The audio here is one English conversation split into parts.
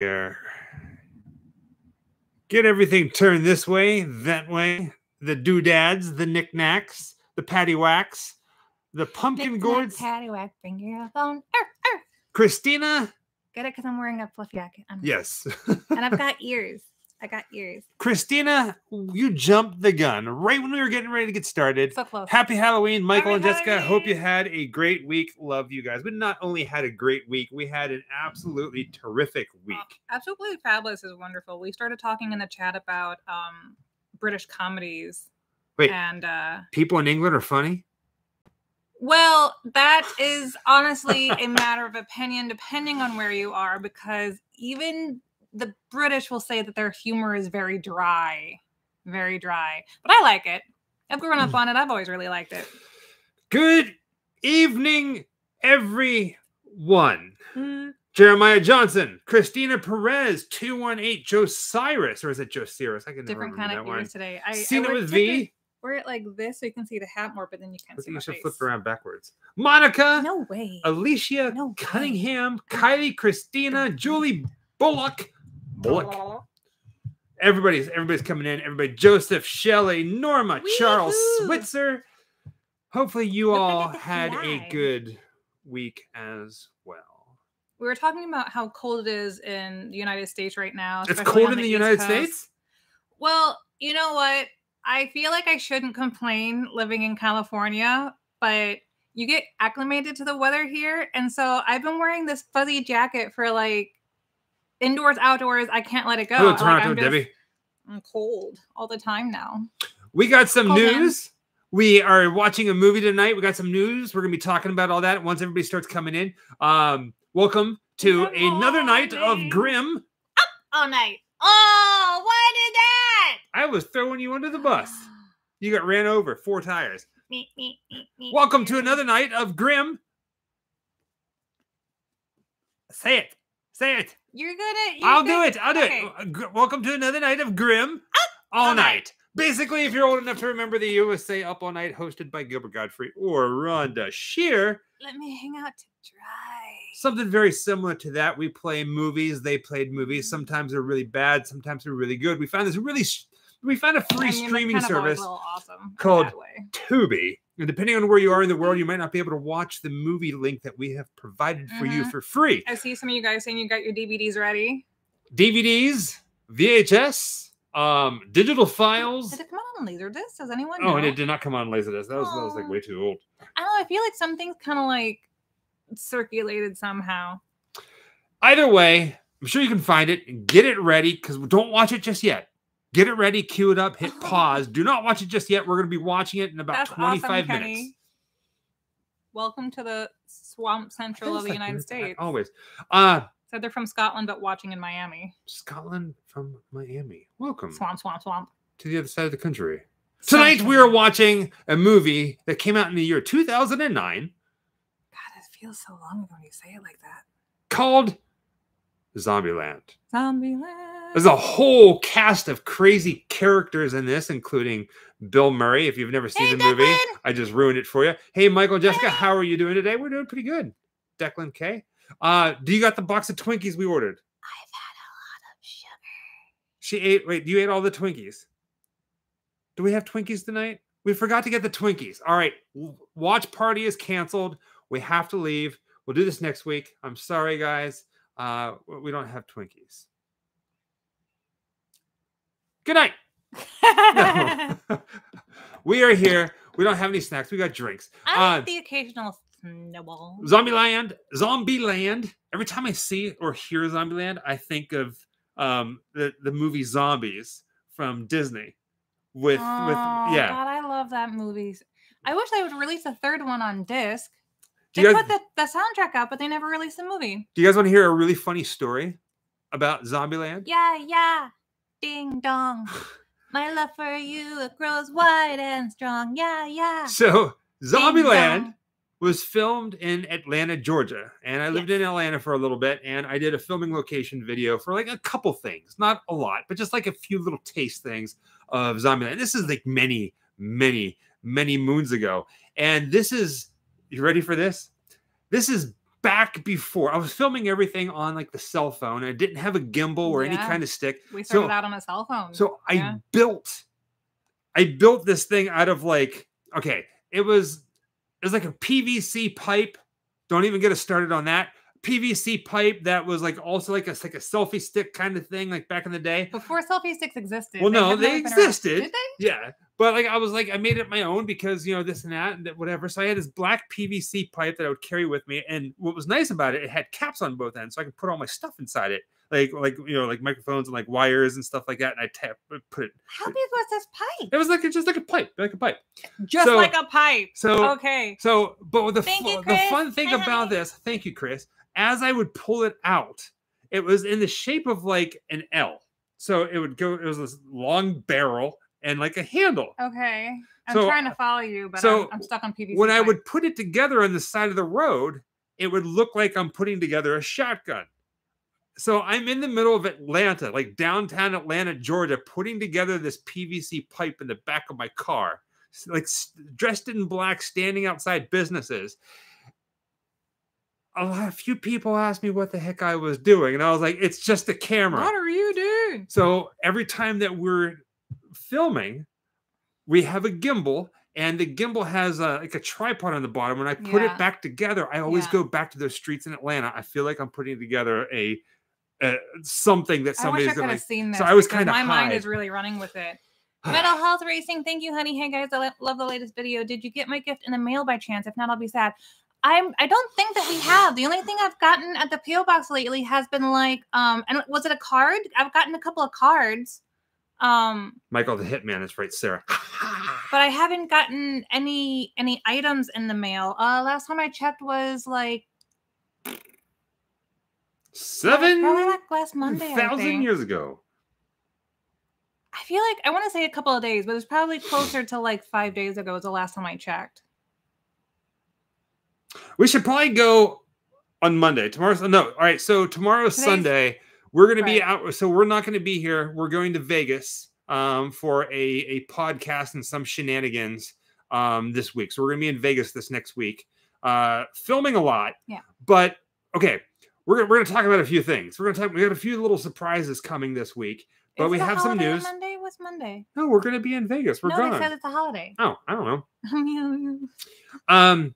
here. Get everything turned this way, that way. The doodads, the knickknacks, the paddywhacks, the pumpkin gourds. Paddywhack, bring your phone. Arr, arr. Christina, Get it because I'm wearing a fluff jacket. I'm- yes. And I've got ears. I got ears. Christina, you jumped the gun right when we were getting ready to get started. So close. Happy Halloween, Michael and Happy Jessica. Hope you had a great week. Love you guys. We not only had a great week, we had an absolutely terrific week. Uh, Absolutely Fabulous is wonderful. We started talking in the chat about um, British comedies. Wait. And uh, People in England are funny. well, that is honestly a matter of opinion, depending on where you are, because even the British will say that their humor is very dry, very dry. But I like it. I've grown up mm. on it. I've always really liked it. Good evening, everyone. Mm. Jeremiah Johnson, Christina Perez, 218, Joe Cyrus, or is it Joe Cyrus? I can Different kind of ears today. I, Seen I it with V. Wear it like this so you can see the hat more, but then you can't I see you should face. flip around backwards. Monica, No way. Alicia No way. Cunningham, Kylie, Christina, Julie Bullock, Bullock. Everybody's everybody's coming in. Everybody, Joseph, Shelley, Norma, Charles, Wee-hoo. Switzer. Hopefully, you Look all the had a good week as well. We were talking about how cold it is in the United States right now. It's cold in the East United Coast. States. Well, you know what? I feel like I shouldn't complain living in California, but you get acclimated to the weather here. And so I've been wearing this fuzzy jacket for like indoors, outdoors. I can't let it go. Hello, Like, Toronto, I'm just- Debbie. I'm cold all the time now. We got some Hold on. news. We are watching a movie tonight. We got some news. We're gonna be talking about all that once everybody starts coming in. Um, welcome to Good another night of morning. Grimm. All night. Oh, why did that? I was throwing you under the bus. You got ran over four tires. Me, me, me, me. Welcome to another night of Grimm. Say it. Say it. You're gonna. You're I'll do it. I'll do okay. it. Uh, Welcome to another night of Grimm all all night. night. Basically, if you're old enough to remember the USA Up All Night hosted by Gilbert Gottfried or Rhonda Shear, Let me hang out to dry. something very similar to that. We play movies. They played movies. Sometimes they're really bad. Sometimes they're really good. We found this really, we found a free I mean, streaming service awesome called. Tubi. And depending on where you are in the world, you might not be able to watch the movie link that we have provided for you Mhm. for free. I see some of you guys saying you got your DVDs ready. DVDs, VHS, um, digital files. Did it come out on Laserdisc? Does anyone Oh, know? and it did not come on Laserdisc. That was, that was like way too old. I don't know. I feel like something's kind of like circulated somehow. Either way, I'm sure you can find it and get it ready because don't watch it just yet. Get it ready, cue it up, hit pause. Do not watch it just yet. We're going to be watching it in about That's 25 awesome, minutes. Kenny. Welcome to the swamp central of the like United States. Always. Uh, Said they're from Scotland but watching in Miami. Scotland from Miami. Welcome Swamp, swamp, swamp. to the other side of the country. Tonight we are watching a movie that came out in the year 2009 God, it feels so long ago when you say it like that. called Zombieland. Zombieland. There's a whole cast of crazy characters in this, including Bill Murray. If you've never seen Hey, the movie, Declan! I just ruined it for you. Hey, Michael, Jessica, Hey! how are you doing today? We're doing pretty good. Declan K. Uh, do you got the box of Twinkies we ordered? I've had a lot of sugar. She ate. Wait, you ate all the Twinkies. Do we have Twinkies tonight? We forgot to get the Twinkies. All right, watch party is canceled. We have to leave. We'll do this next week. I'm sorry, guys. Uh, we don't have Twinkies. Good night. No. we are here. We don't have any snacks. We got drinks. I Uh, like the occasional snowball. Zombieland, Zombieland. Every time I see or hear Zombieland, I think of um, the the movie Zombies from Disney. With with Oh, yeah. God, I love that movie. I wish they would release a third one on disc. They guys put the, the soundtrack out, but they never released the movie. do you guys want to hear a really funny story about Zombieland? Yeah, yeah. Ding dong. My love for you it grows wide and strong. Yeah, yeah. So Zombieland was filmed in Atlanta, Georgia, and I lived in Atlanta for a little bit, and I did a filming location video for like a couple things, not a lot, but just like a few little taste things of Zombieland. This is like many, many, many moons ago, and this is you ready for this? This is back before I was filming everything on like the cell phone. I didn't have a gimbal or any kind of stick. We So- started out on a cell phone. So I built, I built this thing out of like, okay, it was, it was like a PVC pipe. Don't even get us started on that. PVC pipe that was like also like a like a selfie stick kind of thing, like back in the day. before selfie sticks existed. Well, no, they existed. Did they? Yeah, but like I was like I made it my own because you know this and that and that- whatever. So I had this black PVC pipe that I would carry with me, and what was nice about it, it had caps on both ends, so I could put all my stuff inside it, like like you know like microphones and like wires and stuff like that. And I tap uh, put it. How big was this pipe? It was like just like a pipe, like a pipe. Just So- like a pipe. So okay. so, but the Thank you, the fun thing about this, thank you, Chris. As I would pull it out, it was in the shape of like an L. So it would go. It was this long barrel and like a handle. Okay. I'm So, trying to uh, follow you, but so I'm, I'm stuck on PVC. when I would put it together on the side of the road, it would look like I'm putting together a shotgun. So I'm in the middle of Atlanta, like downtown Atlanta, Georgia, putting together this PVC pipe in the back of my car, like dressed in black, standing outside businesses. A lot, a few people asked me what the heck I was doing, and I was like, "It's just a camera." What are you doing? So every time that we're filming, we have a gimbal, and the gimbal has a, like a tripod on the bottom. When I put Yeah. it back together, I always Yeah. go back to those streets in Atlanta. I feel like I'm putting together a, uh something that somebody's gonna. have seen this. so I was kinda My mind is really running with it. Metal Health Racing, thank you, honey. Hey guys, I love the latest video. Did you get my gift in the mail by chance? If not, I'll be sad. I'm. I don't think that we have. The only thing I've gotten at the PO box lately has been like, um, and was it a card? I've gotten a couple of cards, um, Michael the Hitman is right, Sarah. but I haven't gotten any any items in the mail. Uh, last time I checked was like Seven probably like last Monday. Thousand years ago. I feel like I want to say a couple of days, but it's probably closer to like five days ago. Was the last time I checked. We should probably go on Monday. Tomorrow's no. All right. So tomorrow's Today's- Sunday. We're going to be out. So we're not going to be here. We're going to Vegas um, for a a podcast and some shenanigans um, this week. So we're going to be in Vegas this next week, uh, filming a lot. Yeah. But okay, we're gonna, we're going to talk about a few things. We're going to talk. We got a few little surprises coming this week. But Is we have some news. Monday What's Monday? No, we're going to be in Vegas. We're no, gone. said it's a holiday. oh, I don't know. Um,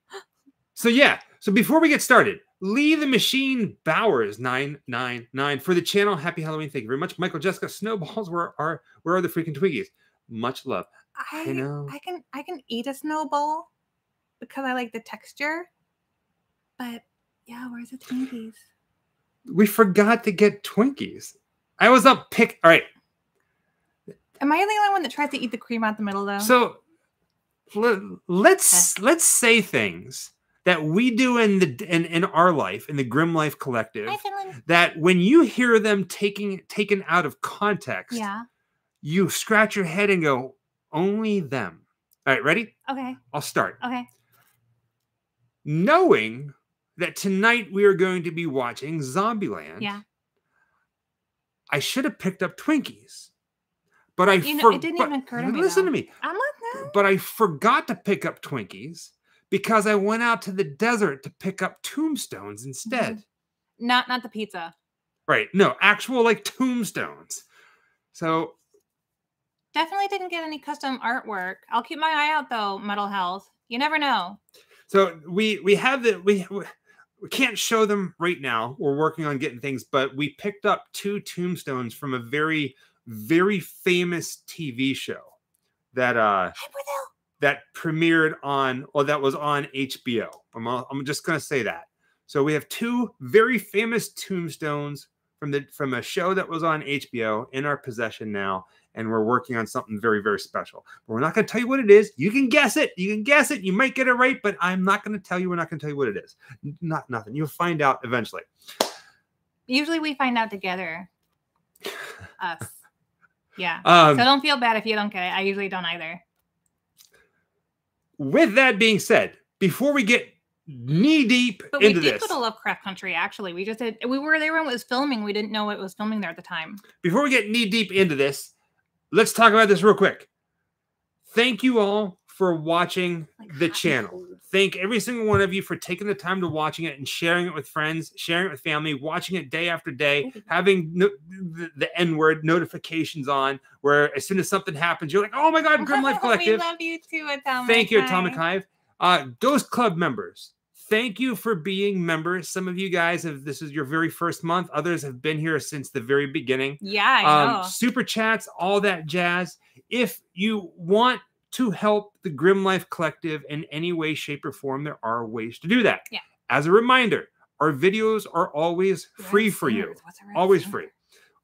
so yeah. So before we get started, Lee the Machine Bowers nine nine nine for the channel. Happy Halloween! Thank you very much, Michael Jessica Snowballs. Where are where are the freaking Twiggies? Much love. I, know. I can I can eat a snowball because I like the texture, but yeah, where's the Twinkies? We forgot to get Twinkies. I was up pick. All right. Am I the only one that tries to eat the cream out the middle though? So let, let's let's say things that we do in the in, in our life in the Grimm Life Collective Hi, that when you hear them taking taken out of context, Yeah. you scratch your head and go, only them. All right, ready? Okay. I'll start. Okay. Knowing that tonight we are going to be watching Zombieland, Yeah. I should have picked up Twinkies. But I You know, for- it didn't but even occur to me, Listen though. to me. I'm not no. But I forgot to pick up Twinkies because I went out to the desert to pick up tombstones instead. Not not the pizza. Right. No, actual like tombstones. So Definitely didn't get any custom artwork. I'll keep my eye out though, Metal Health. You never know. So we we have the we we can't show them right now. We're working on getting things, but we picked up two tombstones from a very very famous TV show that uh. That premiered on or that was on HBO. I'm I'm just going to say that. So we have two very famous tombstones from the from a show that was on HBO in our possession now and we're working on something very very special. But we're not going to tell you what it is. You can guess it. You can guess it. You might get it right, but I'm not going to tell you. We're not going to tell you what it is. Not nothing. You'll find out eventually. Usually we find out together. Us. Yeah. Um, so don't feel bad if you don't get it. I usually don't either. With that being said, before we get knee deep But we into did this, go to Lovecraft Country. Actually, we just did. We were there when it was filming. We didn't know it was filming there at the time. before we get knee deep into this, let's talk about this real quick. Thank you all for watching Like the channel. Thank every single one of you for taking the time to watching it and sharing it with friends, sharing it with family, watching it day after day, having no, the, the N word notifications on, where as soon as something happens, you're like, oh my God, Grimm Life Collective. we love you too, Atomic. Thank you. Atomic Hive. Uh, Ghost Club members, thank you for being members. Some of you guys have this is your very first month. Others have been here since the very beginning. Yeah. Um, super chats, all that jazz. If you want to help the Grimm Life Collective in any way, shape, or form, there are ways to do that. Yeah. As a reminder, our videos are always Red free for you always free.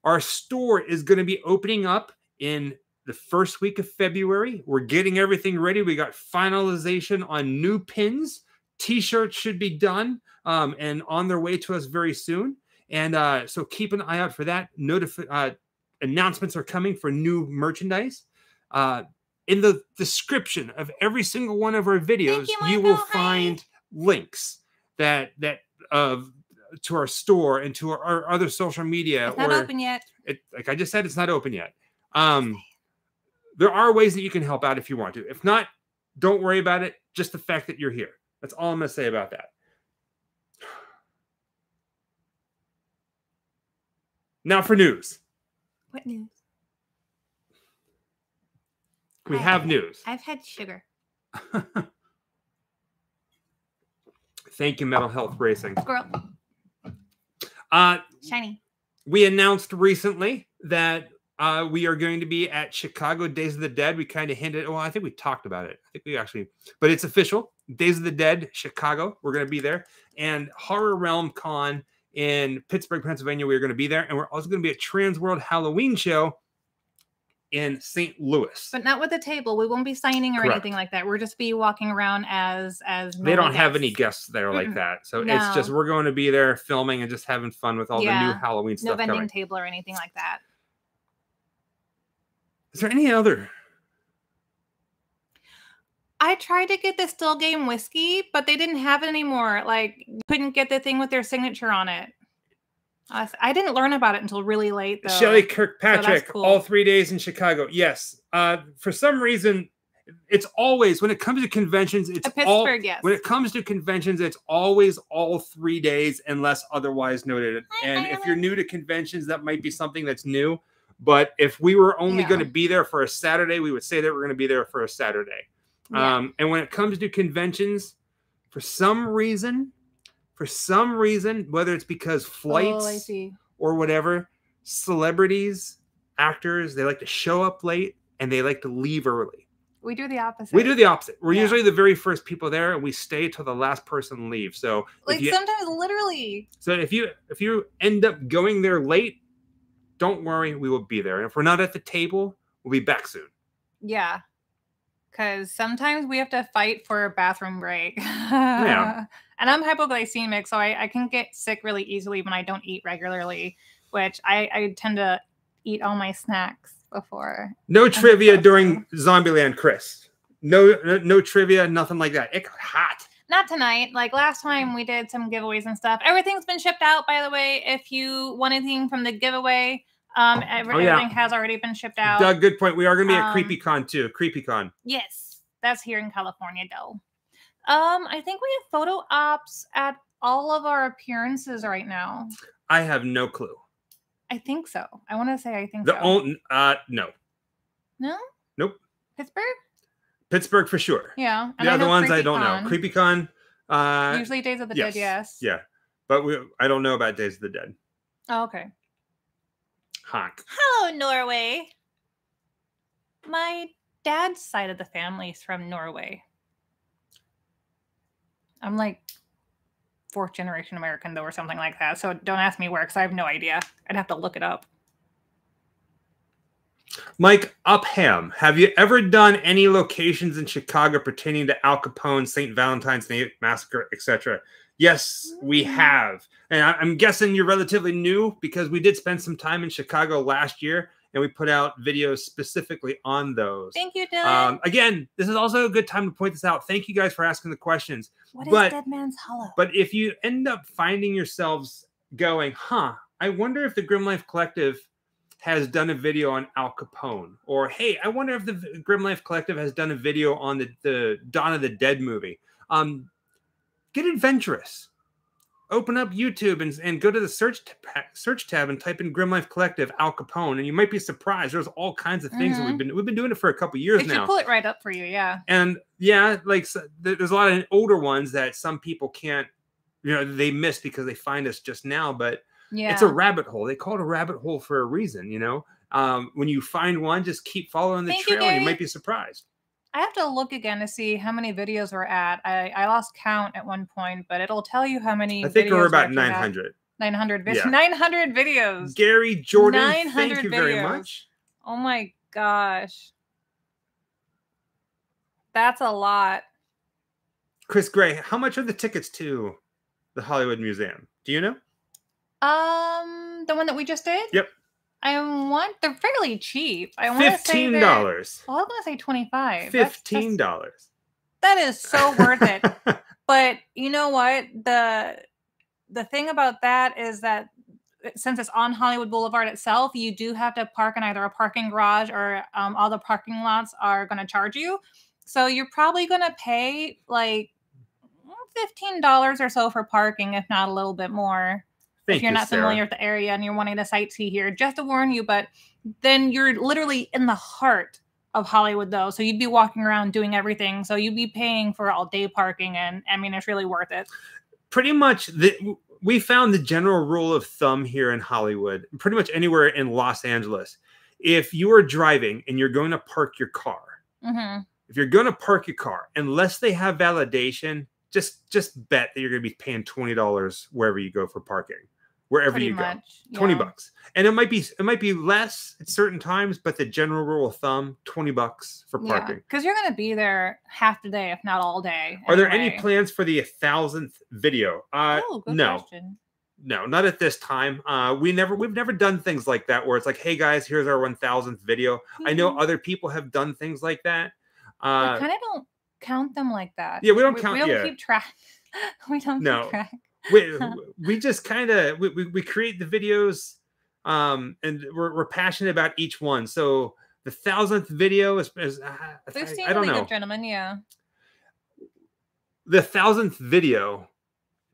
Our store is going to be opening up in the first week of February. We're getting everything ready. We got finalization on new pins. T-shirts should be done um, and on their way to us very soon. And uh, so keep an eye out for that. Notif- uh, announcements are coming for new merchandise. Uh, in the description of every single one of our videos, you, you will find links that that of to our store and to our, our other social media. It's not or open yet. it, like I just said, it's not open yet. Um, there are ways that you can help out if you want to. If not, don't worry about it. Just the fact that you're here. That's all I'm going to say about that. Now for news. What news? We Hi. have news. I've had sugar. Thank you, Metal Health Racing. Squirrel. Uh, Shiny. we announced recently that uh, we are going to be at Chicago Days of the Dead. We kind of hinted. Well, I think we talked about it. I think we actually, but it's official. Days of the Dead, Chicago. We're going to be there, and Horror Realm Con in Pittsburgh, Pennsylvania. We're going to be there, and we're also going to be at Trans World Halloween Show in St. Louis. But not with a table. We won't be signing or Correct. anything like that. We're just be walking around as as they don't have any guests. guests there like that, so it's just we're going to be there filming and just having fun with all the new Yeah. Halloween No stuff vending coming. table or anything like that. Is there any other? I tried to get the still game whiskey, but they didn't have it anymore. Like, couldn't get the thing with their signature on it. I didn't learn about it until really late, though. Shelley Kirkpatrick, cool. all three days in Chicago. Yes. Uh, for some reason, it's always when it comes to conventions, it's all yes. when it comes to conventions, it's always all three days unless otherwise noted. Hi, And if you're new to conventions, that might be something that's new. But if we were only Yeah. going to be there for a Saturday, we would say that we're going to be there for a Saturday. Yeah. Um, and when it comes to conventions, for some reason, for some reason, whether it's because oh, flights Oh, or whatever, celebrities, actors, they like to show up late and they like to leave early. We do the opposite. We do the opposite. We're Yeah. usually the very first people there and we stay till the last person leaves. So like you, sometimes literally. so if you if you end up going there late, don't worry, we will be there. And if we're not at the table, we'll be back soon. Yeah. Because sometimes we have to fight for a bathroom break. Yeah. And I'm hypoglycemic, so I, I can get sick really easily when I don't eat regularly, which I, I tend to eat all my snacks before. No trivia supposed during Zombieland, Chris. No, no, no trivia, nothing like that. It got hot. Not tonight. Like last time we did some giveaways and stuff. Everything's been shipped out, by the way. If you want anything from the giveaway, um, every- Oh, yeah. everything has already been shipped out. Doug, good point. We are going to be at Um, CreepyCon too. CreepyCon. Yes, that's here in California, though. Um, I think we have photo ops at all of our appearances right now. I have no clue. I think so. I want to say I think The so. only, uh, no, no, Nope. Pittsburgh. Pittsburgh for sure. Yeah, The other know ones I don't know. CreepyCon. CreepyCon, uh, Usually Days of the yes, Dead. Yes. yeah, but we, I don't know about Days of the Dead. Oh, okay. Honk. Hello, Norway. My dad's side of the family is from Norway. I'm like fourth generation American, though, or something like that. So don't ask me where, because I have no idea. I'd have to look it up. Mike Upham, have you ever done any locations in Chicago pertaining to Al Capone, St. Valentine's Day Massacre, etc.? Yes, we Mm. have. And I'm guessing you're relatively new because we did spend some time in Chicago last year and we put out videos specifically on those. Thank you, Dylan. Um, again, this is also a good time to point this out. Thank you guys for asking the questions. What is but- Dead Man's Hollow? But if you end up finding yourselves going, huh, I wonder if the Grimm Life Collective has done a video on Al Capone, or hey, I wonder if the Grimm Life Collective has done a video on the, the Dawn of the Dead movie. Um, get adventurous. Open up YouTube and, and go to the search search tab and type in Grimm Life Collective Al Capone, and you might be surprised. There's all kinds of things that we've Mhm. been we've been doing it for a couple years It should now. pull it right up for you. Yeah. and yeah, like so, there's a lot of older ones that some people can't, you know, they miss because they find us just now. But Yeah. it's a rabbit hole. They call it a rabbit hole for a reason, you know. Um, when you find one, just keep following the Thank you, trail. and you might be surprised. I have to look again to see how many videos we're at. I, I lost count at one point, but it'll tell you how many. I think videos we're about 900. 900 videos. Yeah. 900 videos. Gary Jordan, thank 900 you very much. Oh my gosh. That's a lot. Chris Gray, how much are the tickets to the Hollywood Museum? Do you know? Um, the one that we just did. Yep. I want. They're fairly cheap. I want fifteen dollars. Well, I was gonna say twenty five. Fifteen dollars. That is so worth it. But you know what? The the thing about that is that uh, since it's on Hollywood Boulevard itself, you do have to park in either a parking garage or um, all the parking lots are going to charge you. So you're probably going to pay like fifteen dollars or so for parking, if not a little bit more Thank if you're you, not Sarah. familiar with the area and you're wanting to sightsee here, just to warn you, but then you're literally in the heart of Hollywood though. So you'd be walking around doing everything. So you'd be paying for all day parking and I mean it's really worth it. pretty much the we found the general rule of thumb here in Hollywood, pretty much anywhere in Los Angeles. If you are driving and you're going to park your car, hmm if you're going to park your car, unless they have validation, just just bet that you're going to be paying twenty dollars wherever you go for parking, wherever Pretty you go. much. 20 yeah. bucks and it might be it might be less at certain times but the general rule of thumb 20 bucks for Yeah. parking Because you're gonna be there half the day, if not all day. are there any plans for the thousandth video uh Oh, good no question. no not at this time uh we never we've never done things like that where it's like hey guys here's our 1000th video i know Mhm. other people have done things like that we uh kind of don't count them like that. yeah, we don't count- We don't yeah. keep track. we don't No. keep track. We, we just kind of we, we, we create the videos um and we're, we're passionate about each one so the thousandth video is, is uh, We've I, seen I don't League know of Gentlemen, yeah. the thousandth video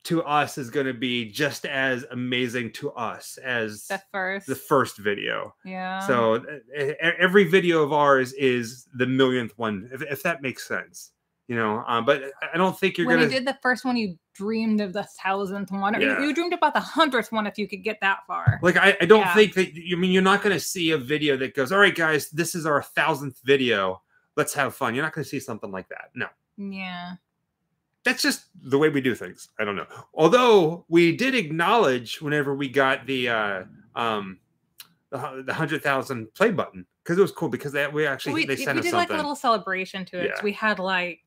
to us is going to be just as amazing to us as The first. the first video. yeah. So uh, every video of ours is the millionth one, if, if that makes sense. You know, um, but I- don't think you're when gonna. When you did the first one, you dreamed of the thousandth one, you- Yeah. you, dreamed about the hundredth one if you could get that far. like I, I don't Yeah. think that you I mean you're not going to see a video that goes, all right, guys, this is our thousandth video. Let's have fun. You're not going to see something like that. No, Yeah. that's just the way we do things. I don't know. Although we did acknowledge whenever we got the uh um the, the hundred thousand play button because it was cool because that we actually we they we sent us did like a little celebration to it. Yeah. So we had like,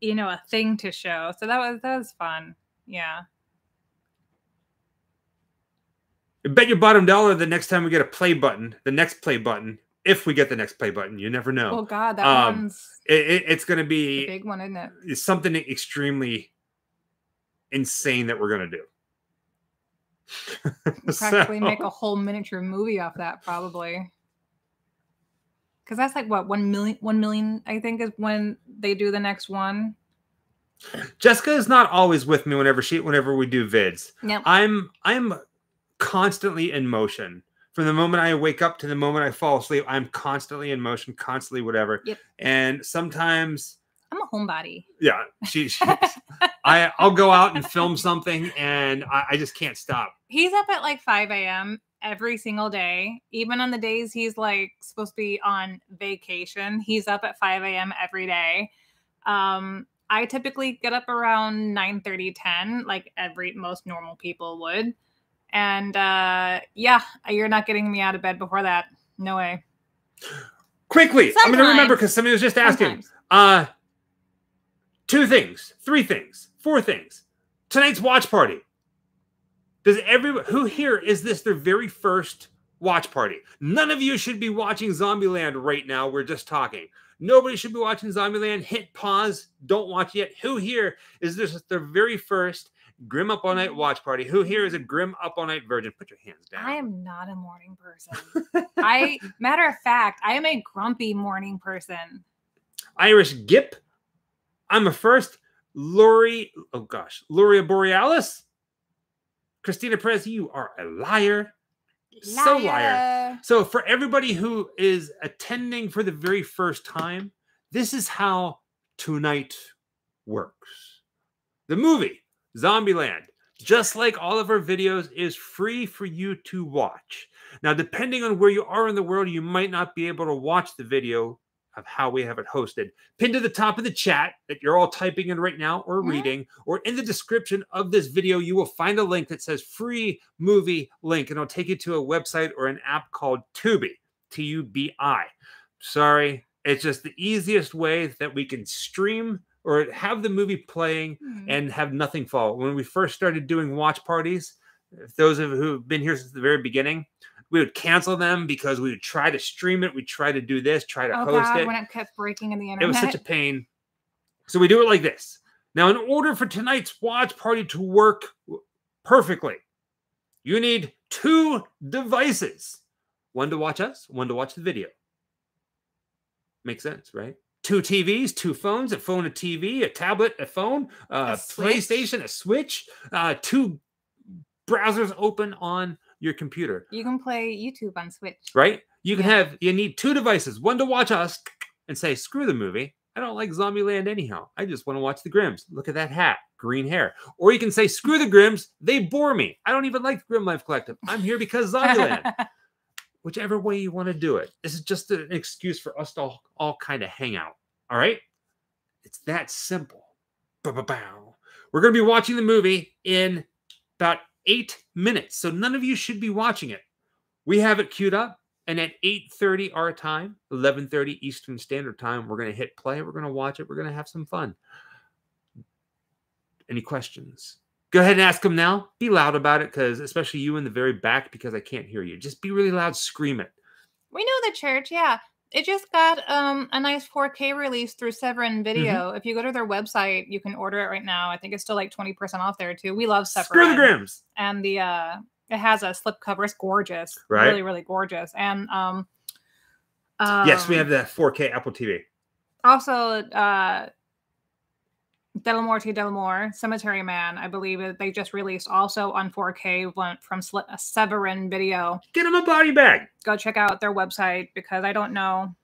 you know, a thing to show. So that was that was fun. Yeah. Bet your bottom dollar the next time we get a play button, the next play button, if we get the next play button, you never know. Oh God, that Um, one's It, it- it's going to be big one, isn't it? it's something extremely insane that we're going to do. Practically make a whole miniature movie off that, probably. Because that's like what one million, one million, I think, is when they do the next one. Jessica is not always with me whenever she whenever we do vids. Yep. I'm I'm constantly in motion. From the moment I wake up to the moment I fall asleep, I'm constantly in motion, constantly whatever. Yep. And sometimes, I'm a homebody. yeah, she, she I I'll go out and film something, and I, I just can't stop. he's up at like 5 a.m. every single day. Even on the days he's like supposed to be on vacation, he's up at 5 a.m. every day. Um, I typically get up around 9 30, 10, like every most normal people would. And uh, yeah, you're not getting me out of bed before that. No way. Quickly, I'm going to remember because somebody was just asking. Uh, two things, three things, four things. Tonight's watch party. Does everyone who here is this their very first watch party? None of you should be watching Zombieland right now. We're just talking. Nobody should be watching Zombieland. Hit pause. Don't watch yet. Who here is this their very first Grimm Up All Night watch party? Who here is a Grimm Up All Night virgin? Put your hands down. I am not a morning person. I, matter of fact, I am a grumpy morning person. Irish Gip. I'm a first. Lori, oh gosh, Luria Borealis. Christina Perez, you are a liar. So liar. So, for everybody who is attending for the very first time, this is how tonight works. The movie, Zombieland, just like all of our videos, is free for you to watch. Now, depending on where you are in the world, you might not be able to watch the video of how we have it hosted. Pinned to the top of the chat that you're all typing in right now or Mhm. reading, or in the description of this video, you will find a link that says free movie link, and it'll take you to a website or an app called Tubi, T U B I. Sorry, it's just the easiest way that we can stream or have the movie playing Mhm. and have nothing fall. When we first started doing watch parties, if those of who've been here since the very beginning, we would cancel them because we would try to stream it, we try to do this, try to oh host god, it. when it kept breaking in the internet, It was such a pain. So we do it like this. Now, in order for tonight's watch party to work perfectly, you need two devices one to watch us, one to watch the video. Makes sense, right? Two TVs, two phones, a phone, a TV, a tablet, a phone, a, switch. PlayStation, a Switch, uh, two browsers open on your computer you can play YouTube on Switch. right? You can Yeah. have you need two devices, one to watch us and say, screw the movie. I don't like Zombieland anyhow. I just want to watch the Grimms. Look at that hat, green hair. Or you can say, screw the Grimms. They bore me. I don't even like the Grimm Life Collective. I'm here because Zombieland. Whichever way you want to do it. This is just an excuse for us to all, all kind of hang out. All right? It's that simple. Ba-ba-bow. We're going to be watching the movie in about eight minutes. So none of you should be watching it. We have it queued up. And at 8:30 our time, 11:30 Eastern Standard Time, we're going to hit play. We're going to watch it. We're going to have some fun. Any questions? Go ahead and ask them now. Be loud about it, because especially you in the very back, because I can't hear you. Just be really loud. Scream it. we know the church, yeah. It just got um a nice 4K release through Severin Video. If you go to their website, you can order it right now. I think it's still like 20% off there too. We love Severin. Screw the Grimms. and the uh it has a slip cover it's gorgeous Right. really really gorgeous and um yes, we um, have the 4K Apple TV. also uh Dellamorte Dellamore, Cemetery Man, I believe it, they just released also on 4K one from Severin Video. Get him a body bag. Go check out their website because I don't know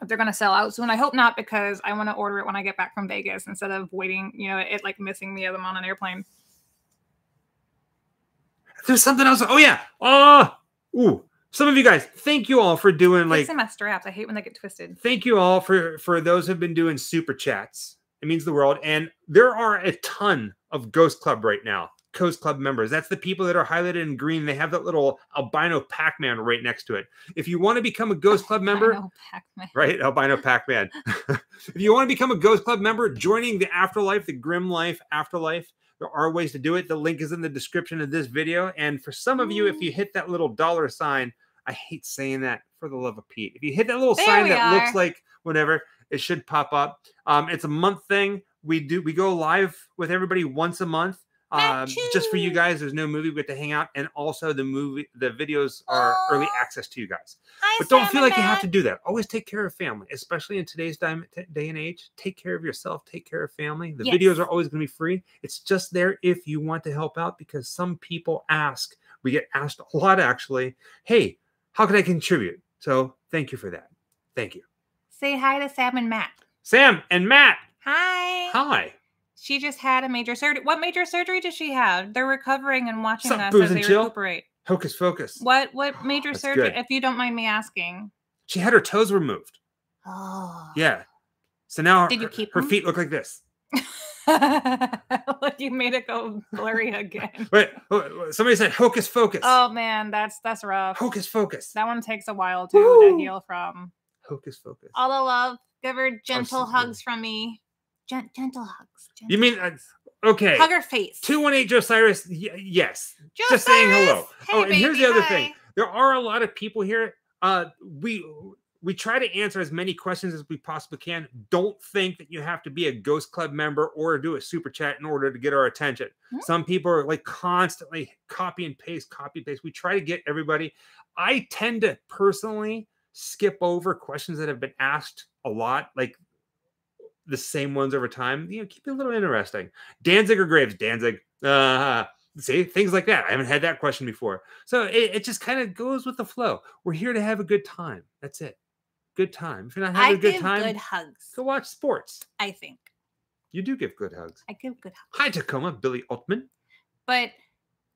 if they're going to sell out soon. I hope not because I want to order it when I get back from Vegas instead of waiting, you know, it like missing me as I'm on an airplane. There's something else. Oh yeah. Oh, ooh. Some of you guys, thank you all for doing Like, like my straps. I hate when they get twisted. thank you all for for those who've been doing super chats it means the world. And there are a ton of ghost club right now ghost club members. That's the people that are highlighted in green. They have that little albino pac-man right next to it. If you want to become a ghost club member right albino pac-man. If you want to become a ghost club member joining the afterlife the grim life afterlife there are ways to do it. The link is in the description of this video. And for some of you if you hit that little dollar sign i hate saying that for the love of pete. If you hit that little There sign that looks like whatever it should pop up um it's a month thing we do we go live with everybody once a month um, just for you guys there's no movie we get to hang out and also the movie the videos are early access to you guys Hi, but don't feel Sam like you have to do that. Always take care of family, especially in today's time, day and age. Take care of yourself. Take care of family. The Yes. videos are always going to be free. It's just there if you want to help out because some people ask. We get asked a lot actually. Hey, how can I contribute? So thank you for that. Thank you, Say hi to Sam and Matt. Sam and Matt. Hi. Hi. She just had a major surgery. What major surgery did she have? They're recovering and watching Sup, us as they recuperate. Hocus Focus. What what major That's surgery? good. If you don't mind me asking. She had her toes removed. Oh. Yeah. So now Did you her- keep her them? feet look like this. like you made it go blurry again. Wait, oh, somebody said Hocus Focus. Oh man, that's that's rough. Hocus Focus. That one takes a while too Woo. to heal from. Hocus Focus. All the love. Give her gentle hugs from me. Gen- gentle hugs. You mean uh, okay? hug her face? Two one eight Josiris. Y- yes, just saying hello. Josiris! oh, Hey, and here's the other hi. thing. There are a lot of people here. Uh, we we try to answer as many questions as we possibly can. Don't think that you have to be a Ghost Club member or do a super chat in order to get our attention. Hmm. Some people are like constantly copy and paste, copy and paste. We try to get everybody. I tend to personally skip over questions that have been asked a lot, like the same ones over time. You know, keep it a little interesting. Danzig or Graves? Danzig. Uh, see things like that. I haven't had that question before, so it, it just kind of goes with the flow. We're here to have a good time. That's it. Good time. If you're not having a good time, good hugs. go watch sports. I think You do give good hugs. I give good hugs. Hi, Tacoma, Billy Altman. But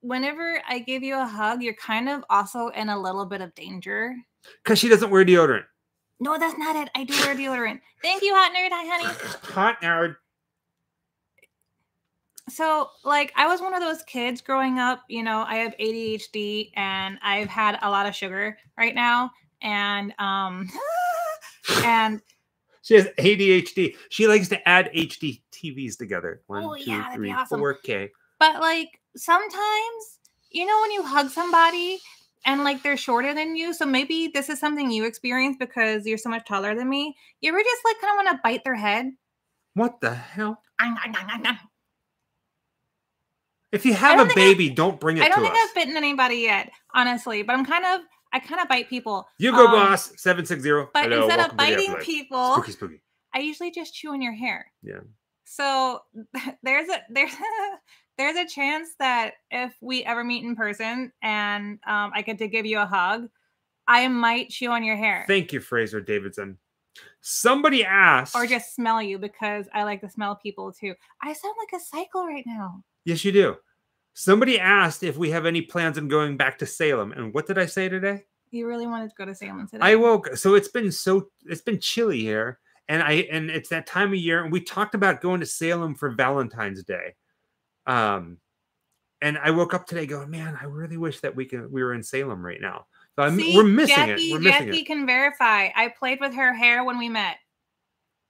whenever I give you a hug, you're kind of also in a little bit of danger. Because she doesn't wear deodorant. No, that's not it. I do wear deodorant. Thank you, hot nerd. Hi, honey. Hot nerd. So, like, I was one of those kids growing up. You know, I have ADHD and I've had a lot of sugar right now. And, um, and She has ADHD. She likes to add HD TVs together. One, Oh, two, yeah, three, awesome. 4K. But like sometimes, you know, when you hug somebody and like they're shorter than you, so maybe this is something you experience because you're so much taller than me. You ever just like kind of want to bite their head? What the hell? If you have a think I- baby, don't bring it I don't think us. I've bitten anybody yet, honestly, but I'm kind of I kind of bite people. You go, Um, boss. 760. But Hello, instead of biting people, Spooky, spooky. I usually just chew on your hair. Yeah. So there's a there's there's a chance that if we ever meet in person and um, I get to give you a hug, I might chew on your hair Thank you, Fraser Davidson. Somebody asked. or just smell you because I like to smell people too. I sound like a cycle right now. Yes, you do. Somebody asked if we have any plans on going back to Salem. And what did I say today? You really wanted to go to Salem today. I woke so it's been so it's been chilly here. And I and it's that time of year, and we talked about going to Salem for Valentine's Day. Um and I woke up today going, man, I really wish that we could we were in Salem right now. So I'm, See, we're missing Jackie, it. We're missing Jackie it. can verify. I played with her hair when we met,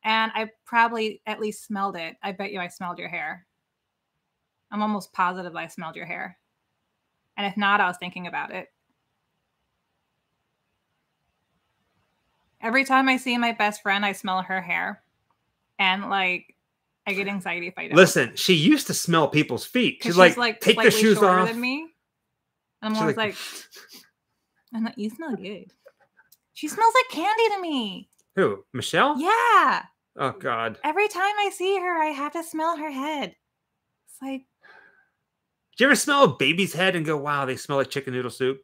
and I probably at least smelled it. I bet you I smelled your hair. I'm almost positive I smelled your hair. And if not, I was thinking about it. Every time I see my best friend, I smell her hair. And like, I get anxiety if I don't. Listen, she used to smell people's feet. She's like, take the shoes off. than me. And I'm She's always like- like, I'm like, you smell good. She smells like candy to me. Who? Michelle? Yeah. Oh God. Every time I see her, I have to smell her head. It's like, Do you ever smell a baby's head and go, wow, they smell like chicken noodle soup?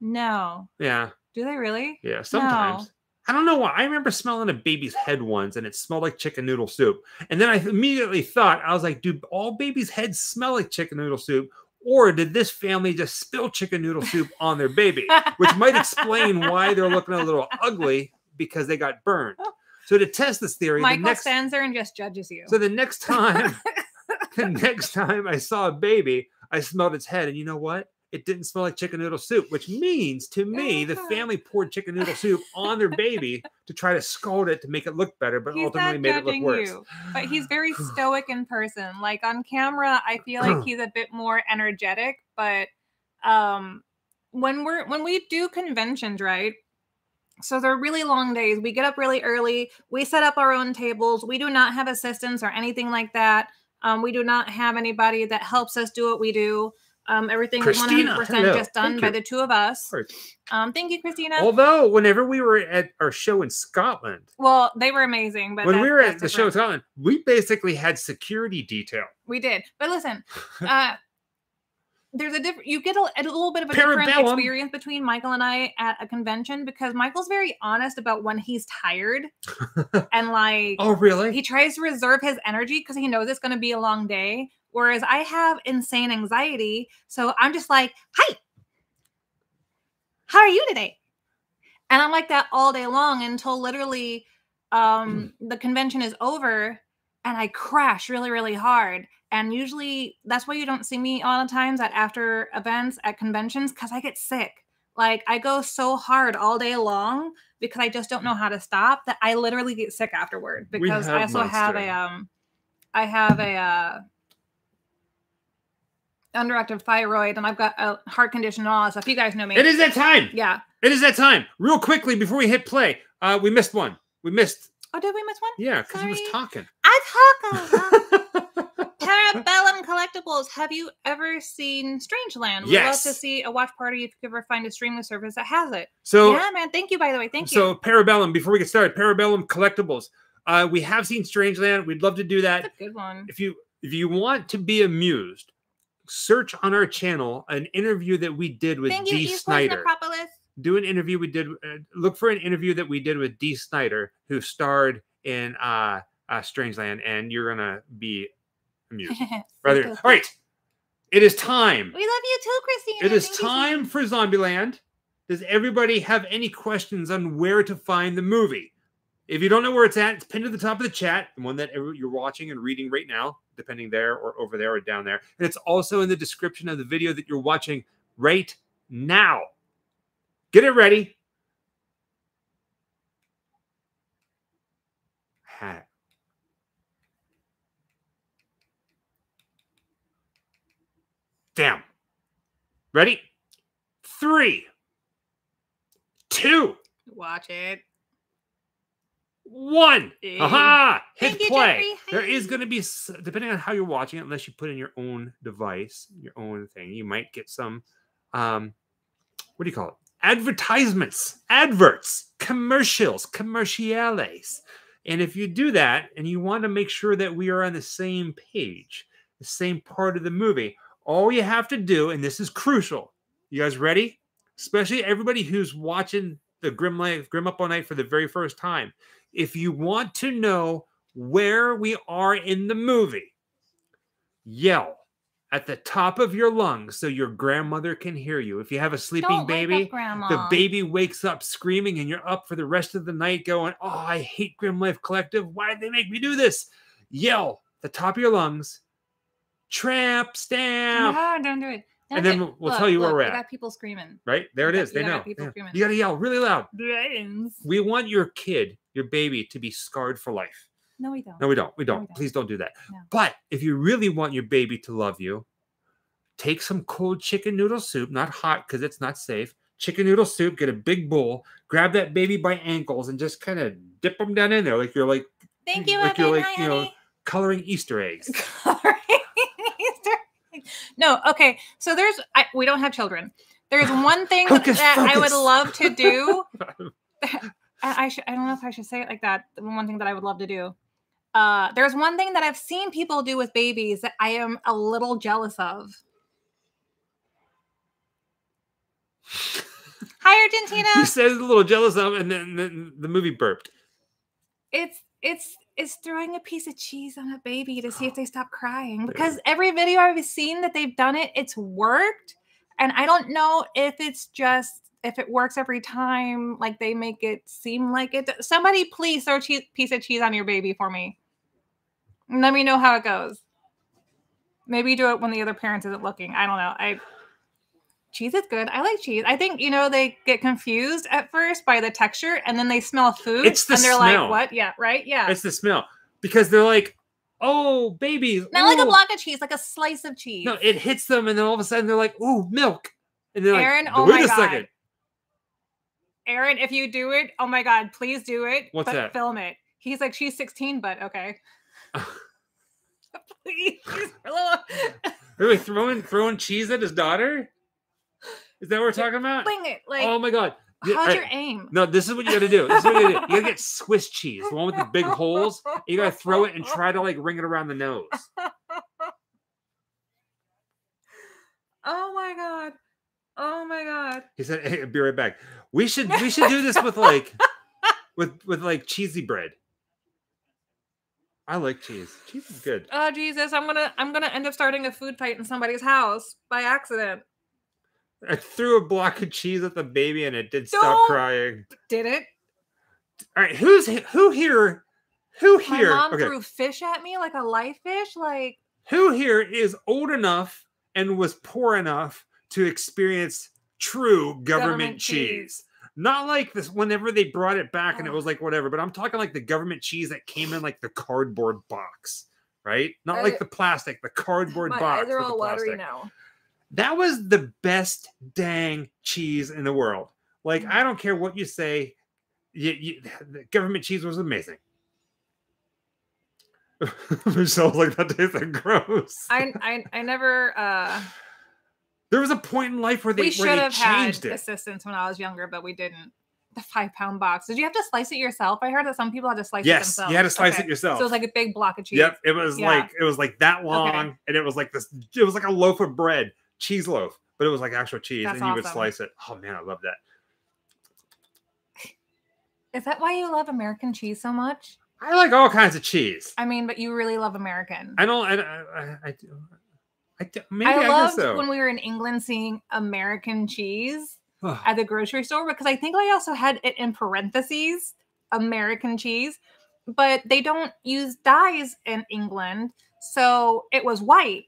no. Yeah. Do they really? Yeah. Sometimes. I don't know why. I remember smelling a baby's head once and it smelled like chicken noodle soup. And then I immediately thought, I was like, do all babies' heads smell like chicken noodle soup? Or did this family just spill chicken noodle soup on their baby? Which might explain why they're looking a little ugly because they got burned. So to test this theory, the Michael next stands there and just judges you. so the next time the next time I saw a baby, I smelled its head, and you know what? It didn't smell like chicken noodle soup, which means to me the family poured chicken noodle soup on their baby to try to scald it to make it look better, but he's ultimately made it look worse. you, but he's very stoic in person. Like on camera, I feel like he's a bit more energetic. But um, when we're when we do conventions, right? So they're really long days. We get up really early. We set up our own tables. We do not have assistants or anything like that. Um, we do not have anybody that helps us do what we do. Um, everything Christina, 100% hello. just done Thank by you. the two of us. Right. Um, thank you, Christina. Although, whenever we were at our show in Scotland, well, they were amazing, but when that- we were at the show in. Scotland, we basically had security detail. We did. But listen, uh there's a different you get a, a little bit of a different experience between Michael and I at a convention because Michael's very honest about when he's tired and like Oh, really? he tries to reserve his energy because he knows it's going to be a long day whereas I have insane anxiety so I'm just like hi how are you today and I'm like that all day long until literally um the convention is over and I crash really, really hard. And usually that's why you don't see me a lot of times at after events at conventions because I get sick. Like I go so hard all day long because I just don't know how to stop that I literally get sick afterward because I also have a um I have a uh underactive thyroid and I've got a heart condition and all that stuff. You guys know me. it is that time. Yeah. It is that time. Real quickly before we hit play, uh, we missed one. We missed, Oh, did we miss one? yeah, because he was talking. I talk a lot. Parabellum Collectibles. Have you ever seen Strangeland? We'd love to see a watch party if you ever find a streaming service that has it. So yeah, man. Thank you, by the way. Thank you. So Parabellum, before we get started, Parabellum collectibles. Uh, we have seen Strangeland. We'd love to do that. That's a good one. if you if you want to be amused, search on our channel an interview that we did with Thank D. West Snider. Do an interview we did. Uh, look for an interview that we did with Dee Snider, who starred in uh, uh, Strangeland, and you're gonna be amused. Rather, all right. It is time. We love you too, Christine. It is time for Zombieland. Does everybody have any questions on where to find the movie? If you don't know where it's at, it's pinned to the top of the chat, the one that you're watching and reading right now, depending there or over there or down there. And it's also in the description of the video that you're watching right now. Get it ready. Hat. Damn. Ready? Three, two, Watch it. One. Eh. Aha! Hit Thank you, play. Jeffrey. There going to be, depending on how you're watching it, unless you put in your own device, your own thing, you might get some, um, what do you call it? Advertisements, adverts, commercials, commerciales. And if you do that and you want to make sure that we are on the same page, the same part of the movie, all you have to do, and this is crucial. You guys ready? Especially everybody who's watching the Grimm Life, Grimm Up All Night for the very first time. If you want to know where we are in the movie, yell at the top of your lungs so your grandmother can hear you. If you have a sleeping Don't baby, up, the baby wakes up screaming and you're up for the rest of the night going, Oh, I hate Grimm Life Collective. Why did they make me do this? Yell at the top of your lungs, tramp stamp. No, don't do it. And then it. we'll- Look, tell you where look, we're we at. got people screaming. Right? There it is. got- They got know. people Yeah. You got to yell really loud. Brains. We want your kid, your baby, to be scarred for life. No, we don't. No, we don't. We don't. we don't. Please don't do that. No. But if you really want your baby to love you, take some cold chicken noodle soup, not hot because it's not safe. Chicken noodle soup, get a big bowl, grab that baby by ankles, and just kind of dip them down in there like you're like Thank you, like you're like, you know, honey. coloring Easter eggs. Egg. No, okay. So there's I, we don't have children. There's one thing Hocus that I would love to do. I, I should I don't know if I should say it like that. One thing that I would love to do. Uh, there's one thing that I've seen people do with babies that I am a little jealous of. Hi, Argentina. you said a little jealous of, and then, then the movie burped. It's it's it's throwing a piece of cheese on a baby to see if they stop crying because every video I've seen that they've done it, it's worked. And I don't know if it's just if it works every time, like they make it seem like it. Somebody please throw a cheese, piece of cheese on your baby for me. And let me know how it goes. Maybe do it when the other parent isn't looking. I don't know. I cheese is good. I like cheese. I think you know they get confused at first by the texture, and then they smell food, It's the and they're smell. like, "What? Yeah, right? Yeah." It's the smell because they're like, "Oh, baby, Not like a block of cheese, like a slice of cheese. No, it hits them, and then all of a sudden they're like, "Ooh, milk!" And they're Aaron, like, oh "Wait my a God. second. Aaron, if you do it, oh my god, please do it. What's but that? Film it. He's like, she's 16, but okay. please. We throwing throwing cheese at his daughter? Is that what we're talking about? Fling it. Like, oh my god! How's your aim? No, this is what you got to do. This is what you got to do. You got to get Swiss cheese, the one with the big holes. You got to throw it and try to like ring it around the nose. Oh my god. Oh my god. He said, "Hey, I'll be right back." We should we should do this with like with with like cheesy bread. I like cheese. Cheese is good. Oh Jesus, I'm gonna I'm gonna end up starting a food fight in somebody's house by accident. I threw a block of cheese at the baby and it did stop crying. Did it? All right, who's who here? Who here? My mom Okay, threw fish at me like a live fish. Like who here is old enough and was poor enough to experience true government, Government cheese? cheese. Not like this whenever they brought it back and it was like whatever, but I'm talking like the government cheese that came in like the cardboard box, right? Not I- like the plastic, the cardboard my box. eyes are all watery now. That was the best dang cheese in the world. Like, Mm. I don't care what you say, you, you, the government cheese was amazing. Michelle's like, that tasted gross. I I I never uh there was a point in life where they, we where should they have had changed it. assistance when I was younger, but we didn't. the five pound box. Did you have to slice it yourself? I heard that some people had to slice it Yes, themselves. you had to slice Okay. it yourself. So it was like a big block of cheese. Yep, it was Yeah. like it was like that long, and it was like this. It was like a loaf of bread, cheese loaf, but it was like actual cheese, That's and you would slice it. Oh man, I love that. Is that why you love American cheese so much? I like all kinds of cheese. I mean, but you really love American. I don't. I. I. I, I, maybe I I, loved so. when we were in England seeing American cheese at the grocery store because I think I also had it in parentheses American cheese, but they don't use dyes in England, so it was white.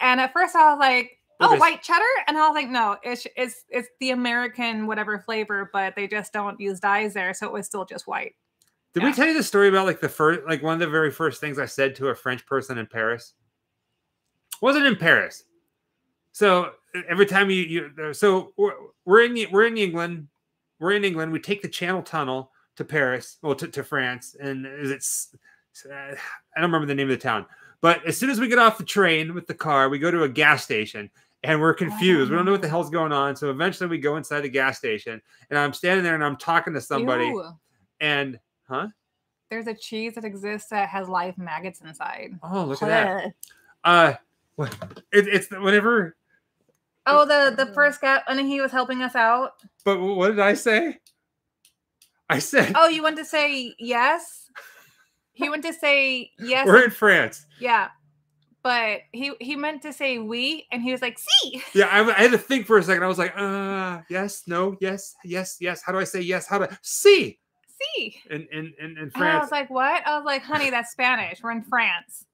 And at first I was like, "Oh, Okay. white cheddar," and I was like, "No, it's it's it's the American whatever flavor, but they just don't use dyes there, so it was still just white." Did we tell you the story about like the first, like one of the very first things I said to a French person in Paris? Wasn't in Paris. So every time you, you so we're, we're in we're in England, we're in England. We take the Channel Tunnel to Paris, well to, to France, and is it? uh, I don't remember the name of the town. But as soon as we get off the train with the car, we go to a gas station and we're confused. We don't know what the hell's going on. So eventually we go inside the gas station and I'm standing there and I'm talking to somebody Ew. and huh? There's a cheese that exists that has live maggots inside. Oh, look at that. Bleh. Uh. It, it's whenever. Oh, the the first guy, and he was helping us out. But what did I say? I said Oh, you want to say yes? He went to say yes. we're in France. yeah, but he he meant to say we, and he was like see. Yeah, I, I had to think for a second. I was like, uh, yes, no, yes, yes, yes. How do I say yes? How do I see See. in in in, in And I was like, what? I was like, honey, that's Spanish. We're in France.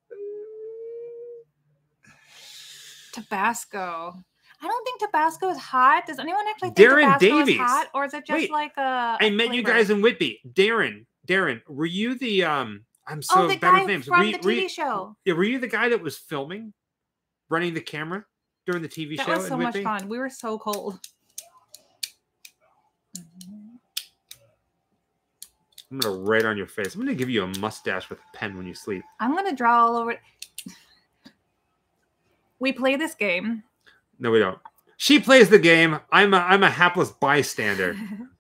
Tabasco. I don't think Tabasco is hot. Does anyone actually think Darren Tabasco Davies. is hot, or is it just Wait, like a? I met you guys in Whitby. Darren, Darren, were you the um? I'm oh, so oh, the bad with guy names. from Were the were TV you- show. Yeah, were you the guy that was filming, running the camera during the TV That show That was so much Whitby? fun. We were so cold. I'm gonna write on your face. I'm gonna give you a mustache with a pen when you sleep. I'm gonna draw all over. We play this game. No, we don't. She plays the game. I'm a I'm a hapless bystander.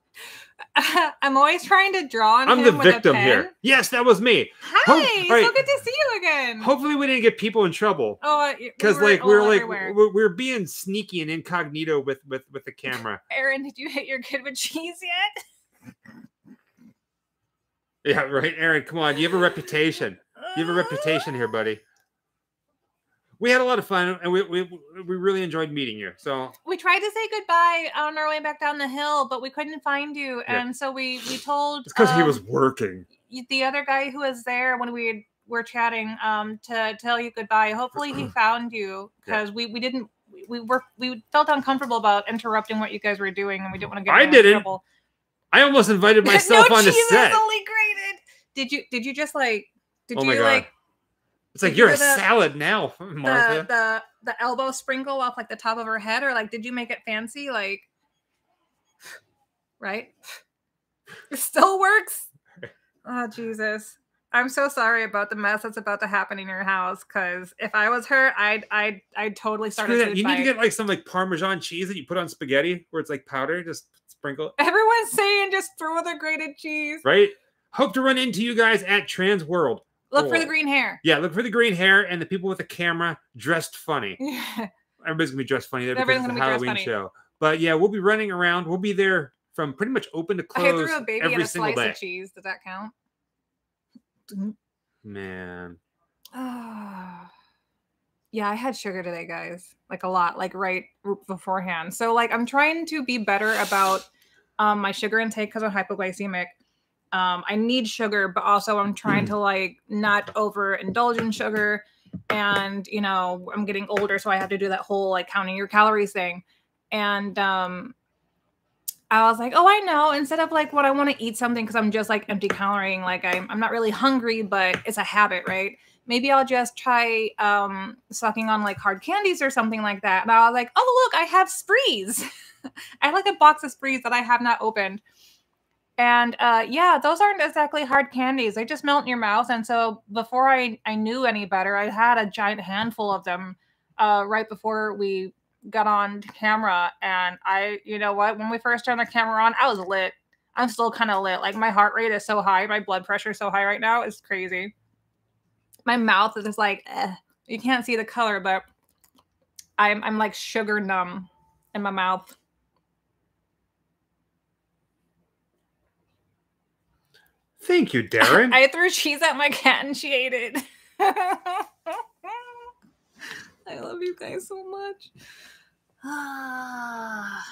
I'm always trying to draw on I'm him the with a victim here. Yes, that was me. Hi, Hope- so right. good to see you again. Hopefully, we didn't get people in trouble oh, uh, because like we are like we're, we're being sneaky and incognito with with with the camera. Aaron, did you hit your kid with cheese yet? Yeah, right, Aaron. Come on, you have a reputation. You have a reputation here, buddy. We had a lot of fun, and we we, we really enjoyed meeting you. So We tried to say goodbye on our way back down the hill, but we couldn't find you, Yeah. and so we we told it's because he um, was working. the other guy who was there when we were chatting um to tell you goodbye. Hopefully he found you Yeah. because we we didn't we- we were we felt uncomfortable about interrupting what you guys were doing and we didn't want to get I in didn't. trouble. I almost invited myself no on the cheese set. is only grated. Did you did you just like did Oh you my God. like It's like Did you you're a the- salad now, Martha. the the the elbow sprinkle off like the top of her head or like did you make it fancy like right it still works oh jesus i'm so sorry about the mess that's about to happen in your house because if i was her i'd i'd i'd totally start Screw a food You need to get like some like Parmesan cheese that you put on spaghetti, where it's like powder. Just sprinkle it, everyone's saying just throw the grated cheese right? Hope to run into you guys at Transworld. Look for the green hair Yeah, look for the green hair and the people with the camera dressed funny. Everybody's gonna be dressed funny there because it's a gonna be dressed Halloween show. But yeah, we'll be running around. We'll be there from pretty much open to close. i threw a baby every and a slice day. of cheese does that count Man, Ah. yeah, I had sugar today, guys. Like a lot, like right beforehand. So like I'm trying to be better about um my sugar intake because I'm hypoglycemic. Um, I need sugar, but also I'm trying to like not overindulge in sugar. And you know, I'm getting older, so I have to do that whole like counting your calories thing. And um I was like, oh, I know. Instead of like what I want to eat something because I'm just like empty caloring, like I'm, I'm not really hungry, but it's a habit, right? Maybe I'll just try um, sucking on like hard candies or something like that. And I was like, oh, look, I have sprees. I have like a box of sprees that I have not opened. And uh, yeah, those aren't exactly hard candies. They just melt in your mouth. And so before I, I knew any better, I had a giant handful of them uh, right before we got on camera. And I, you know what, when we first turned the camera on, I was lit. I'm still kind of lit. Like my heart rate is so high, my blood pressure is so high right now. It's crazy. My mouth is just like, eh. you can't see the color, but I'm I'm like sugar numb in my mouth. Thank you, Darren. I threw cheese at my cat and she ate it. I love you guys so much.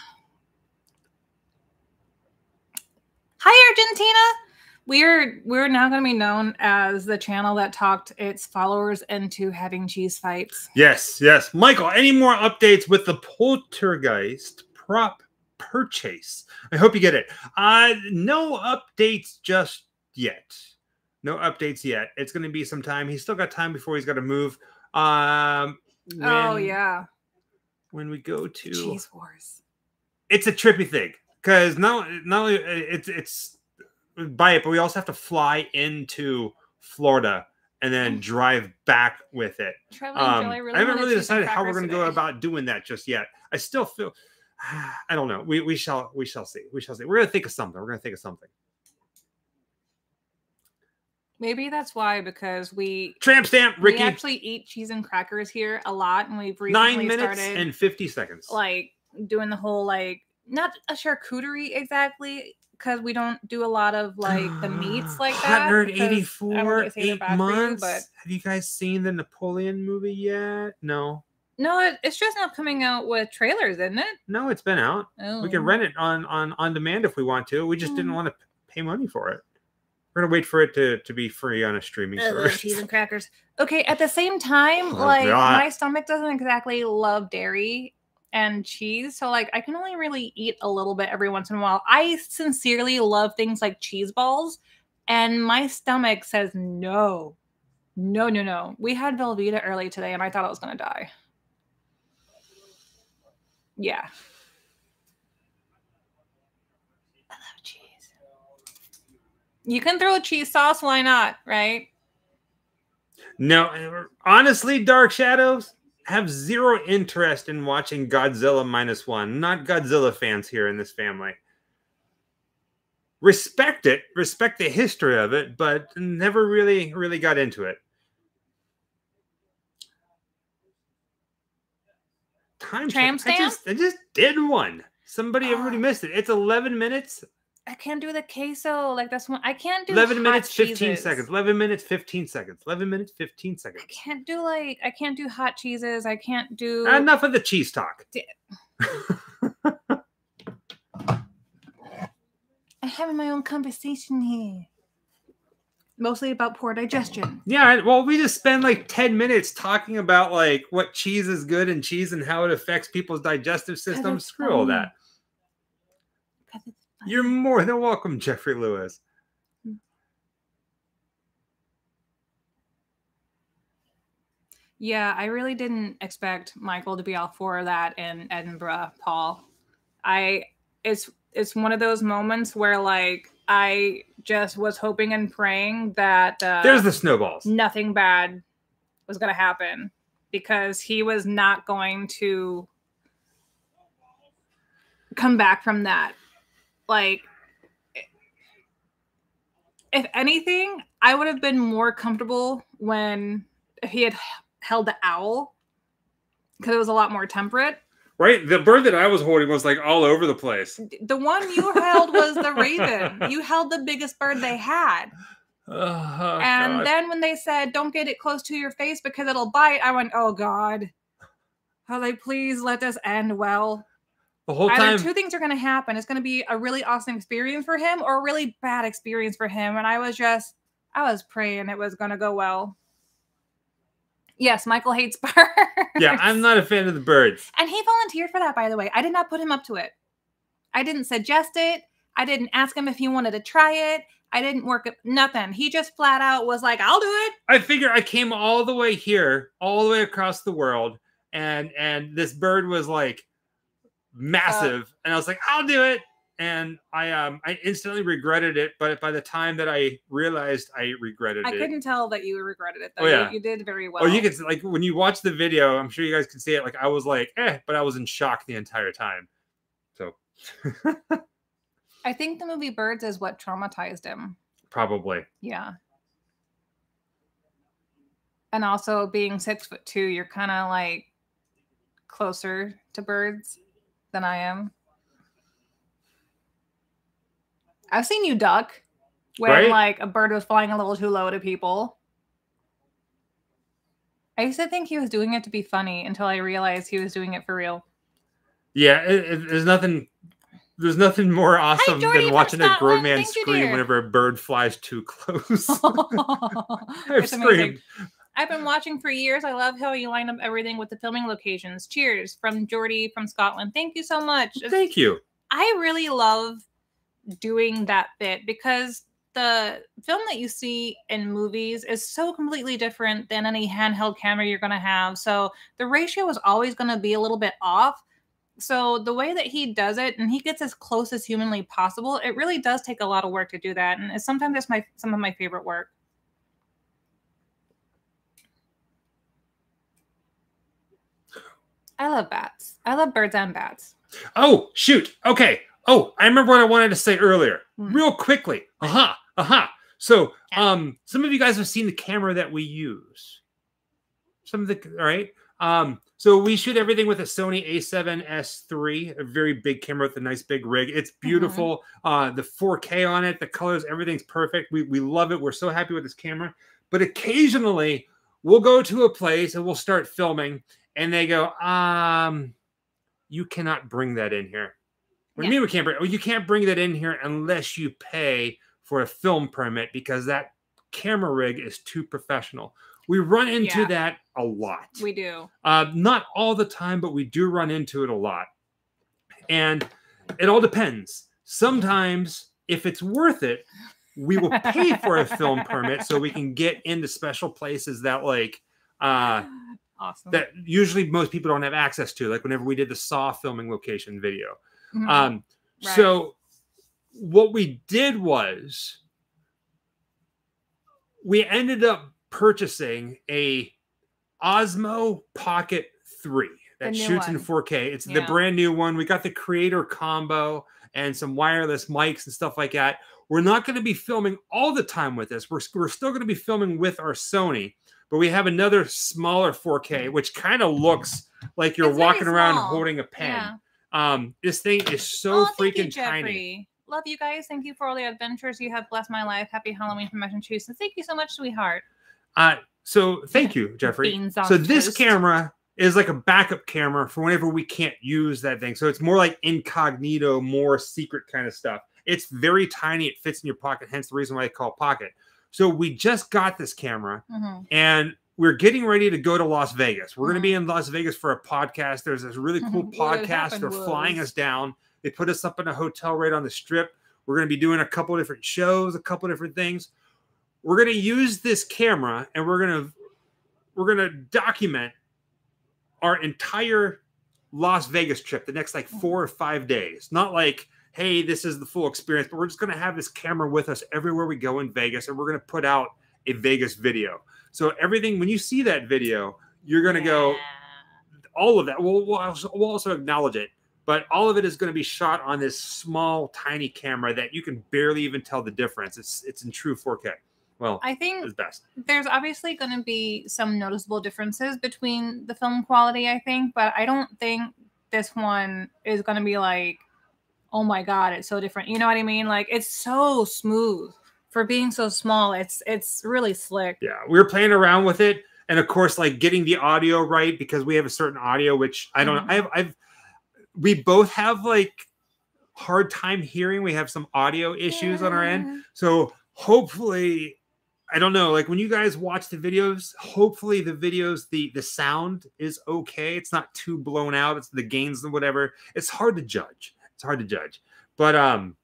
Hi Argentina. We're we're now going to be known as the channel that talked its followers into having cheese fights. yes, yes. Michael, any more updates with the poltergeist prop purchase? I hope you get it. Uh no updates just yet. No updates yet. It's going to be some time. He's still got time before he's got to move. Um oh yeah, When we go to cheese wars. it's a trippy thing because not not only uh, it's it's buy it, but we also have to fly into Florida and then Mm. drive back with it. Um, and Joey I haven't really decided how we're going to go about doing that just yet. I still feel I don't know. We we shall we shall see. We shall see. We're going to think of something. We're going to think of something. Maybe that's why because we Tramp stamp, we actually eat cheese and crackers here a lot, and we've recently Nine minutes started and fifty seconds. like doing the whole like not a charcuterie exactly because we don't do a lot of like the meats like that. Hundred because I don't eighty-four, wanna say they're eight bad for you, months. but Have you guys seen the Napoleon movie yet? No, no, it, it's just not coming out with trailers, isn't it? no, it's been out. Oh. We can rent it on on on demand if we want to. We just didn't Mm. want to pay money for it. We're gonna wait for it to to be free on a streaming Ugh, service. cheese and crackers. Okay, at the same time, Oh, like God. my stomach doesn't exactly love dairy and cheese, so like I can only really eat a little bit every once in a while. I sincerely love things like cheese balls, and my stomach says no, no, no, no. We had Velveeta early today, and I thought I was gonna die. Yeah. I love cheese. You can throw a cheese sauce, why not? Right? No, honestly, Dark Shadows have zero interest in watching Godzilla minus one. Not Godzilla fans here in this family. Respect it, respect the history of it, but never really, really got into it. Time Tram check. I just, I just did one. Somebody, ah. everybody Oh. missed it. It's 11 minutes, I can't do the queso like that's one. I can't do 11 hot minutes, 15 cheeses. seconds. 11 minutes, 15 seconds. 11 minutes, 15 seconds. I can't do like I can't do hot cheeses. I can't do. Enough of the cheese talk. I'm having my own conversation here. Mostly about poor digestion. Yeah, well, we just spend like 10 minutes talking about like what cheese is good and cheese and how it affects people's digestive system. it's Screw all that. that. 'Cause it's You're more than welcome, Jeffrey Lewis. Yeah, I really didn't expect Michael to be all for that in Edinburgh, Paul. I it's it's one of those moments where like I just was hoping and praying that uh, There's the snowballs. nothing bad was going to happen because he was not going to come back from that. Like, if anything, I would have been more comfortable when if he had held the owl because it was a lot more temperate. Right? The bird that I was holding was like all over the place. The one you held was the raven. You held the biggest bird they had. Oh, and God. then when they said, "Don't get it close to your face because it'll bite," I went, "Oh God, how they please let this end well." The whole Either time, two things are going to happen. It's going to be a really awesome experience for him, or a really bad experience for him. And I was just, I was praying it was going to go well. Yes, Michael hates birds. yeah, I'm not a fan of the birds. And he volunteered for that, by the way. I did not put him up to it. I didn't suggest it. I didn't ask him if he wanted to try it. I didn't work it. Nothing. He just flat out was like, "I'll do it." I figure I came all the way here, all the way across the world, and and this bird was like massive, and I was like, I'll do it. And I um I instantly regretted it, but by the time that I realized I regretted I it, I couldn't tell that you regretted it though. Oh, yeah. you, did very well. or you could like when you watch the video, I'm sure you guys can see it. Like I was like, eh, but I was in shock the entire time. So I think the movie Birds is what traumatized him. Probably. Yeah. And also being six foot two, you're kind of like closer to birds than I am. I've seen you duck when Right? like a bird was flying a little too low to people. I used to think he was doing it to be funny until I realized he was doing it for real. Yeah, it, it- there's nothing. There's nothing more awesome Jordy than watching a grown man scream whenever a bird flies too close. I've amazing. screamed. I've been watching for years. I love how you line up everything with the filming locations. Cheers from Jordy from Scotland. Thank you so much. It's- Thank you. I really love doing that bit because the film that you see in movies is so completely different than any handheld camera you're going to have. So the ratio is always going to be a little bit off. So the way that he does it and he gets as close as humanly possible, it really does take a lot of work to do that. And sometimes it's my some of my favorite work. I love bats. I love birds and bats. Oh shoot. Okay. Oh, I remember what I wanted to say earlier. Hmm. Real quickly. Aha. Aha. So, Yeah. um, some of you guys have seen the camera that we use. Some of the all right. Um, so we shoot everything with a Sony A7S III, a very big camera with a nice big rig. It's beautiful. Uh, the 4K on it, the colors, everything's perfect. We we love it. We're so happy with this camera. But occasionally we'll go to a place and we'll start filming, and they go, um, you cannot bring that in here. What do you mean we can't bring? Well, you can't bring that in here unless you pay for a film permit because that camera rig is too professional. We run into Yeah. that a lot. We do. Uh, not all the time, but we do run into it a lot. And it all depends. Sometimes, if it's worth it, we will pay for a film permit so we can get into special places that like uh awesome. that usually most people don't have access to like whenever we did the saw filming location video. Mhm. um Right. so what we did was we ended up purchasing a osmo pocket 3 that shoots in 4k it's the brand new one. We got the creator combo and some wireless mics and stuff like that. We're not going to be filming all the time with this. We're, we're still going to be filming with our sony but we have another smaller 4k which kind of looks like you're It's walking around holding a pen Yeah. um this thing is so Oh, thank you, freaking tiny Love you guys. Thank you for all the adventures you have blessed my life. Happy Halloween from Massachusetts. Thank you so much, sweetheart. uh so thank you jeffrey so this toast. camera is like a backup camera for whenever we can't use that thing so it's more like incognito more secret kind of stuff it's very tiny it fits in your pocket hence the reason why they call it pocket so we just got this camera Mhm. and we're getting ready to go to Las Vegas. We're going to be in Las Vegas for a podcast. There's this really cool Mm-hmm. Podcast. They're happened flying us down. They put us up in a hotel right on the strip. We're going to be doing a couple different shows, a couple different things. We're going to use this camera and we're going to we're going to document our entire Las Vegas trip, the next like Mm-hmm. four or five days. Not like, hey, this is the full experience, but we're just going to have this camera with us everywhere we go in Vegas, and we're going to put out a Vegas video. So everything when you see that video, you're going to go, Yeah. all of that. We'll, we'll, also, we'll also acknowledge it, but all of it is going to be shot on this small, tiny camera that you can barely even tell the difference. It's it's in true 4K. Well, I think best. there's obviously going to be some noticeable differences between the film quality, I think, but I don't think this one is going to be like, oh my god, it's so different. You know what I mean? Like it's so smooth for being so small. It's it's really slick. Yeah, we were playing around with it, and of course, like getting the audio right because we have a certain audio which I don't. Mhm. I've I've we both have like hard time hearing. We have some audio issues on our end, so hopefully. I don't know. Like when you guys watch the videos, hopefully the videos, the the sound is okay. It's not too blown out. It's the gains and whatever. It's hard to judge. It's hard to judge. But um,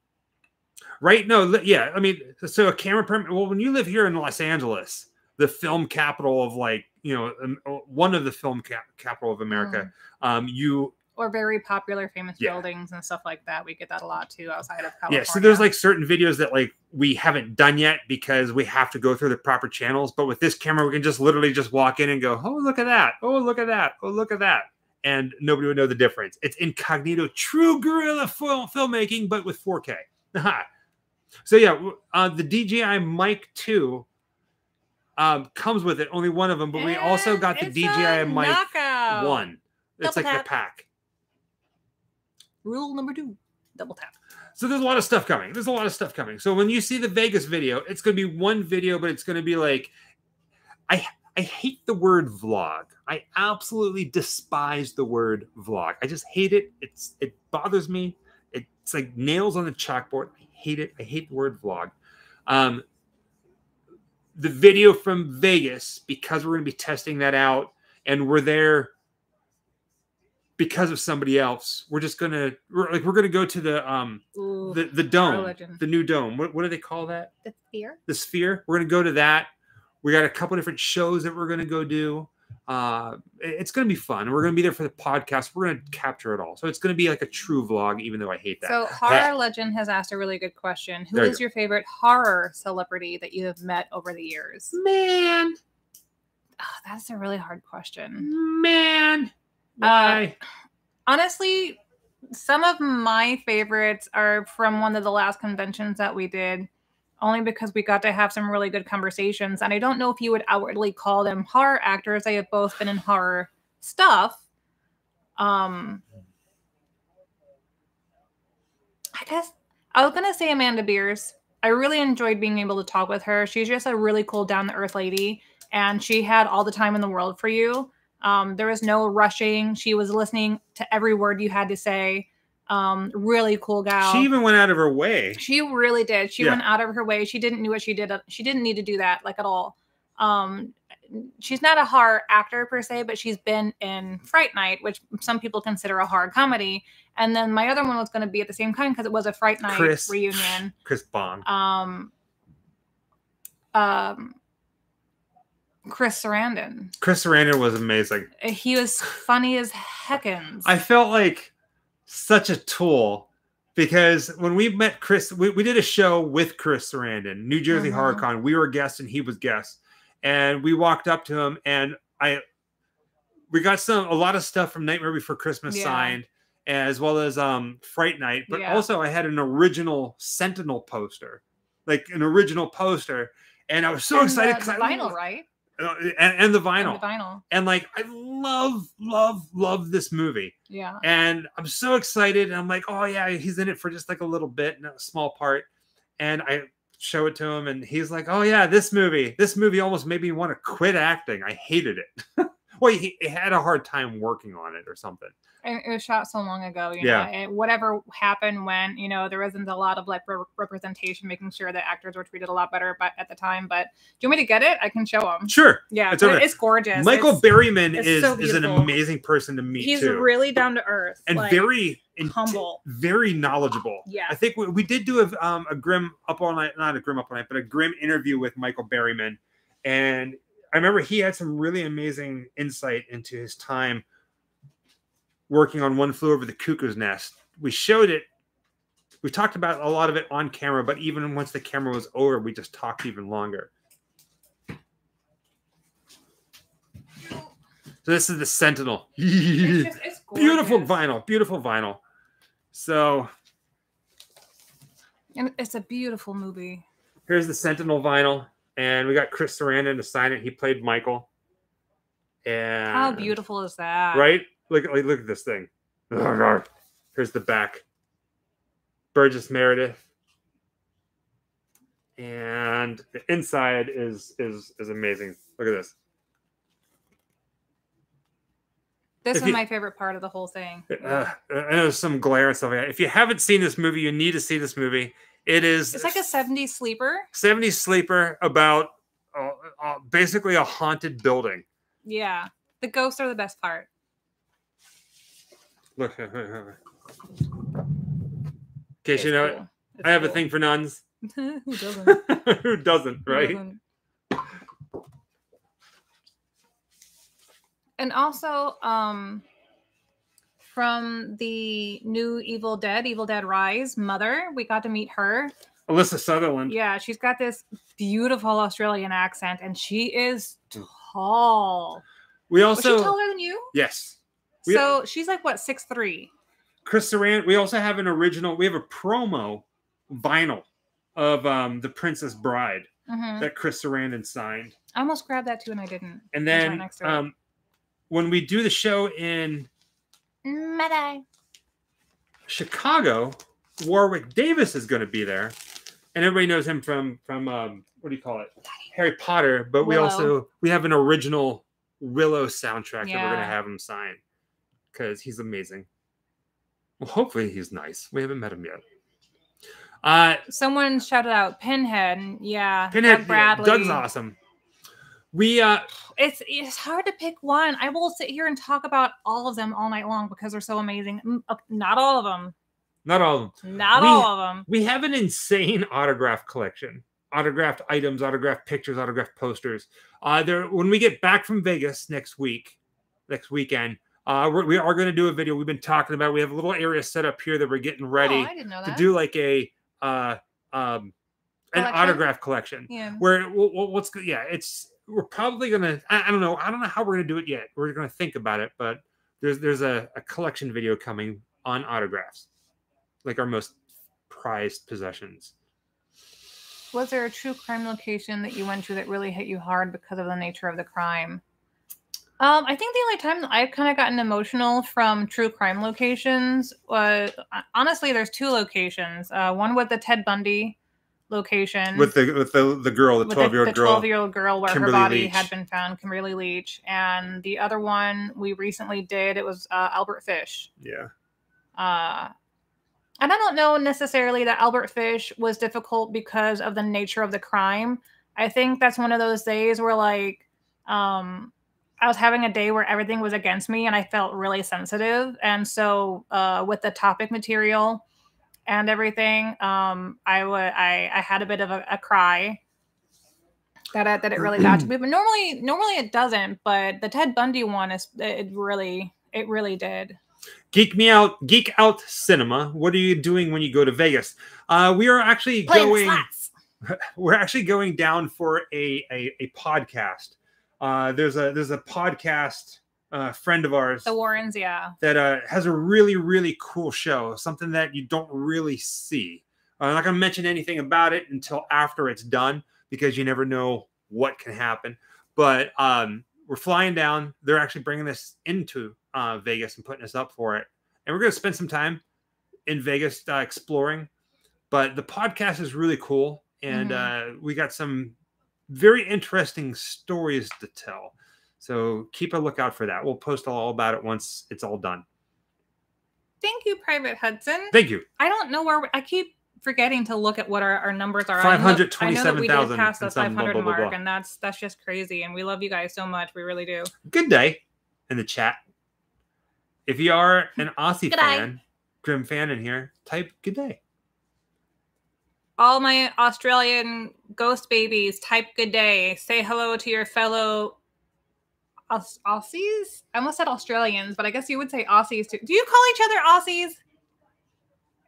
right? No, yeah. I mean, so a camera permit. Well, when you live here in Los Angeles, the film capital of like you know um, one of the film cap- capital of America, um, you Or very popular, famous Yeah. buildings and stuff like that. We get that a lot too outside of California. yeah. So there's like certain videos that like we haven't done yet because we have to go through the proper channels. But with this camera, we can just literally just walk in and go, oh look at that, oh look at that, oh look at that. And nobody would know the difference. It's incognito, true guerrilla film filmmaking, but with 4K. so yeah, uh, the DJI Mic Two um, comes with it. Only one of them, but we also got the it's DJI Mic knockout. One. It's Double like tap. the pack. Rule number two: double tap. So there's a lot of stuff coming. There's a lot of stuff coming. So when you see the Vegas video, it's going to be one video, but it's going to be like, I I hate the word vlog. I absolutely despise the word vlog. I just hate it. It's it bothers me. It's like nails on the chalkboard. I hate it. I hate the word vlog. Um, the video from Vegas because we're going to be testing that out, and we're there because of somebody else. We're just gonna we're, like we're gonna go to the um Ooh, the the dome, the new dome. What, what do they call that? The sphere. The sphere. We're gonna go to that. We got a couple different shows that we're gonna go do. Uh, it's gonna be fun. We're gonna be there for the podcast. We're gonna capture it all. So it's gonna be like a true vlog, even though I hate that. So horror legend has asked a really good question. Who There you your favorite horror celebrity that you have met over the years? man, Ah, that's a really hard question. man, Uh, honestly, some of my favorites are from one of the last conventions that we did, only because we got to have some really good conversations. And I don't know if you would outwardly call them horror actors. They have both been in horror stuff. Um, I guess I was gonna say Amanda Bearse. I really enjoyed being able to talk with her. She's just a really cool, down the earth lady, and she had all the time in the world for you. Um, there was no rushing. She was listening to every word you had to say. Um, really cool gal. she even went out of her way. She really did. She Yeah. went out of her way. She didn't do what she did. She didn't need to do that like at all. Um, she's not a horror actor per se, but she's been in Fright Night, which some people consider a horror comedy. And then my other one was going to be at the same time because it was a Fright Night Chris. reunion. Chris Bond. Um, um, Chris Sarandon. Chris Sarandon was amazing. He was funny as heckins. I felt like such a tool because when we met Chris, we, we did a show with Chris Sarandon, New Jersey Mhm. Horror Con. We were guests and he was guest. And we walked up to him and I we got some a lot of stuff from Nightmare Before Christmas Yeah. signed, as well as um Fright Night. But Yeah. also I had an original Sentinel poster, like an original poster. And I was so And excited because I vinyl, right? Uh, and, and the And vinyl. the vinyl. and like I love, love, love this movie Yeah. and I'm so excited. And I'm like, oh yeah, he's in it for just like a little bit, a small part. And I show it to him, and he's like, oh yeah, this movie, this movie almost made me want to quit acting. I hated it. well, he, he had a hard time working on it or something. It, it was shot so long ago you Yeah. know and whatever happened when you know there wasn't a lot of like re- representation making sure that actors were treated a lot better but at the time but do you want me to get it i can show them Sure, yeah It's there. it's gorgeous Michael It's- Berryman it's is so is an amazing person to meet he's too, really down to earth and like, very humble very knowledgeable. Yeah. I think we, we did do a, um, a Grimm up all night, not a Grimm up all night, but a Grimm interview with Michael Berryman, and I remember he had some really amazing insight into his time working on One Flew Over the Cuckoo's Nest. We showed it. We talked about a lot of it on camera, but even once the camera was over, we just talked even longer. So this is the Sentinel. it's just, it's beautiful vinyl, beautiful vinyl. So and it's a beautiful movie here's the Sentinel vinyl, and we got Chris Sarandon to sign it. He played Michael. And how beautiful is that right? Look, like, look at this thing. Here's the back. Burgess Meredith. And the inside is is is amazing. Look at this. this was my favorite part of the whole thing Uh, and there's some glare and stuff like that. If you haven't seen this movie, you need to see this movie. It is it's like a 70s sleeper 70s sleeper about uh, uh, basically a haunted building. yeah the ghosts are the best part Look, in case you know it, cool. I have a thing for nuns. who doesn't Who doesn't, Who right? doesn't? And also, um, from the new Evil Dead, Evil Dead Rise mother, we got to meet her. Alyssa Sutherland. Yeah, she's got this beautiful Australian accent, and she is tall. We Was she also taller than you? yes, We- so she's like what six three? Chris Sarandon. We also have an original. We have a promo vinyl of um, the Princess Bride Mhm. that Chris Sarandon signed. I almost grabbed that too, and I didn't. And right then um, when we do the show in. Chicago, Warwick Davis is going to be there, and everybody knows him from from um, what do you call it, Harry Potter. But we also we have an original Willow soundtrack that we're going to have him sign because he's amazing. Well, hopefully he's nice. We haven't met him yet. Uh, Someone shouted out Pinhead. Yeah, Pinhead, Doug Bradley. Doug's awesome. We uh, It's it's hard to pick one. I will sit here and talk about all of them all night long because they're so amazing. Uh, Not all of them. not all of them. Not We- all of them. We have an insane autograph collection. Autographed items, autographed pictures, autographed posters. Uh, there when we get back from Vegas next week, next weekend, uh, we're, we are going to do a video. We've been talking about. We have a little area set up here that we're getting ready Oh, didn't know to do like a uh, um, an Collection? autograph collection. yeah. Where wh- wh- what's go- yeah, it's we're probably gonna. I, I don't know. I don't know how we're gonna do it yet. We're gonna think about it, but there's there's a, a collection video coming on autographs, like our most prized possessions. Was there a true crime location that you went to that really hit you hard because of the nature of the crime? Um, I think the only time that I've kind of gotten emotional from true crime locations was honestly, there's two locations. Uh, one with the Ted Bundy location With the with the the girl, the twelve year old girl. 12 year old girl where Kimberly her body Leach. had been found, Kimberly Leach, and the other one we recently did. It was uh, Albert Fish. Yeah. Uh, and I don't know necessarily that Albert Fish was difficult because of the nature of the crime. I think that's one of those days where like um I was having a day where everything was against me and I felt really sensitive. And so uh with the topic material and everything, um I would I I had a bit of a, a cry that it, that it really got to me. But normally normally it doesn't, but the Ted Bundy one is it really it really did. Geek me out, geek out cinema. What are you doing when you go to Vegas? Uh, we are actually Playing going. we're actually going down for a a, a podcast. Uh, there's a there's a podcast uh, friend of ours The Warrens, yeah. that uh, has a really really cool show, something that you don't really see. I'm not to mention anything about it until after it's done because you never know what can happen. But um, we're flying down. They're actually bringing this into uh, Vegas and putting us up for it, and we're going to spend some time in Vegas uh, exploring. But the podcast is really cool, and uh, we got some very interesting stories to tell. So keep a lookout for that. We'll post all about it once it's all done. Thank you, Private Hudson. Thank you. I don't know where we- I keep forgetting to look at what our, our numbers are. I know- I know that we did 527,000 pass the and some blah, 500 blah, blah, mark, blah. and that's that's just crazy. And we love you guys so much. We really do. Good day in the chat. If you are an Aussie Good day. fan, Grimm fan in here, type good day. All my Australian ghost babies, type good day. Say hello to your fellow Aus- Aussies. I almost said Australians, but I guess you would say Aussies too. Do you call each other Aussies?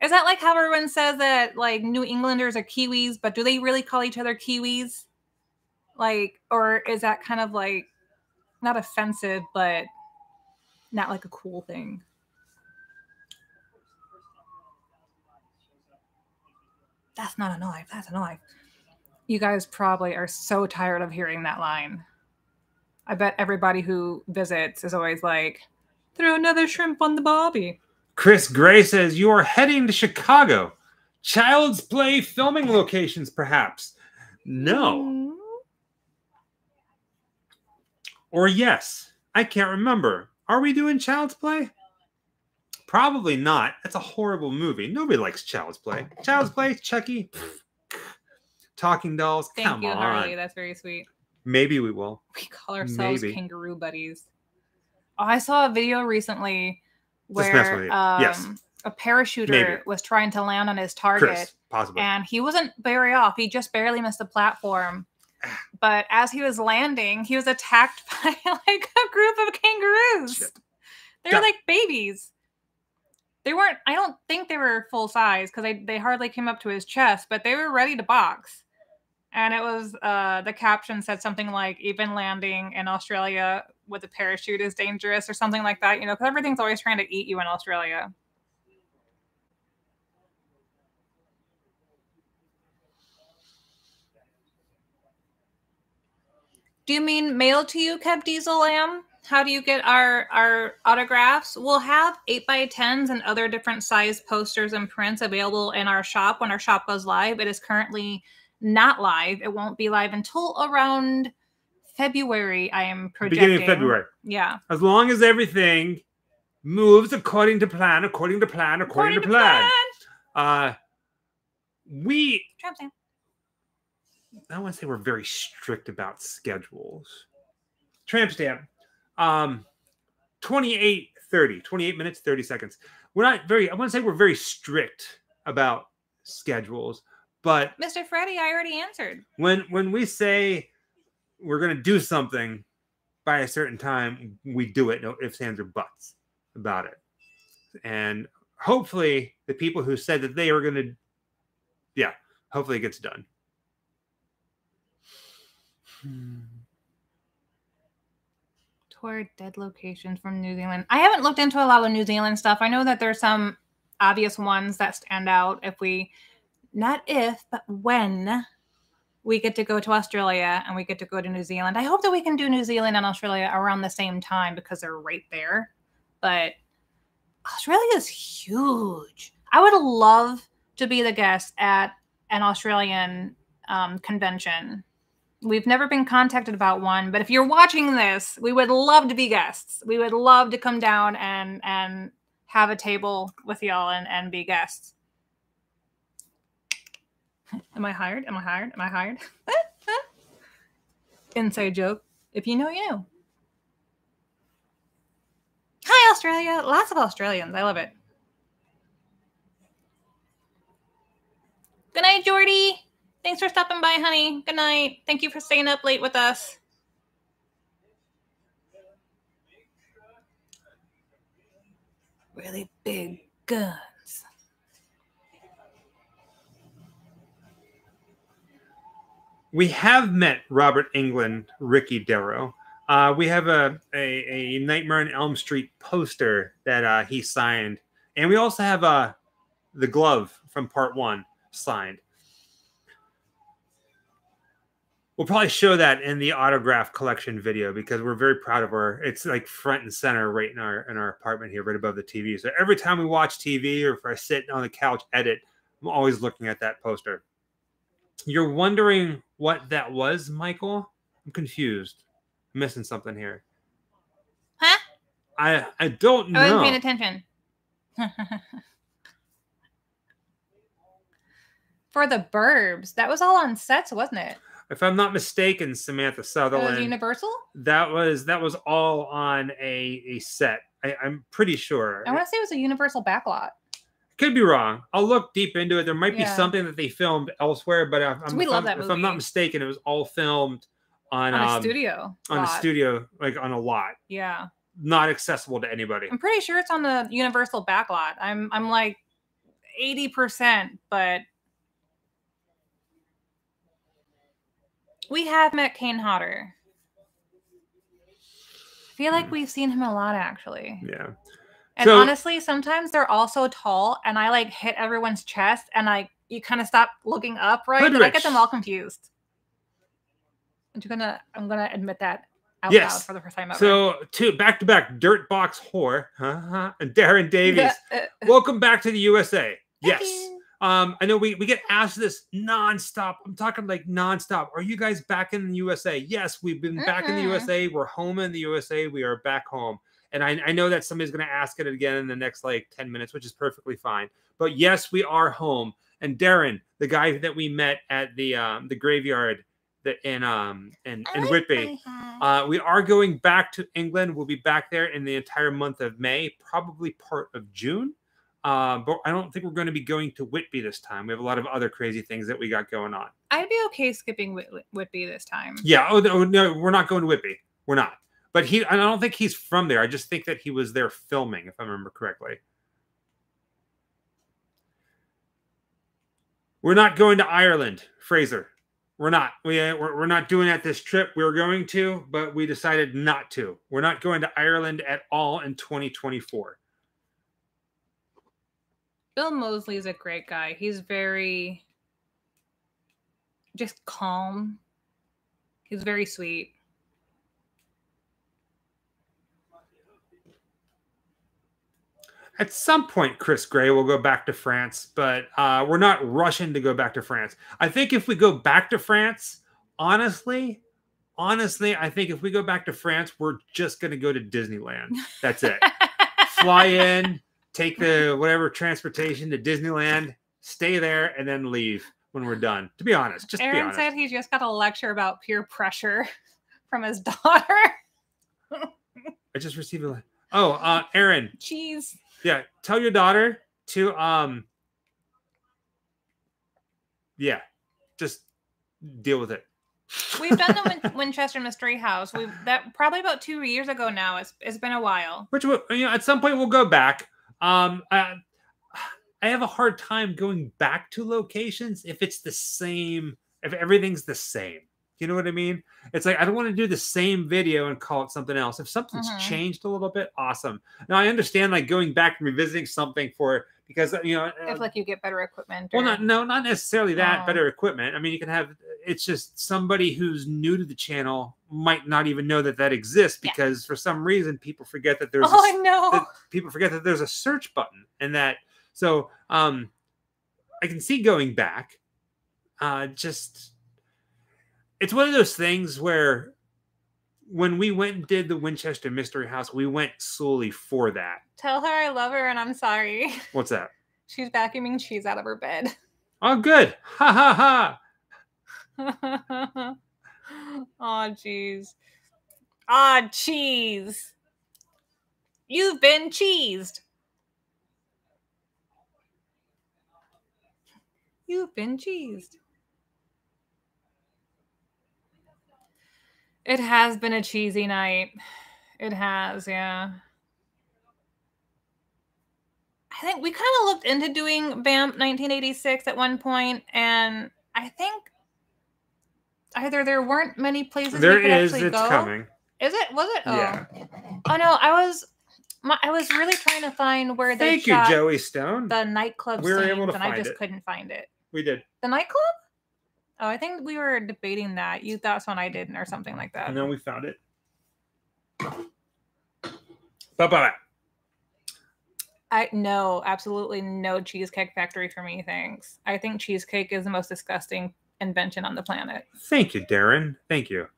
Is that like how everyone says that like New Zealanders are Kiwis, but do they really call each other Kiwis? Like, or is that kind of like not offensive, but not like a cool thing? That's not a knife. That's a knife. You guys probably are so tired of hearing that line. I bet everybody who visits is always like, throw another shrimp on the bobby. Chris Gray says you are heading to Chicago. Child's Play filming locations, perhaps. No. Mm. Or yes. I can't remember. Are we doing Child's Play? Probably not. That's a horrible movie. Nobody likes Child's Play. Child's Play, Chucky, Talking Dolls. Thank Come you, on. Harley. That's very sweet. Maybe we will. We call ourselves Maybe. kangaroo buddies. Oh, I saw a video recently Let's mess with where um, Yes. a parachuter Maybe. was trying to land on his target. Chris, possibly. and he wasn't very off. He just barely missed the platform. But as he was landing, he was attacked by like a group of kangaroos. Shit. They're Yeah. like babies they weren't i don't think they were full size because they, they hardly came up to his chest but they were ready to box. And it was uh, the caption said something like even landing in australia with a parachute is dangerous or something like that you know because everything's always trying to eat you in australia. Do you mean mail to you kev diesel am? How do you get our our autographs? We'll have eight by tens and other different size posters and prints available in our shop when our shop goes live. It is currently not live. It won't be live until around February. I am projecting. Beginning of February. Yeah. As long as everything moves according to plan, according to plan, according, to plan. Uh we Tramp stamp. I want to say we're very strict about schedules. Tramp stamp. Um 28 30, 28 minutes, 30 seconds. We're not very, I want to say we're very strict about schedules, but Mr. Freddy, I already answered. when when we say we're gonna do something by a certain time, we do it. No ifs, ands, or buts about it. And hopefully, the people who said that they were gonna, yeah, hopefully it gets done. Hmm. Toward dead locations from New Zealand. I haven't looked into a lot of New Zealand stuff. I know that there's some obvious ones that stand out if we, not if, but when we get to go to Australia and we get to go to New Zealand. I hope that we can do New Zealand and Australia around the same time because they're right there. But Australia is huge. I would love to be the guest at an Australian um, convention. We've never been contacted about one, but if you're watching this, we would love to be guests. We would love to come down and and have a table with y'all and, and be guests. Am I hired? Am I hired? Am I hired? Inside joke. If you know, you know. Hi, Australia. Lots of Australians. I love it. Good night, Jordy. Thanks for stopping by, honey. Good night. Thank you for staying up late with us. Really big guns. We have met Robert Englund, Ricky Darrow. Uh, we have a, a, a Nightmare on Elm Street poster that uh, he signed, and we also have uh, the glove from Part One signed. We'll probably show that in the autograph collection video because we're very proud of our. It's like front and center right in our in our apartment here, right above the TV. So every time we watch TV or if I sit on the couch edit, I'm always looking at that poster. You're wondering what that was, Michael? I'm confused. I'm missing something here. Huh? I I don't know I wasn't paying attention. For the Burbs, that was all on sets, wasn't it? If I'm not mistaken, Samantha That was Sutherland. Universal. that was that was all on a a set. I, I'm pretty sure. I want to say it was a Universal backlot. Could be wrong. I'll look deep into it. There might be something that they filmed elsewhere, but if I'm, We if love I'm- that if I'm not mistaken, it was all filmed on, on a um, studio. on a studio, like on a lot, Yeah, not accessible to anybody. I'm pretty sure it's on the Universal backlot. I'm I'm like eighty percent, but we have met Kane Hodder. I feel like Hmm. we've seen him a lot actually. Yeah. And So- honestly, sometimes they're all so tall, and I like hit everyone's chest, and I you kind of stop looking up, right? And I get them all confused. I'm gonna I'm gonna admit that out loud Yes. for the first time ever. So two back to back dirt box whore, huh? and Darren Davies. Welcome back to the USA. thank Yes. you. Um, I know we, we get asked this nonstop. I'm talking like nonstop. Are you guys back in the USA? Yes, we've been back in the Mhm. USA. We're home in the USA. We are back home. And I, I know that somebody's going to ask it again in the next like 10 minutes, which is perfectly fine. But yes, we are home. And Darren, the guy that we met at the um, the graveyard that in um in, in like Whitby, uh, we are going back to England. We'll be back there in the entire month of May, probably part of June. Uh, but I don't think we're going to be going to Whitby this time. We have a lot of other crazy things that we got going on. I'd be okay skipping Whit- Whitby this time. Yeah. Oh no, no, we're not going to Whitby. We're not. But he, I don't think he's from there. I just think that he was there filming, if I remember correctly. We're not going to Ireland, Fraser. We're not. We, uh, we're, we're not doing that this trip. We were going to, but we decided not to. We're not going to Ireland at all in 2024. Bill Moseley is a great guy. He's very just calm. He's very sweet. At some point, Chris Gray will go back to France, but uh, we're not rushing to go back to France. I think if we go back to France, honestly, honestly, I think if we go back to France, we're just going to go to Disneyland. That's it. Fly in, take the whatever transportation to Disneyland, stay there, and then leave when we're done. To be honest, just Aaron honest. said he just got a lecture about peer pressure from his daughter. I just received a. Oh, uh, Aaron, Jeez. yeah, tell your daughter to um. Yeah, just deal with it. We've done the Win- Winchester Mystery House. We that probably about two years ago now. It's it's been a while. Which you know, at some point we'll go back. Um, I, I have a hard time going back to locations if it's the same, if everything's the same. You know what I mean? It's like I don't want to do the same video and call it something else. If something's Mhm. changed a little bit, awesome. Now I understand like going back and revisiting something for because you know If uh, like you get better equipment. well, not no, not necessarily that. Oh. Better equipment. I mean, you can have. It's just somebody who's new to the channel might not even know that that exists Yeah. because for some reason people forget that there's. a Oh, know. that people forget that there's a search button and that. So um, I can see going back. Uh, just it's one of those things where when we went and did the Winchester Mystery House, we went solely for that. Tell her I love her and I'm sorry. What's that? She's vacuuming cheese out of her bed. Oh, good. Ha ha ha. oh, jeez. Ah, cheese. You've been cheesed. You've been cheesed. It has been a cheesy night. It has, yeah. I think we kind of looked into doing Vamp 1986 at one point, and I think either there weren't many places There we could is. actually It's go. coming. Is it? Was it? Oh. Yeah. Oh no, I was. My, I was really trying to find where they Thank you, Joey Stone. the nightclub We were able to and I just it. couldn't find it. we did. The nightclub? Oh, I think we were debating that. You thought one I didn't, or something like that. And then we found it. Bye bye. I no, absolutely no cheesecake factory for me. Thanks. I think cheesecake is the most disgusting invention on the planet. Thank you, Darren. Thank you.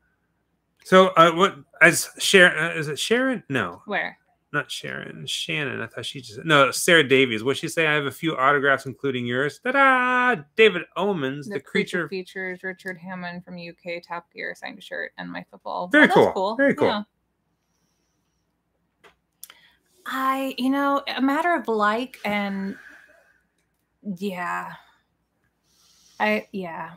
So, uh, what as Sharon? Uh, is it Sharon? No, Where? Not Sharon. Shannon. I thought she just no. Sarah Davies. What she say? I have a few autographs, including yours. Ta-da! David Omens, the, creature. features Richard Hammond from UK Top Gear signed a shirt and my football. Very that's cool. Very cool. Yeah. I, you know, a matter of like and yeah. I yeah.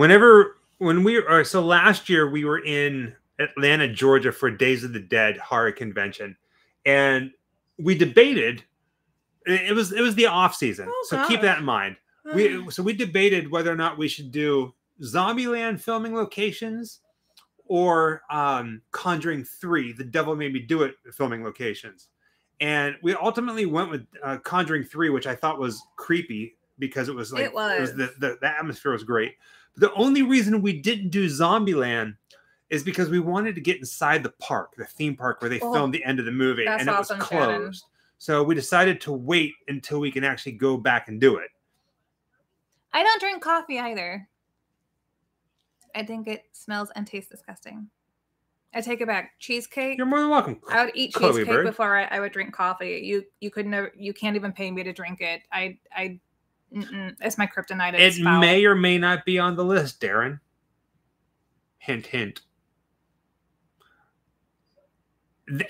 Whenever when we are so last year we were in Atlanta, Georgia for Days of the Dead horror convention, and we debated. It it was it was the off season, Oh, so keep that in mind. we so we debated whether or not we should do Zombieland filming locations or um, Conjuring Three, The Devil Made Me Do It filming locations, and we ultimately went with uh, Conjuring Three, which I thought was creepy because it was like It was. the, the the atmosphere was great. The only reason we didn't do Zombieland is because we wanted to get inside the park, the theme park where they Oh, filmed the end of the movie, and it awesome, was Shannon. closed. So we decided to wait until we can actually go back and do it. I don't drink coffee either. I think it smells and tastes disgusting. I take it back. Cheesecake. You're more than welcome. I would eat Chloe cheesecake Bird. before I, I would drink coffee. You you could never you can't even pay me to drink it. I I mm-mm, it's my kryptonite. It may or may not be on the list, Darren. Hint, hint.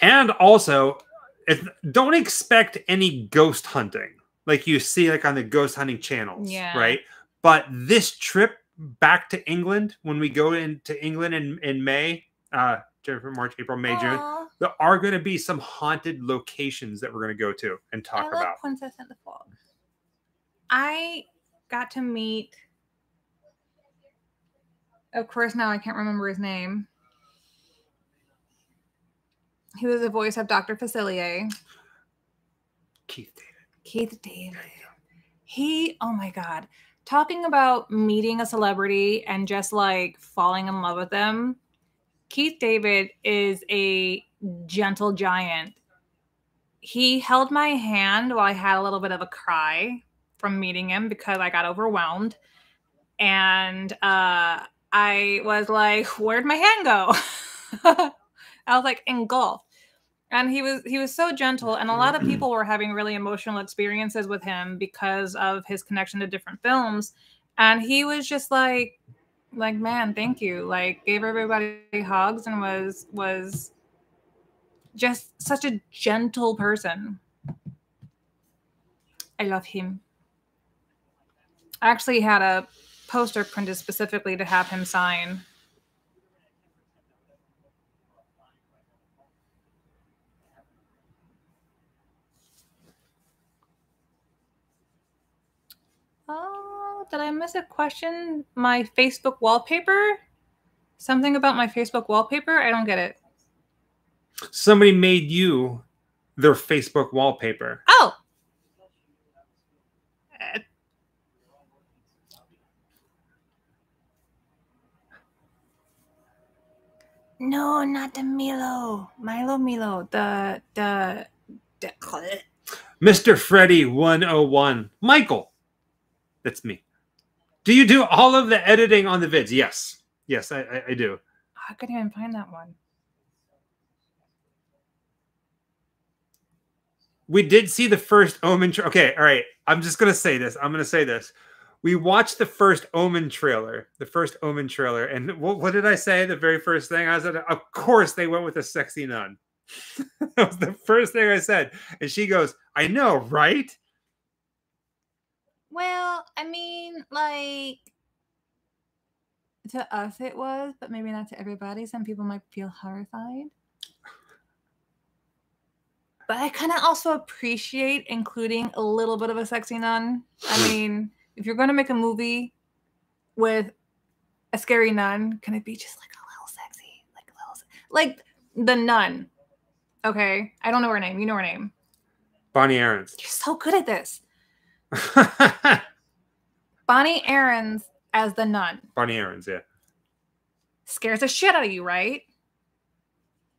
And also, if, don't expect any ghost hunting like you see like on the ghost hunting channels, Yeah. right? But this trip back to England, when we go into England in, in May, uh, January, March, April, May, June, there are going to be some haunted locations that we're going to go to and talk about. Princess and the Frog. I got to meet. Of course, now I can't remember his name. He was the voice of Dr. Facilier. Keith David. Keith David. He, oh my God, talking about meeting a celebrity and just like falling in love with them. Keith David is a gentle giant. He held my hand while I had a little bit of a cry from meeting him because I got overwhelmed. And uh, I was like, Where'd my hand go? I was like engulfed and he was he was so gentle and a lot of people were having really emotional experiences with him because of his connection to different films. And he was just like like man thank you. Like gave everybody hugs and was was just such a gentle person. I love him i actually had a poster printed specifically to have him sign Oh, did I miss a question? My Facebook wallpaper? Something about my Facebook wallpaper? I don't get it. Somebody made you their Facebook wallpaper. Oh. No, not the Milo. Milo Milo. The the, the Mr. Freddy 101. Michael. That's me. Do you do all of the editing on the vids? Yes. Yes, I, I, I do. I couldn't even find that one. We did see the first Omen. Tra- okay, all right. I'm just gonna say this. I'm gonna say this. We watched the first Omen trailer, the first Omen trailer, and what, what did I say? The very first thing I said, of course they went with a sexy nun. that was the first thing I said, and she goes, "I know, right?" Well, I mean, like to us it was, but maybe not to everybody. Some people might feel horrified. But I kind of also appreciate including a little bit of a sexy nun. I mean, if you're going to make a movie with a scary nun, can it be just like a little sexy? Like a little, like the nun. Okay. I don't know her name. You know her name. Bonnie Aarons. You're so good at this. Bonnie Aarons as the nun Bonnie Aarons, yeah. scares the shit out of you, right?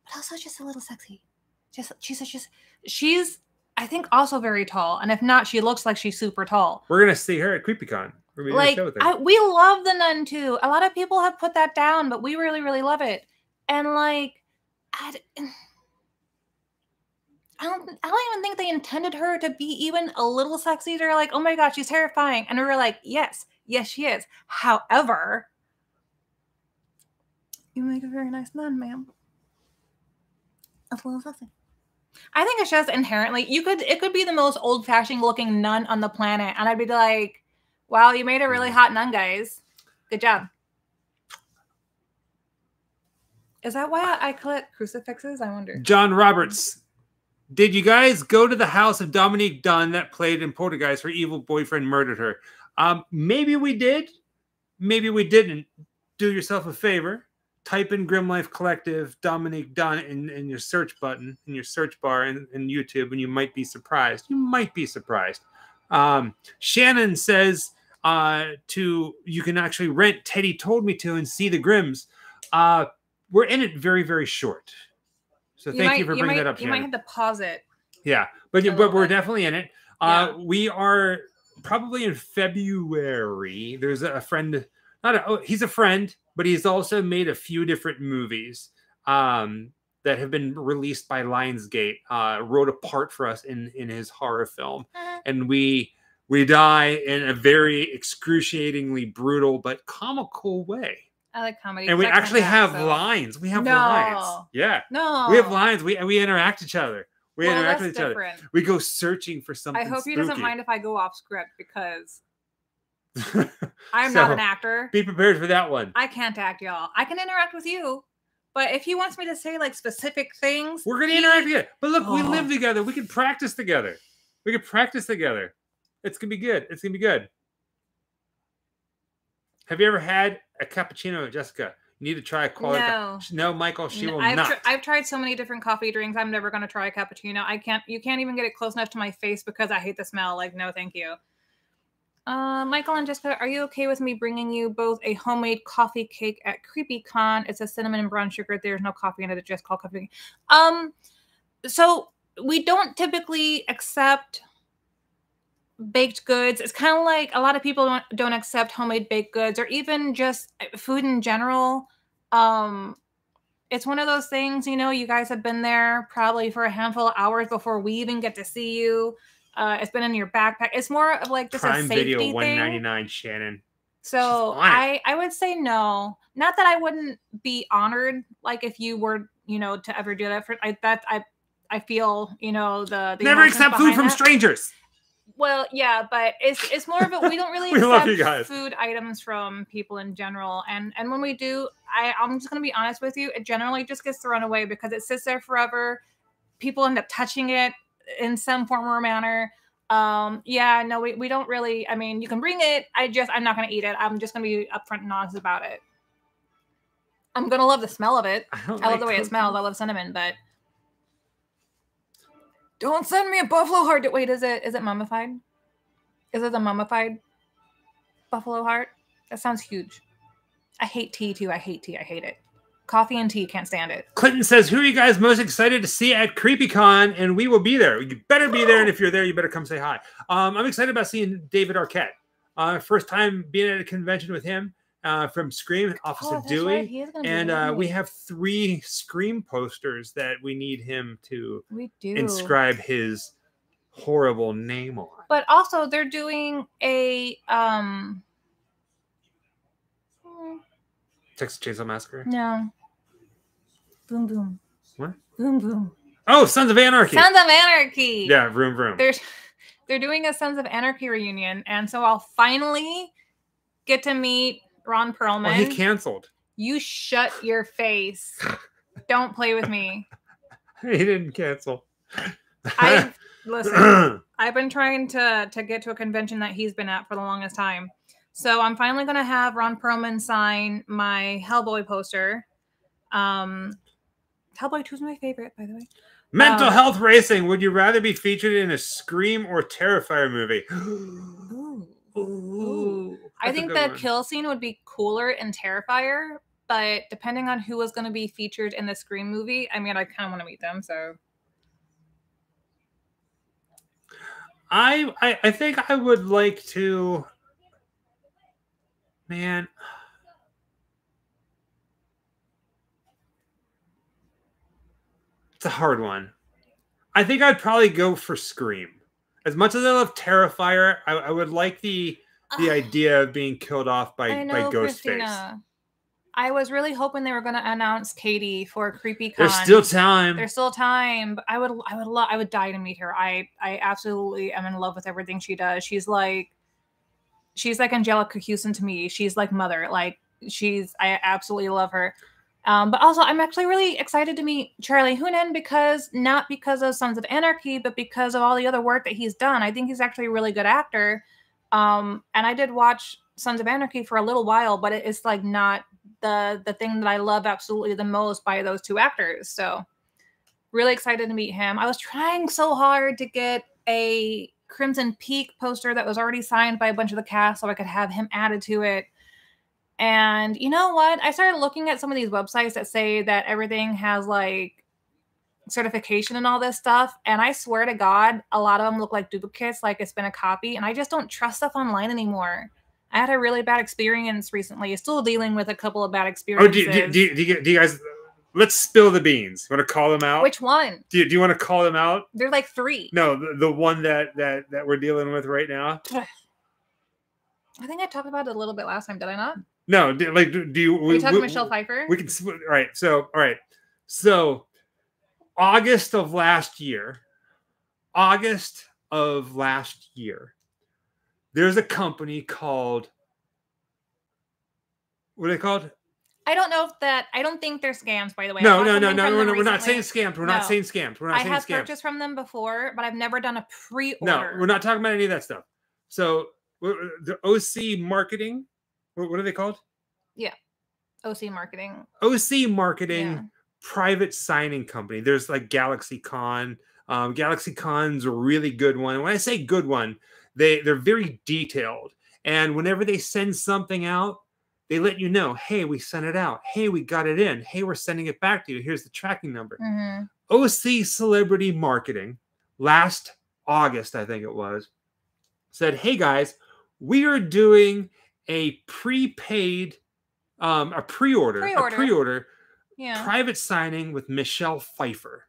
But also just a little sexy. Just she's just she's I think also very tall, and if not, she looks like she's super tall. We're gonna see her at CreepyCon. We're gonna do a Like show with her. I, we love the nun too. A lot of people have put that down, but we really really love it. And like, I, I don't I don't even think they intended her to be even a little sexy. They're like, oh my god, she's terrifying, and we were like, yes, yes, she is. However, you make a very nice nun, ma'am. A little sexy. I think it's just inherently you could it could be the most old fashioned looking nun on the planet, and I'd be like, wow, you made a really hot nun, guys. Good job. Is that why I collect crucifixes? I wonder. John Roberts. Did you guys go to the house of Dominique Dunne that played in Poltergeist? Her evil boyfriend murdered her. Um, maybe we did. Maybe we didn't. Do yourself a favor. Type in Grimm Life Collective Dominique Dunne in, in your search button, in your search bar in, in YouTube, and you might be surprised. You might be surprised. Um, Shannon says uh, to you can actually rent Teddy Told Me to and see the Grimms. Uh, we're in it very, very short. So thank might, you for bringing might, that up, You Shannon. might have to pause it. Yeah, but but we're bit. definitely in it. Uh, we are probably in February. There's a friend, not a, oh, he's a friend, but he's also made a few different movies um, that have been released by Lionsgate. Uh, wrote a part for us in in his horror film, Uh-huh. and we we die in a very excruciatingly brutal but comical way. I like comedy. And we actually have so- lines. We have lines. Yeah, No, we have lines. We we interact each other. We well, interact with each other we go searching for something. I hope he spooky. doesn't mind if I go off script because I'm not an actor. Be prepared for that one. I can't act, y'all. I can interact with you, but if he wants me to say like specific things, We're gonna he- interact together. But look, we Oh. live together. We can practice together. We can practice together. It's gonna be good. It's gonna be good. Have you ever had a cappuccino, Jessica? You need to try a quality. No. no, Michael, she N- will I've, not. tr- I've tried so many different coffee drinks. I'm never going to try a cappuccino. I can't. You can't even get it close enough to my face because I hate the smell. Like, no, thank you. Uh, Michael and Jessica, are you okay with me bringing you both a homemade coffee cake at CreepyCon? It's a cinnamon and brown sugar. There's no coffee in it. It's just called coffee. Um, so we don't typically accept baked goods. It's kind of like a lot of people don't, don't accept homemade baked goods or even just uh, food in general. Um, it's one of those things, you know, you guys have been there probably for a handful of hours before we even get to see you. Uh, it's been in your backpack. It's more of like just a Prime safety Video thing. 199 Shannon. So She's on it. I I would say no. Not that I wouldn't be honored, like if you were, you know, to ever do that for I that I I feel, you know, the, the Never accept food from that. strangers. Well, yeah, but it's it's more of a we don't really We love you accept guys. food items from people in general, and and when we do, I I'm just gonna be honest with you, it generally just gets thrown away because it sits there forever. People end up touching it in some form or manner. Um, yeah, no, we, we don't really. I mean, you can bring it. I just I'm not gonna eat it. I'm just gonna be upfront and honest about it. I'm gonna love the smell of it. I, I love like the way it smells. I love cinnamon, but don't send me a buffalo heart. Wait, is it is it mummified? Is it a mummified buffalo heart? That sounds huge. I hate tea too. I hate tea. I hate it. Coffee and tea, can't stand it. Clinton says, "Who are you guys most excited to see at CreepyCon?" And we will be there. You better be there, and if you're there, you better come say hi. Um, I'm excited about seeing David Arquette. Uh, first time being at a convention with him uh, from Scream, Officer Oh, Dewey, right, he is gonna be and uh, we have three Scream posters that we need him to inscribe his horrible name on. But also, they're doing a um. hmm, Texas Chainsaw Massacre. No. Boom boom. What? Boom boom. Oh, Sons of Anarchy. Sons of Anarchy. yeah, room room. They're they're doing a Sons of Anarchy reunion, and so I'll finally get to meet Ron Perlman. Oh, he canceled. you shut your face. Don't play with me. He didn't cancel. I listen. I've been trying to to get to a convention that he's been at for the longest time. So I'm finally gonna have Ron Perlman sign my Hellboy poster. Um Hellboy 2 is my favorite, by the way. Mental Um, health racing. Would you rather be featured in a Scream or Terrifier movie? Ooh. Ooh, I think the one. kill scene would be cooler in Terrifier, but depending on who was going to be featured in the Scream movie, I mean, I kind of want to meet them. So I, I I think I would like to. Man, it's a hard one. I think I'd probably go for Scream. As much as I love Terrifier, I, I would like the the idea of being killed off by I by Ghostface. I was really hoping they were going to announce Katie for Creepy Con. There's still time. There's still time. I would, I would love, I would die to meet her. I, I absolutely am in love with everything she does. She's like, she's like Anjelica Huston to me. She's like mother. Like she's, I absolutely love her. Um, but also, I'm actually really excited to meet Charlie Hunnam because not because of Sons of Anarchy, but because of all the other work that he's done. I think he's actually a really good actor. Um, and I did watch Sons of Anarchy for a little while, but it is like not the the thing that I love absolutely the most by those two actors. So really excited to meet him. I was trying so hard to get a Crimson Peak poster that was already signed by a bunch of the cast so I could have him added to it. And you know what? I started looking at some of these websites that say that everything has like certification and all this stuff. And I swear to God, a lot of them look like duplicates, like it's been a copy. And I just don't trust stuff online anymore. I had a really bad experience recently. Still dealing with a couple of bad Oh, experiences. do, do, do, you- do, you, do you guys? Let's spill the beans. Want to call them out? Which one? do you, do you want to call them out? They're like three. No, the, the one that that that we're dealing with right now. I think I talked about it a little bit last time, did I not? No, like do, you? Are you talking we, Michelle Pfeiffer? We can. All right. So all right. So August of last year, August of last year, there's a company called. What are they called? I don't know if that. I don't think they're scams, by the way. I No, no, no, no. We're, not- we're not saying scams. We're not saying scams. We're not I saying have scams. purchased from them before, but I've never done a pre-order. No, we're not talking about any of that stuff. So the OC marketing. What, are they called? Yeah. OC marketing. OC marketing. Yeah. private signing company. There's like Galaxy Con. Um, Galaxy Con's a really good one. When I say good one, They they're very detailed, and whenever they send something out, they let you know, hey, we sent it out. Hey, we got it in. Hey, we're sending it back to you. Here's the tracking number. Mhm. OC Celebrity Marketing last August, I think it was, said, "Hey guys, we are doing a prepaid, um, a pre-order, Pre-order. a pre-order Yeah. private signing with Michelle Pfeiffer."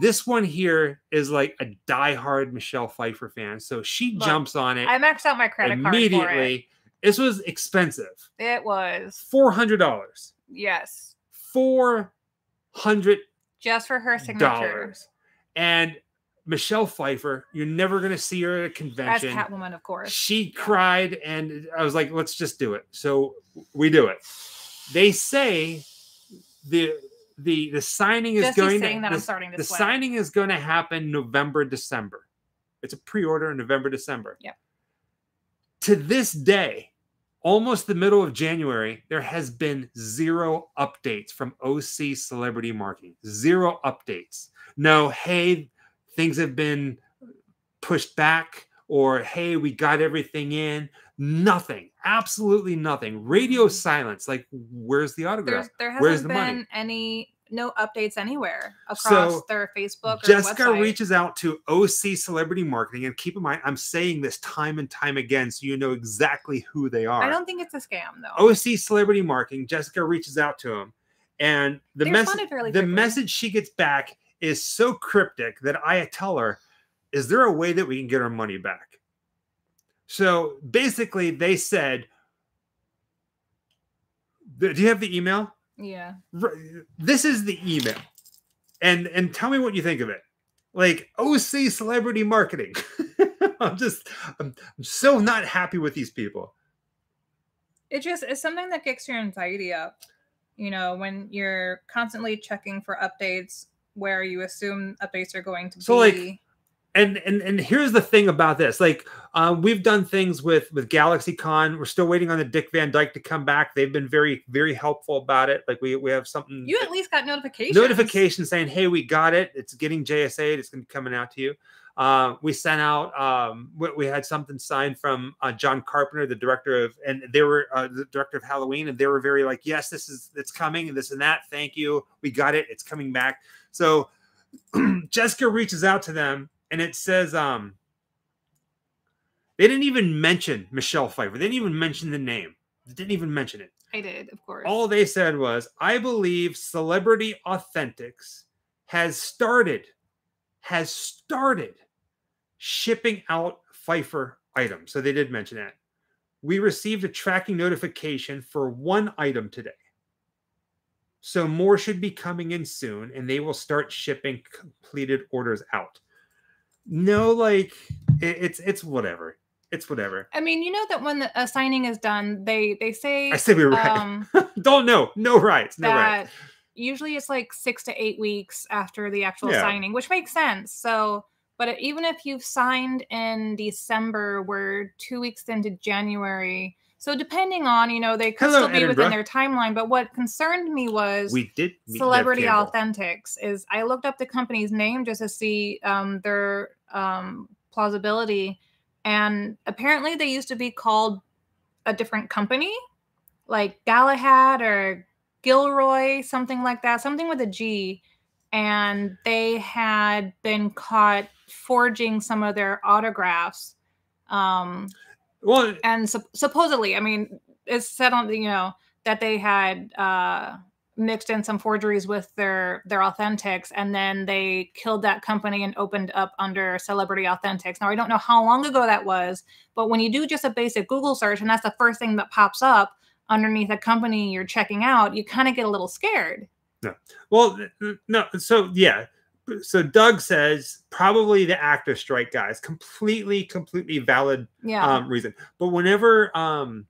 This one here is like a diehard Michelle Pfeiffer fan, so she Look, jumps on it I maxed out my credit card immediately. This was expensive, It was four hundred dollars, yes, four hundred just for her signature dollars. And Michelle Pfeiffer, you're never going to see her at a convention. as. Catwoman, of course. She cried, and I was like, let's just do it. So we do it. They say the the the signing is going saying to that, the, I'm starting to the sweat. signing is going to happen November December. It's a pre-order in November December. Yep. To this day, almost the middle of January, there has been zero updates from OC Celebrity Marketing. Zero updates. No, hey, things have been pushed back, or hey, we got everything in. Nothing. Absolutely nothing. Radio mm-hmm. silence. Like, where's the autograph? There Where's hasn't the money? any no updates anywhere across So, their Facebook or Jessica website. reaches out to OC Celebrity Marketing, and keep in mind, I'm saying this time and time again, so you know exactly who they are. I don't think it's a scam though. OC Celebrity Marketing. Jessica reaches out to him, and the message the quickly. message she gets back is so cryptic that I tell her, "Is there a way that we can get our money back?" So basically, they said, "Do you have the email?" yeah. This is the email, and and tell me what you think of it. Like OC Celebrity Marketing. I'm just I'm, I'm so not happy with these people. It just is something that kicks your anxiety up. You know, when you're constantly checking for updates where you assume updates are going to So, like, be. and and and here's the thing about this like um, we've done things with with galaxy con we're still waiting on the dick van dyke to come back. They've been very very helpful about it. Like we we have something you at least got notification notification saying hey we got it. It's getting jsa it's going to be coming out to you. Uh, we sent out um, we, we had something signed from uh, john carpenter the director of and they were uh, the director of halloween and they were very like yes this is it's coming and this and that. Thank you. We got it. It's coming back so jessica reaches out to them and it says um they didn't even mention michelle pfeiffer they didn't even mention the name they didn't even mention it I did, of course. all they said was, I believe Celebrity Authentics has started, has started shipping out Pfeiffer items. So they did mention that. We received a tracking notification for one item today. So more should be coming in soon, and they will start shipping completed orders out. No, like it- it's it's whatever. It's whatever. I mean, you know that when the, a signing is done, they they say I say we were right. um, Don't know. No rights. No rights. usually it's like six to eight weeks after the actual Yeah. signing, which makes sense. So, but even if you've signed in December, we're two weeks into January. So depending on, you know, they could Hello, still be Edinburgh. within their timeline. But what concerned me was We did Celebrity Authentics. Is I looked up the company's name just to see um, their um, plausibility, and apparently they used to be called a different company, like Galahad or Gilroy, something like that, something with a G. And they had been caught forging some of their autographs. Um, Well, and sup- supposedly, I mean, it's said on the you know that they had uh, mixed in some forgeries with their their authentics, and then they killed that company and opened up under Celebrity Authentics. Now I don't know how long ago that was, but when you do just a basic Google search, and that's the first thing that pops up underneath a company you're checking out, you kind of get a little scared. No, well, no. So yeah. So Doug says probably the actor strike, guys. Completely, completely valid Yeah, um, reason. But whenever um,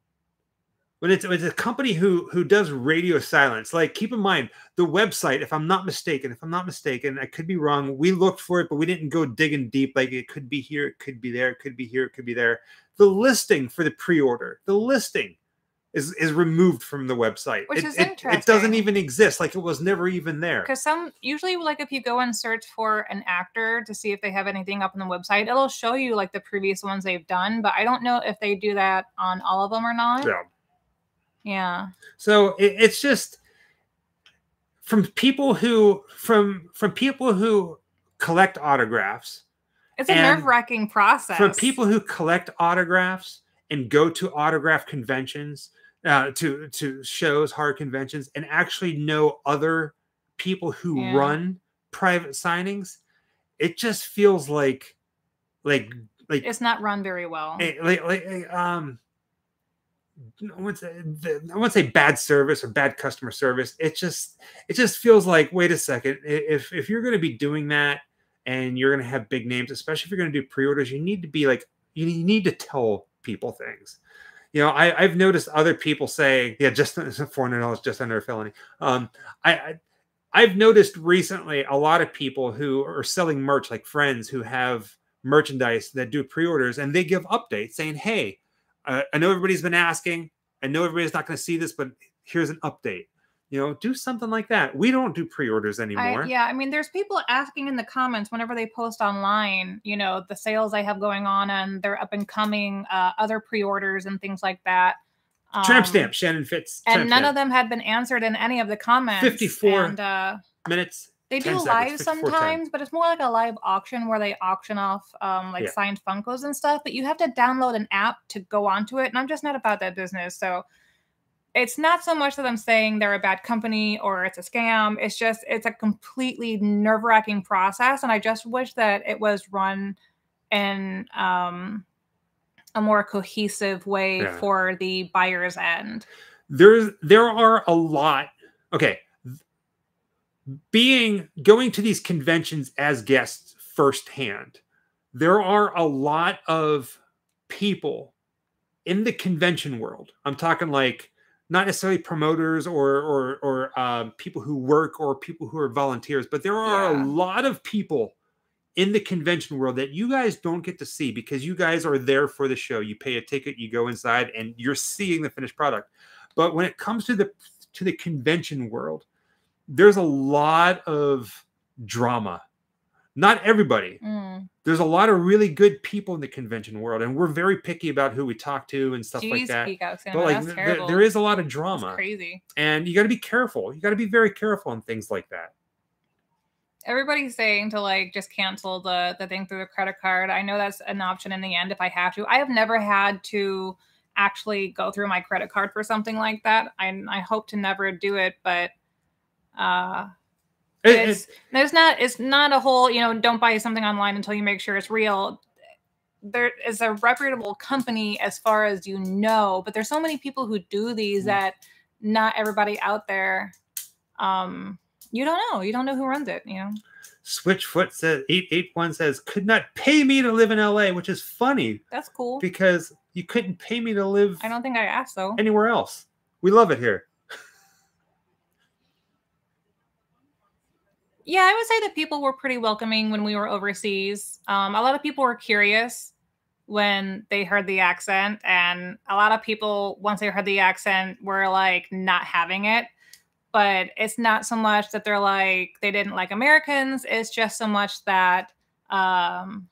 when it's, it's a company who who does radio silence, like keep in mind the website. If I'm not mistaken, if I'm not mistaken, I could be wrong. We looked for it, but we didn't go digging deep. Like it could be here, it could be there, it could be here, it could be there. The listing for the pre-order, the listing is is removed from the website. Which it, is it, It doesn't even exist. Like it was never even there. Because some usually like if you go and search for an actor to see if they have anything up on the website, it'll show you like the previous ones they've done. But I don't know if they do that on all of them or not. Yeah. Yeah. So it, it's just from people who from from people who collect autographs, It's a nerve wracking process. from people who collect autographs and go to autograph conventions, uh, to to shows, hard conventions, and actually know other people who Yeah. run private signings. It just feels like like like it's not run very well. eh, like, like um I wouldn't say I wouldn't say bad service or bad customer service. It just it just feels like wait a second if if you're going to be doing that and you're going to have big names, especially if you're going to do pre-orders, you need to be like you need to tell people things. You know, I, I've noticed other people saying, "Yeah, just four hundred dollars, just under a felony." Um, I, I I've noticed recently a lot of people who are selling merch, like friends who have merchandise that do pre-orders, and they give updates saying, "Hey, uh, I know everybody's been asking. I know everybody's not going to see this, but here's an update." You know, do something like that. We don't do pre-orders anymore. I, yeah, I mean, there's people asking in the comments whenever they post online, you know, the sales I have going on and their up and coming uh, other pre-orders and things like that. Tramp Um, stamp, Shannon Fitz. and none stamp. of them had been answered in any of the comments. 54 And uh, minutes. they do live 54 times. sometimes, but it's more like a live auction where they auction off um, like Yeah. signed Funkos and stuff. But you have to download an app to go onto it, and I'm just not about that business. So it's not so much that I'm saying they're a bad company or it's a scam. It's just it's a completely nerve wracking process, and I just wish that it was run in um, a more cohesive way Yeah. for the buyer's end. there's there are a lot okay being going to these conventions as guests firsthand there are a lot of people in the convention world i'm talking like not necessarily promoters or or or uh, people who work or people who are volunteers but there are Yeah. a lot of people in the convention world that you guys don't get to see because you guys are there for the show you pay a ticket you go inside and you're seeing the finished product but when it comes to the to the convention world there's a lot of drama not everybody Mm. there's a lot of really good people in the convention world and we're very picky about who we talk to and stuff like that Out but like that's th- there is a lot of That's drama crazy. and you got to be careful you got to be very careful on things like that everybody's saying to like just cancel the the thing through the credit card. I know that's an option in the end if I have to. I have never had to actually go through my credit card for something like that. I I hope to never do it, but uh It- it- it's there's not it's not a whole, you know, don't buy something online until you make sure it's real. There is a reputable company as far as you know, but there's so many people who do these Mm. that not everybody out there um you don't know. You don't know who runs it, you know. switchfoot says 881 says could not pay me to live in la which is funny That's cool. because you couldn't pay me to live I don't think I asked though. anywhere else we love it here Yeah, I would say that people were pretty welcoming when we were overseas. Um, a lot of people were curious when they heard the accent, and a lot of people, once they heard the accent, were like not having it. But it's not so much that they're like they didn't like Americans. It's just so much that um,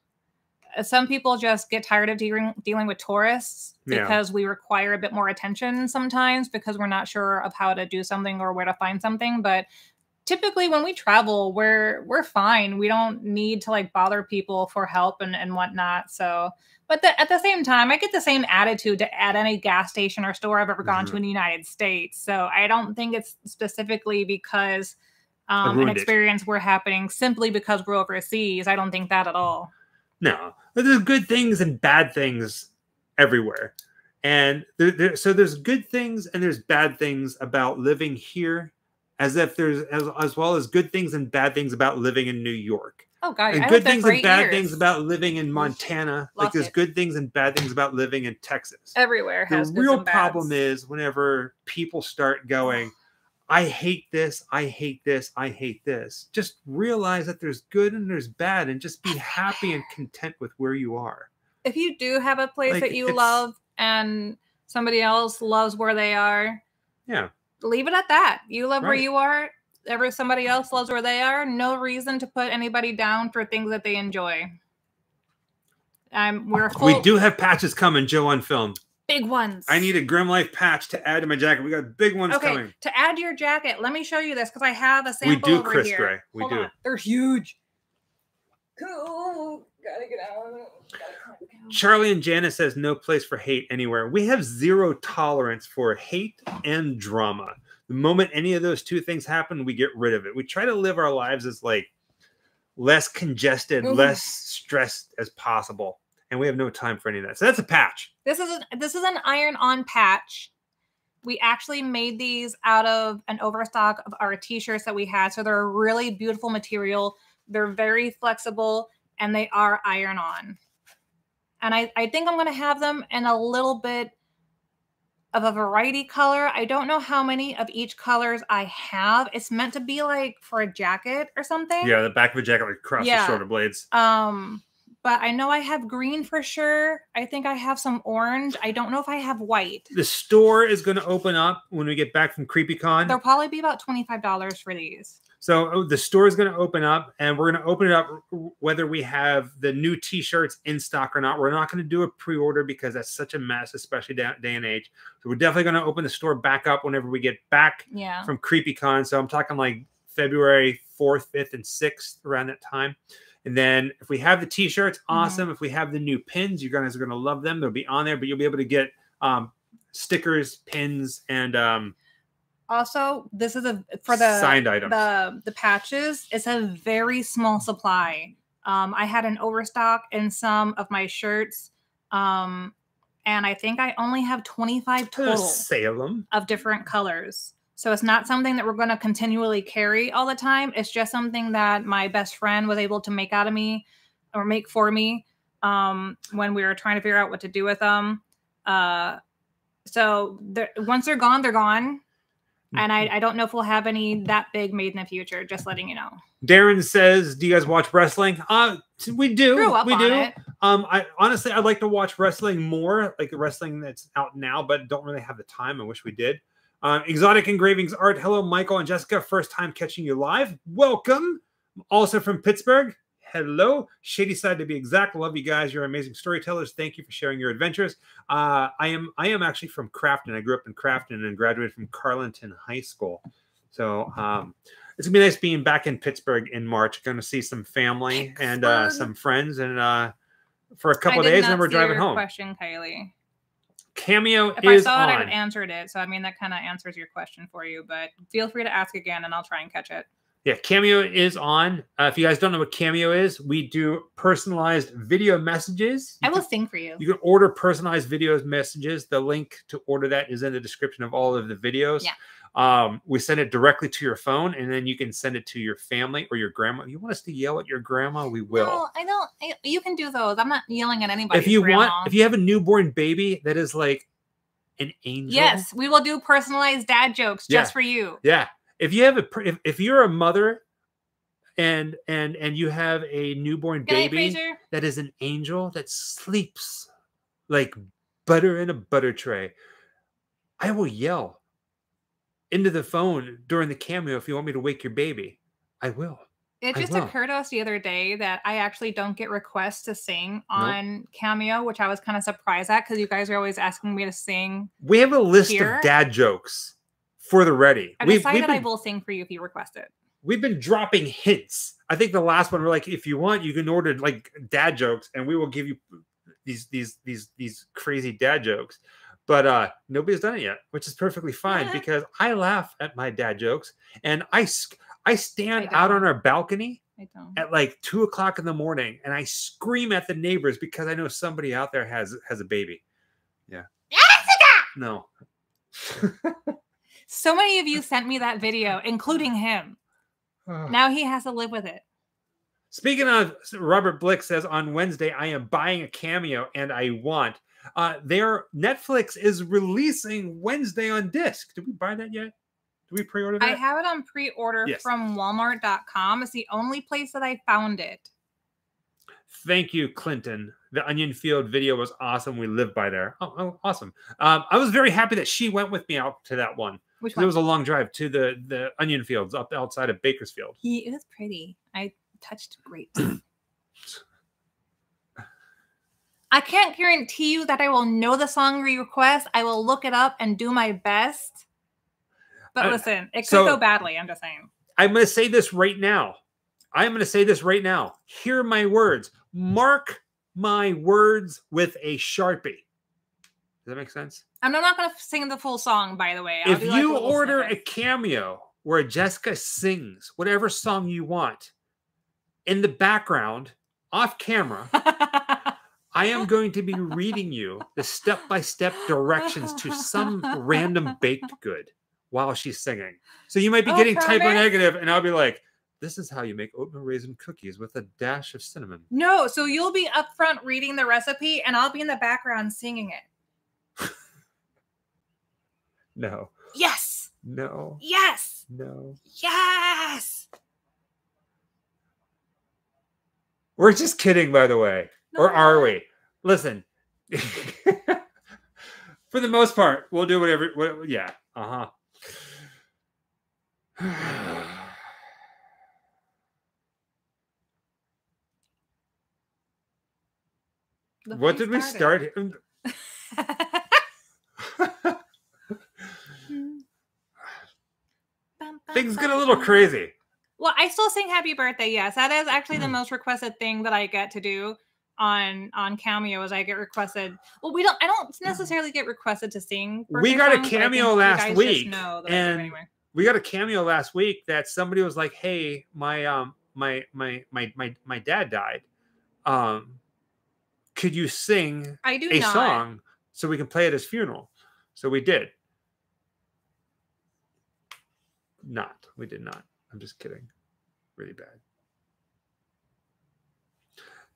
some people just get tired of dealing dealing with tourists Yeah. because we require a bit more attention sometimes because we're not sure of how to do something or where to find something. But typically when we travel we're we're fine we don't need to like bother people for help and and whatnot so but the, at the same time i get the same attitude to at any gas station or store i've ever gone to Mhm. in the united states so i don't think it's specifically because um, an ruined it. experience we're happening simply because we're overseas i don't think that at all No, there's good things and bad things everywhere, and there, there, so there's good things and there's bad things about living here, as if there's as, as well as good things and bad things about living in New York, oh god and I good things and bad years. things about living in Montana. like there's it. good things and bad things about living in Texas. everywhere the real and bads. problem is whenever people start going i hate this i hate this i hate this just realize that there's good and there's bad and just be happy and content with where you are if you do have a place Like, that you love and Somebody else loves where they are. Yeah. Leave it at that. You love where you are. Ever somebody else loves where they are. No reason to put anybody down for things that they enjoy. I'm we're full We do have patches coming, Joe, on film. big ones. I need a Grimm Life patch to add to my jacket. We got big ones okay coming. to add to your jacket. Let me show you this because I have a sample. We do, over Chris here. Gray. We Hold do. on. They're huge. Cool. Gotta get out. Gotta calm down. Charlie and Janice says no place for hate anywhere. We have zero tolerance for hate and drama. The moment any of those two things happen, we get rid of it. We try to live our lives as like less congested, Mhm. less stressed as possible. And we have no time for any of that. So that's a patch. This is a, this is an iron-on patch. We actually made these out of an overstock of our t-shirts that we had. So they're a really beautiful material. They're very flexible and they are iron-on. And I, I think I'm gonna have them in a little bit of a variety color. I don't know how many of each colors I have. It's meant to be like for a jacket or something. Yeah, the back of a jacket like across Yeah. the shoulder blades. Um, but I know I have green for sure. I think I have some orange. I don't know if I have white. The store is going to open up when we get back from CreepyCon. There'll probably be about $25 for these. So oh, the store is going to open up, and we're going to open it up whether we have the new T-shirts in stock or not. We're not going to do a pre-order because that's such a mess, especially da- day and age. So we're definitely going to open the store back up whenever we get back Yeah. from CreepyCon. So I'm talking like February 4th, 5th, and 6th around that time. And then if we have the T-shirts, awesome. If we have the new pins, you guys are going to love them. They'll be on there, but you'll be able to get um, stickers, pins, and um, Also, this is a for the signed items. the the patches. It's a very small supply. Um, I had an overstock in some of my shirts, um, and I think I only have 25 total. Salem. of different colors. So it's not something that we're going to continually carry all the time. It's just something that my best friend was able to make out of me or make for me um, when we were trying to figure out what to do with them. Uh, so they're, once they're gone, they're gone. And I, I don't know if we'll have any that big made in the future. Just letting you know. Darren says, "Do you guys watch wrestling?" Uh, we do. We do. it. Um, I honestly, I'd like to watch wrestling more, like the wrestling that's out now, but don't really have the time. I wish we did. Um, Exotic Engravings Art. Hello, Michael and Jessica. First time catching you live. Welcome. Also from Pittsburgh. Hello, Shady Side to be exact. Love you guys. You're amazing storytellers. Thank you for sharing your adventures. Uh, I am I am actually from Crafton. I grew up in Crafton and graduated from Carlynton High School. So um, it's gonna be nice being back in Pittsburgh in March. Going to see some family and uh, some friends, and uh, for a couple of days, and then we're driving home. Question, Kylie. Cameo If I is saw it, I'd answered it. So I mean, that kind of answers your question for you. But feel free to ask again, and I'll try and catch it. Yeah, Cameo is on. Uh, if you guys don't know what Cameo is, we do personalized video messages. I will can- sing for you. You can order personalized videos messages. The link to order that is in the description of all of the videos. Yeah. Um, we send it directly to your phone, and then you can send it to your family or your grandma. If You want us to yell at your grandma? We will. No, I don't. I, you can do those. I'm not yelling at anybody. if you want, if you have a newborn baby that is like an angel, yes, we will do personalized dad jokes Yeah. just for you. yeah. If you have a if, if you're a mother, and and and you have a newborn Good baby Fraser. that is an angel that sleeps like butter in a butter tray, I will yell into the phone during the cameo if you want me to wake your baby. I will. It just occurred to us the other day that I actually don't get requests to sing on Cameo, which I was kind of surprised at because you guys are always asking me to sing. We have a list Here? of dad jokes for the ready. I We've, decided we've I will sing for you if you request it. we've been dropping hints. I think the last one we're like, if you want, you can order like dad jokes, and we will give you these these these these crazy dad jokes. But uh nobody's done it yet, which is perfectly fine Yeah. because I laugh at my dad jokes, and I s- I stand I out on our balcony at like two o'clock in the morning, and I scream at the neighbors because I know somebody out there has has a baby. Yeah. No. So many of you sent me that video, including him. Now he has to live with it. Speaking of, Robert Blick says on Wednesday, I am buying a cameo and I want. Uh, their Netflix is releasing Wednesday on disc. Did we buy that yet? Did we pre-order that? I have it on pre-order Yes. from Walmart.com. It's the only place that I found it. Thank you, Clinton. The Onion Field video was awesome. We live by there. Oh, oh awesome. Um, I was very happy that she went with me out to that one. Which It was a long drive to the the onion fields up outside of Bakersfield. he is pretty. I touched grapes. I can't guarantee you that I will know the song we request. I will look it up and do my best. But listen, it could so- go badly. I'm just saying. I'm going to say this right now. I'm going to say this right now. Hear my words. Mark my words with a sharpie. That make sense? And I'm not going to sing the full song, by the way. I'll if like, you little order a cameo where Jessica sings whatever song you want in the background off camera, I am going to be reading you the step by step directions to some random baked good while she's singing. So you might be Oh, getting type promise? negative, and I'll be like, this is how you make oatmeal raisin cookies with a dash of cinnamon. no, so you'll be up front reading the recipe, and I'll be in the background singing it. No, Yes, no, yes, no. yes. We're just kidding, by the way. or are we? Listen, for the most part, we'll do whatever. What, yeah. Uh huh. What did we started. start? Things get a little crazy. Well, I still sing happy birthday. Yes, that is actually the Mm. most requested thing that I get to do on on Cameo. Is I get requested. Well, we don't. I don't necessarily get requested to sing. We got a songs, I Cameo last week, know that I do and anyway. We got a cameo last week that somebody was like, "Hey, my um, my my my my my dad died. Um, could you sing I do a not. song so we can play at his funeral. So we did. Not. We did not. I'm just kidding. Really bad.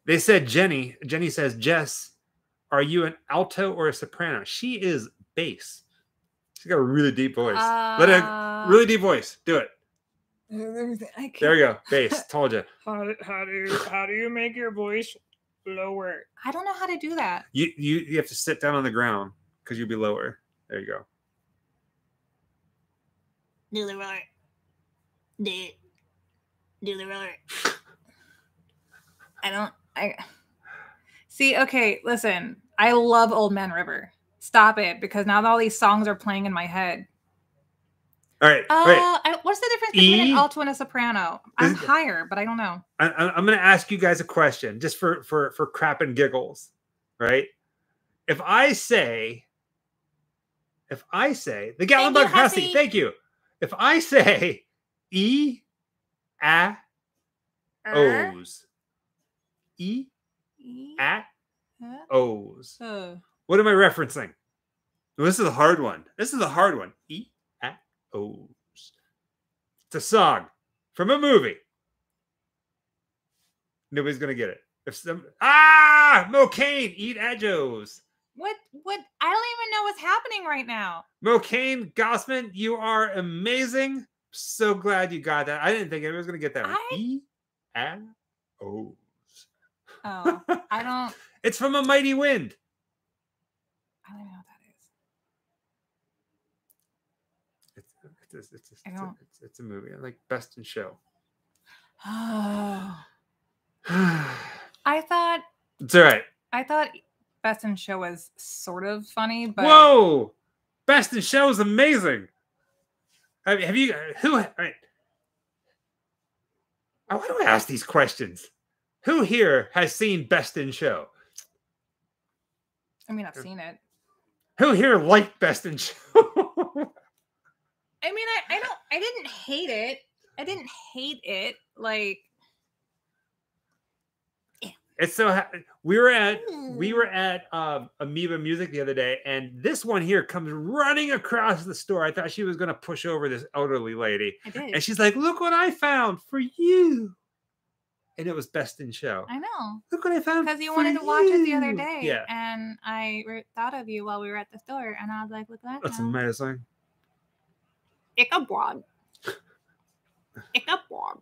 They said Jenny. Jenny says, Jess, are you an alto or a soprano? She is bass. She's got a really deep voice. Let it Uh, really deep voice. Do it. There you go. Bass. Told you. How do, how do you how do you make your voice lower? I don't know how to do that. You you you have to sit down on the ground because you'll be lower. There you go. Do the roller. Do do the roller. I don't. I see. Okay, listen. I love Old Man River. Stop it, because now all these songs are playing in my head. All right. Uh, all right. I, what's the difference between E? an alto and a soprano? I'm Is- higher, but I don't know. I, I- I'm going to ask you guys a question just for for for crap and giggles, right? If I say, if I say the Thank you, Gallenbug Hussy, Hussy. thank you. If I say e a o's, e a o's, what am I referencing? Well, this is a hard one. This is a hard one. E a o's. It's a song from a movie. Nobody's gonna get it. If some ah Mo Kane, eat at Joe's. What? What? I don't even know what's happening right now. Mo Kane, Gossman, you are amazing. So glad you got that. I didn't think anyone was gonna get that one. I- E a o's. Oh, I don't. it's from a mighty wind. I don't even know what that is. It's it's it's, it's, it's, a, it's, it's a movie. I like Best in Show. Oh, I thought it's all right. I thought Best in Show was sort of funny, but Whoa! Best in Show is amazing. Have, have you who? Right. Uh, Why do I ask these questions? Who here has seen Best in Show? I mean I've seen it. Who here liked Best in Show? I mean I, I don't I didn't hate it. I didn't hate it. Like it's so ha- we were at we were at um, Amoeba Music the other day, and this one here comes running across the store. I thought she was going to push over this elderly lady, I did. and she's like, "Look what I found for you!" And it was Best in Show. I know. Look what I found Because you wanted to watch it the other day. Yeah, And I re- thought of you while we were at the store and I was like, look at that. that's now. amazing. Ichabod. Ichabod.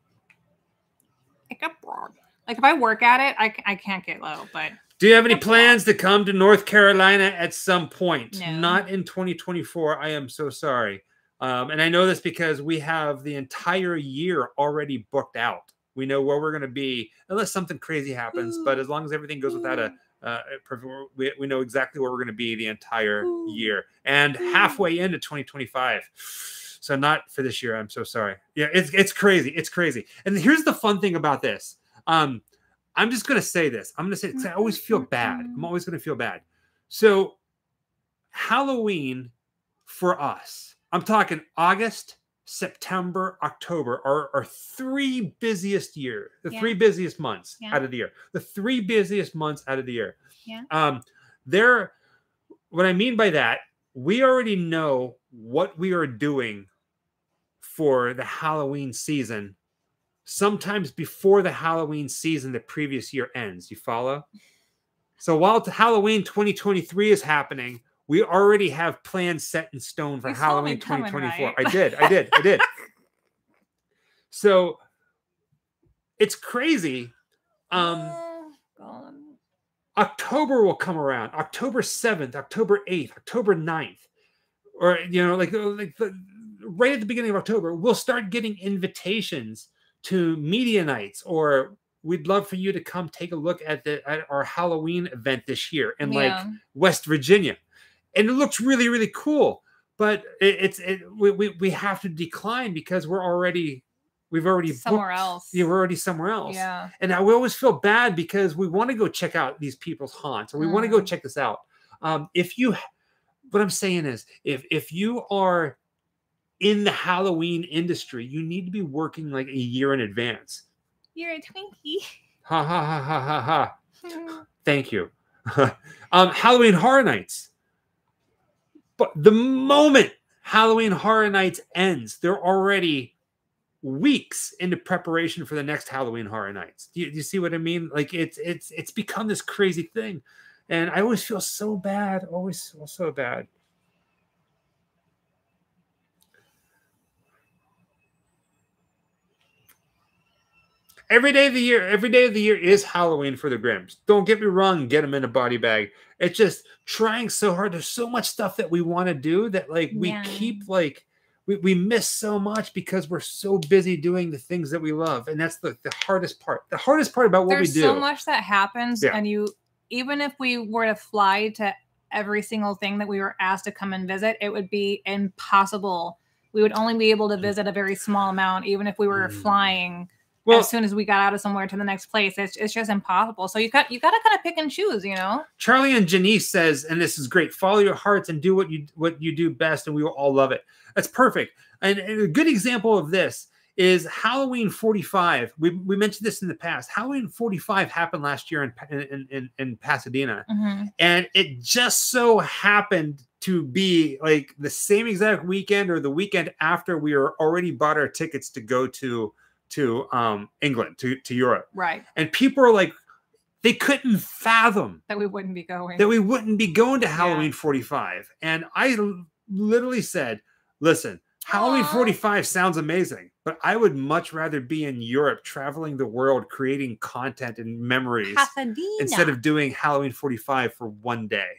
Ichabod. Like if I work at it, I, I can't get low. But Do you have any plans to come to North Carolina at some point? No. Not in 2024. I am so sorry. Um, and I know this because we have the entire year already booked out. We know where we're going to be, unless something crazy happens. But as long as everything goes without a, uh, we, we know exactly where we're going to be the entire Ooh. year and Ooh. halfway into 2025. So not for this year. I'm so sorry. Yeah, it's it's crazy. It's crazy. And here's the fun thing about this. Um, I'm just gonna say this. I'm gonna say because I always feel bad. I'm always gonna feel bad. So Halloween for us, I'm talking August, September, October are our three busiest year, the Yeah. three busiest months Yeah. out of the year. The three busiest months out of the year. Yeah. Um, there what I mean by that, we already know what we are doing for the Halloween season sometimes before the Halloween season the previous year ends. You follow? So while Halloween 2023 is happening, we already have plans set in stone for Halloween coming, 2024. right? I did. I did. I did. So it's crazy. Um God. October will come around. October 7th, October 8th, October 9th. Or you know, like, uh, like the, right at the beginning of October, we'll start getting invitations to media nights or we'd love for you to come take a look at the at our Halloween event this year in like West Virginia. And it looks really, really cool. But it, it's it, we, we we have to decline because we're already we've already somewhere booked- else. Yeah, we're already somewhere else. Yeah. And I we always feel bad because we want to go check out these people's haunts or we want to go Mm. check this out. Um, if you, what I'm saying is, if if you are in the Halloween industry, you need to be working like a year in advance. You're a Twinkie. Ha ha ha ha ha ha. Thank you. um, Halloween Horror Nights. But the moment Halloween Horror Nights ends, they're already weeks into preparation for the next Halloween Horror Nights. Do you, do you see what I mean? Like it's it's it's become this crazy thing, and I always feel so bad. Always feel so bad. Every day of the year, every day of the year is Halloween for the Grimms. Don't get me wrong, get them in a body bag. It's just trying so hard. There's so much stuff that we want to do that like we Yeah. keep like we, we miss so much because we're so busy doing the things that we love. And that's the, the hardest part. The hardest part about what There's we do. so much that happens, Yeah. and you even if we were to fly to every single thing that we were asked to come and visit, it would be impossible. We would only be able to visit a very small amount, even if we were Mm. flying well, as soon as we got out of somewhere to the next place. It's, it's just impossible. So you got you got to kind of pick and choose, you know. Charlie and Janice says, and this is great. Follow your hearts and do what you what you do best, and we will all love it. That's perfect. And, and a good example of this is Halloween 45. We, we mentioned this in the past. Halloween 45 happened last year in in, in, in Pasadena, mm-hmm. and it just so happened to be like the same exact weekend or the weekend after we were already bought our tickets to go to to um England to to Europe, Right. and people are like, they couldn't fathom That we wouldn't be going. that we wouldn't be going to Halloween 45. And I literally said, listen, Halloween Aw. 45 sounds amazing, but I would much rather be in Europe traveling the world creating content and memories Pasadena. instead of doing Halloween 45 for one day.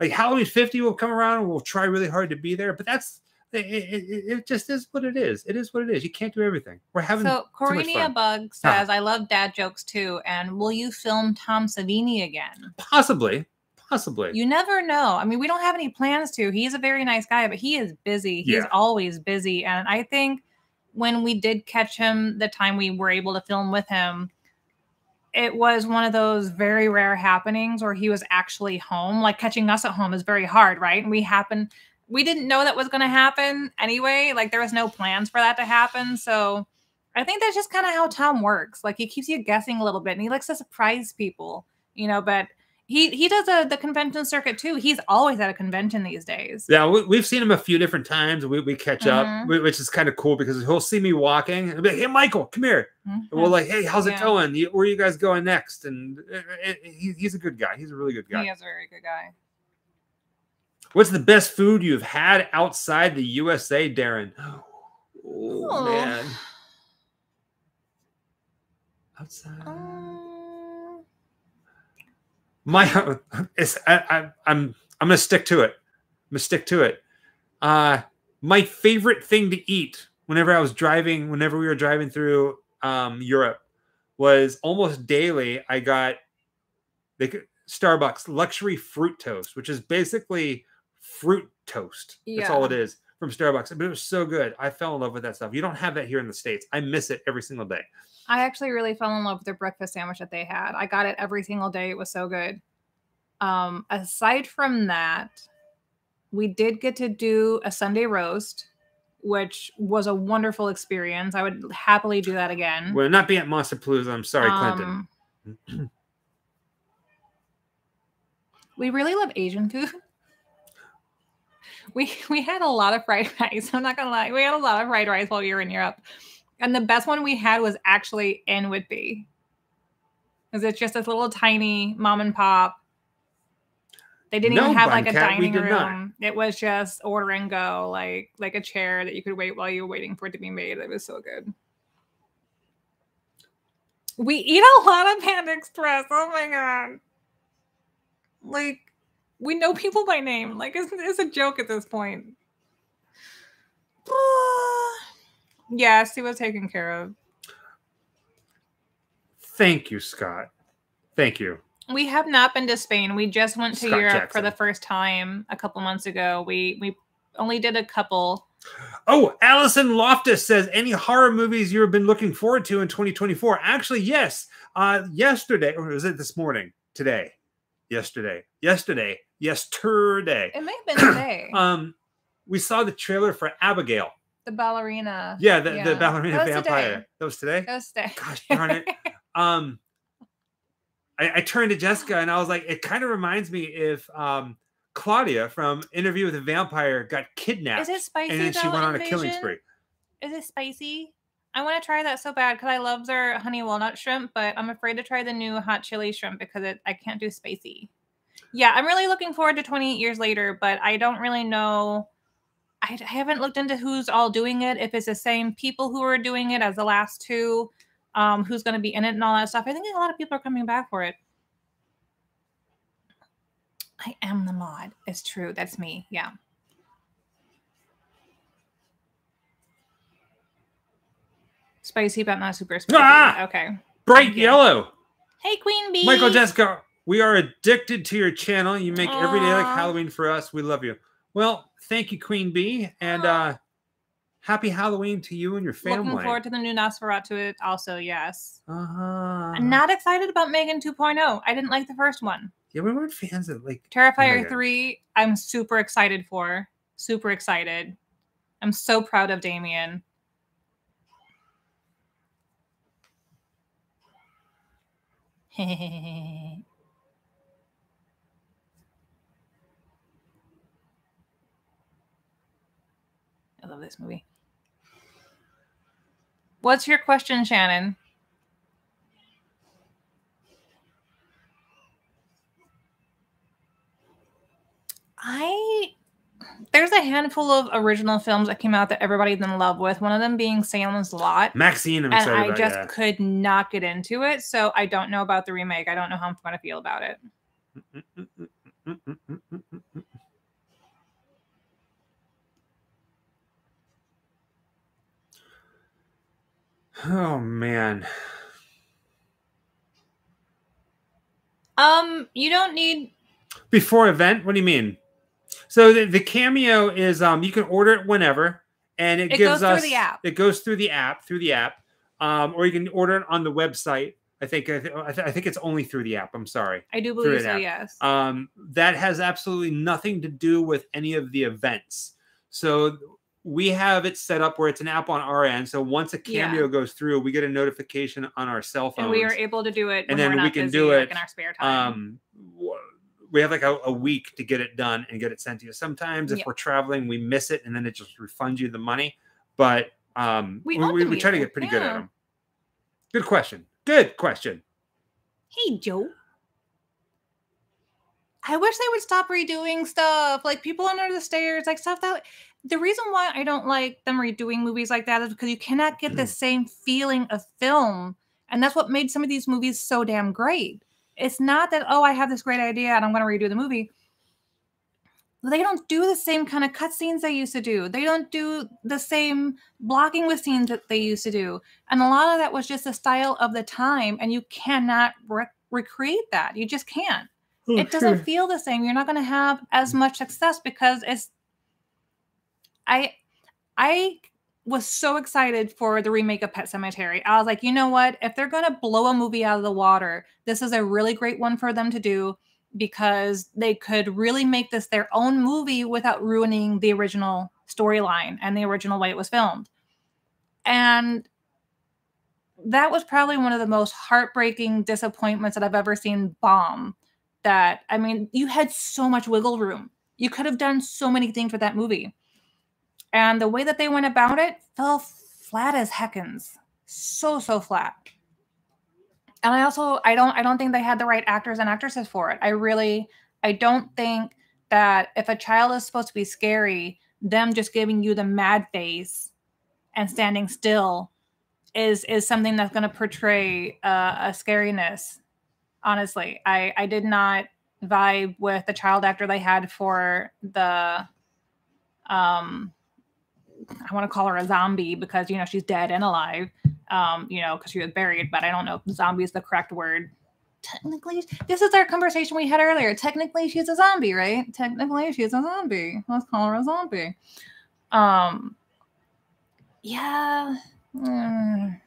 Like Halloween 50 will come around and we'll try really hard to be there, but that's it, it, it- just is what it is. It is what it is. You can't do everything. We're having so Corinia. Bug says, "I love dad jokes too." And will you film Tom Savini again? possibly, possibly. You never know. I mean, we don't have any plans to. He's a very nice guy, but he is busy. He's Yeah. always busy. And I think when we did catch him the time we were able to film with him, it was one of those very rare happenings where he was actually home. Like catching us at home is very hard, right? And we happened, we didn't know that was going to happen anyway. Like there was no plans for that to happen. So I think that's just kind of how Tom works. Like he keeps you guessing a little bit and he likes to surprise people, you know, but he he does a, the convention circuit too. He's always at a convention these days. Yeah, we, we've seen him a few different times. We, we catch up, Mhm. whi- which is kind of cool because he'll see me walking and be like, "Hey, Michael, come here." And we're Mhm. like, "Hey, how's it going? Where are you guys going next?" And uh, uh, he, he's a good guy. He's a really good guy. He is a very good guy. What's the best food you've had outside the USA, Darren? Oh, Oh. man. Outside. Um, My, it's I, I, I'm I'm gonna stick to it. I'm gonna stick to it. Uh, my favorite thing to eat whenever I was driving, whenever we were driving through um, Europe, was almost daily. I got the Starbucks luxury fruit toast, which is basically fruit toast. That's all it is from Starbucks. But it was so good. I fell in love with that stuff. You don't have that here in the states. I miss it every single day. I actually really fell in love with their breakfast sandwich that they had. I got it every single day. It was so good. Um, aside from that, we did get to do a Sunday roast, which was a wonderful experience. I would happily do that again. We're not being at Monsterpalooza. I'm sorry, Clinton. Um, we really love Asian food. We we had a lot of fried rice. I'm not gonna lie. We had a lot of fried rice while we were in Europe. And the best one we had was actually in Whitby. Because it's just this little tiny mom and pop. They didn't No, even have like a we dining room. not. It was just order and go, like like a chair that you could wait while you were waiting for it to be made. It was so good. We eat a lot of Panda Express. Oh my god. Like we know people by name. Like it's, it's a joke at this point. yes, he was taken care of. Thank you, Scott. Thank you. We have not been to Spain. We just went to Scott Europe for the first time a couple months ago. We we only did a couple. Oh, Allison Loftus says any horror movies you've been looking forward to in 2024? Actually, yes. Uh, yesterday, or was it this morning? Today, yesterday, yesterday, yesterday. It may have been today. Um, we saw the trailer for Abigail. the ballerina. Yeah, the, the ballerina That vampire. today. That was today. That was today. Gosh darn it. um I, I turned to Jessica and I was like, it kind of reminds me if um Claudia from Interview with a Vampire got kidnapped Is it spicy? and then she went on a killing spree. Is it spicy? I want to try that so bad because I love their honey walnut shrimp, but I'm afraid to try the new hot chili shrimp because it, I can't do spicy. Yeah, I'm really looking forward to 28 years later, but I don't really know. I, I haven't looked into who's all doing it. If it's the same people who are doing it as the last two, um, who's going to be in it and all that stuff. I think a lot of people are coming back for it. I am the mod. It's true. That's me. Yeah. Spicy, but not super spicy. Ah! Okay. Bright yellow. Hey, Queen Bee. Michael Jessica, we are addicted to your channel. You make every day like Halloween for us. We love you. Well, thank you, Queen Bee, and uh happy Halloween to you and your family. Looking forward to the new Nosferatu. It also, yes. uh-huh. I'm not excited about Megan 2.0. I didn't like the first one. Yeah, we weren't fans of like Terrifier Megan. 3, I'm super excited for. Super excited. I'm so proud of Damien. I love this movie. What's your question, Shannon? I there's a handful of original films that came out that everybody's in love with. One of them being Salem's Lot. Maxine. I'm and I about just yeah. could not get into it. So I don't know about the remake. I don't know how I'm going to feel about it. Oh man. Um, you don't need. Before event? What do you mean? So the, the cameo is um you can order it whenever and it, It gives goes through us the app. it goes through the app through the app um or you can order it on the website. I think I, th- I, th- I think it's only through the app. I'm sorry. I do believe so. app. Yes. Um that has absolutely nothing to do with any of the events. So we have it set up where it's an app on our end. So once a Yeah. cameo goes through, we get a notification on our cell phone. and we are able to do it. And then we can do like, it, in our spare time. um we have like a, a week to get it done and get it sent to you sometimes if Yeah. we're traveling we miss it and then it just refunds you the money but um We we, we, we try to get pretty good at them good question good question Hey, Joe. I wish they would stop redoing stuff like people under the stairs, like stuff that. The reason why I don't like them redoing movies like that is because you cannot get the mm. same feeling of film And that's what made some of these movies so damn great. It's not that, oh, I have this great idea and I'm going to redo the movie. They don't do the same kind of cutscenes they used to do. They don't do the same blocking with scenes that they used to do. And a lot of that was just the style of the time. And you cannot re- recreate that. You just can't. Oh, it doesn't sure. feel the same. You're not going to have as mm. much success because it's. I, I was so excited for the remake of Pet Sematary. I was like, you know what? If they're going to blow a movie out of the water, this is a really great one for them to do because they could really make this their own movie without ruining the original storyline and the original way it was filmed. And that was probably one of the most heartbreaking disappointments that I've ever seen bomb. That, I mean, you had so much wiggle room. You could have done so many things with that movie and the way that they went about it fell flat as heckins so so flat. And i also i don't i don't think they had the right actors and actresses for it. I really i don't think that if a child is supposed to be scary them just giving you the mad face and standing still is is something that's going to portray uh, a scariness honestly. I i did not vibe with the child actor they had for the um I want to call her a zombie because you know she's dead and alive. Um, you know, because she was buried, but I don't know if zombie is the correct word. Technically, this is our conversation we had earlier. Technically, she's a zombie, right? Technically, she's a zombie. Let's call her a zombie. Um, yeah. Mm.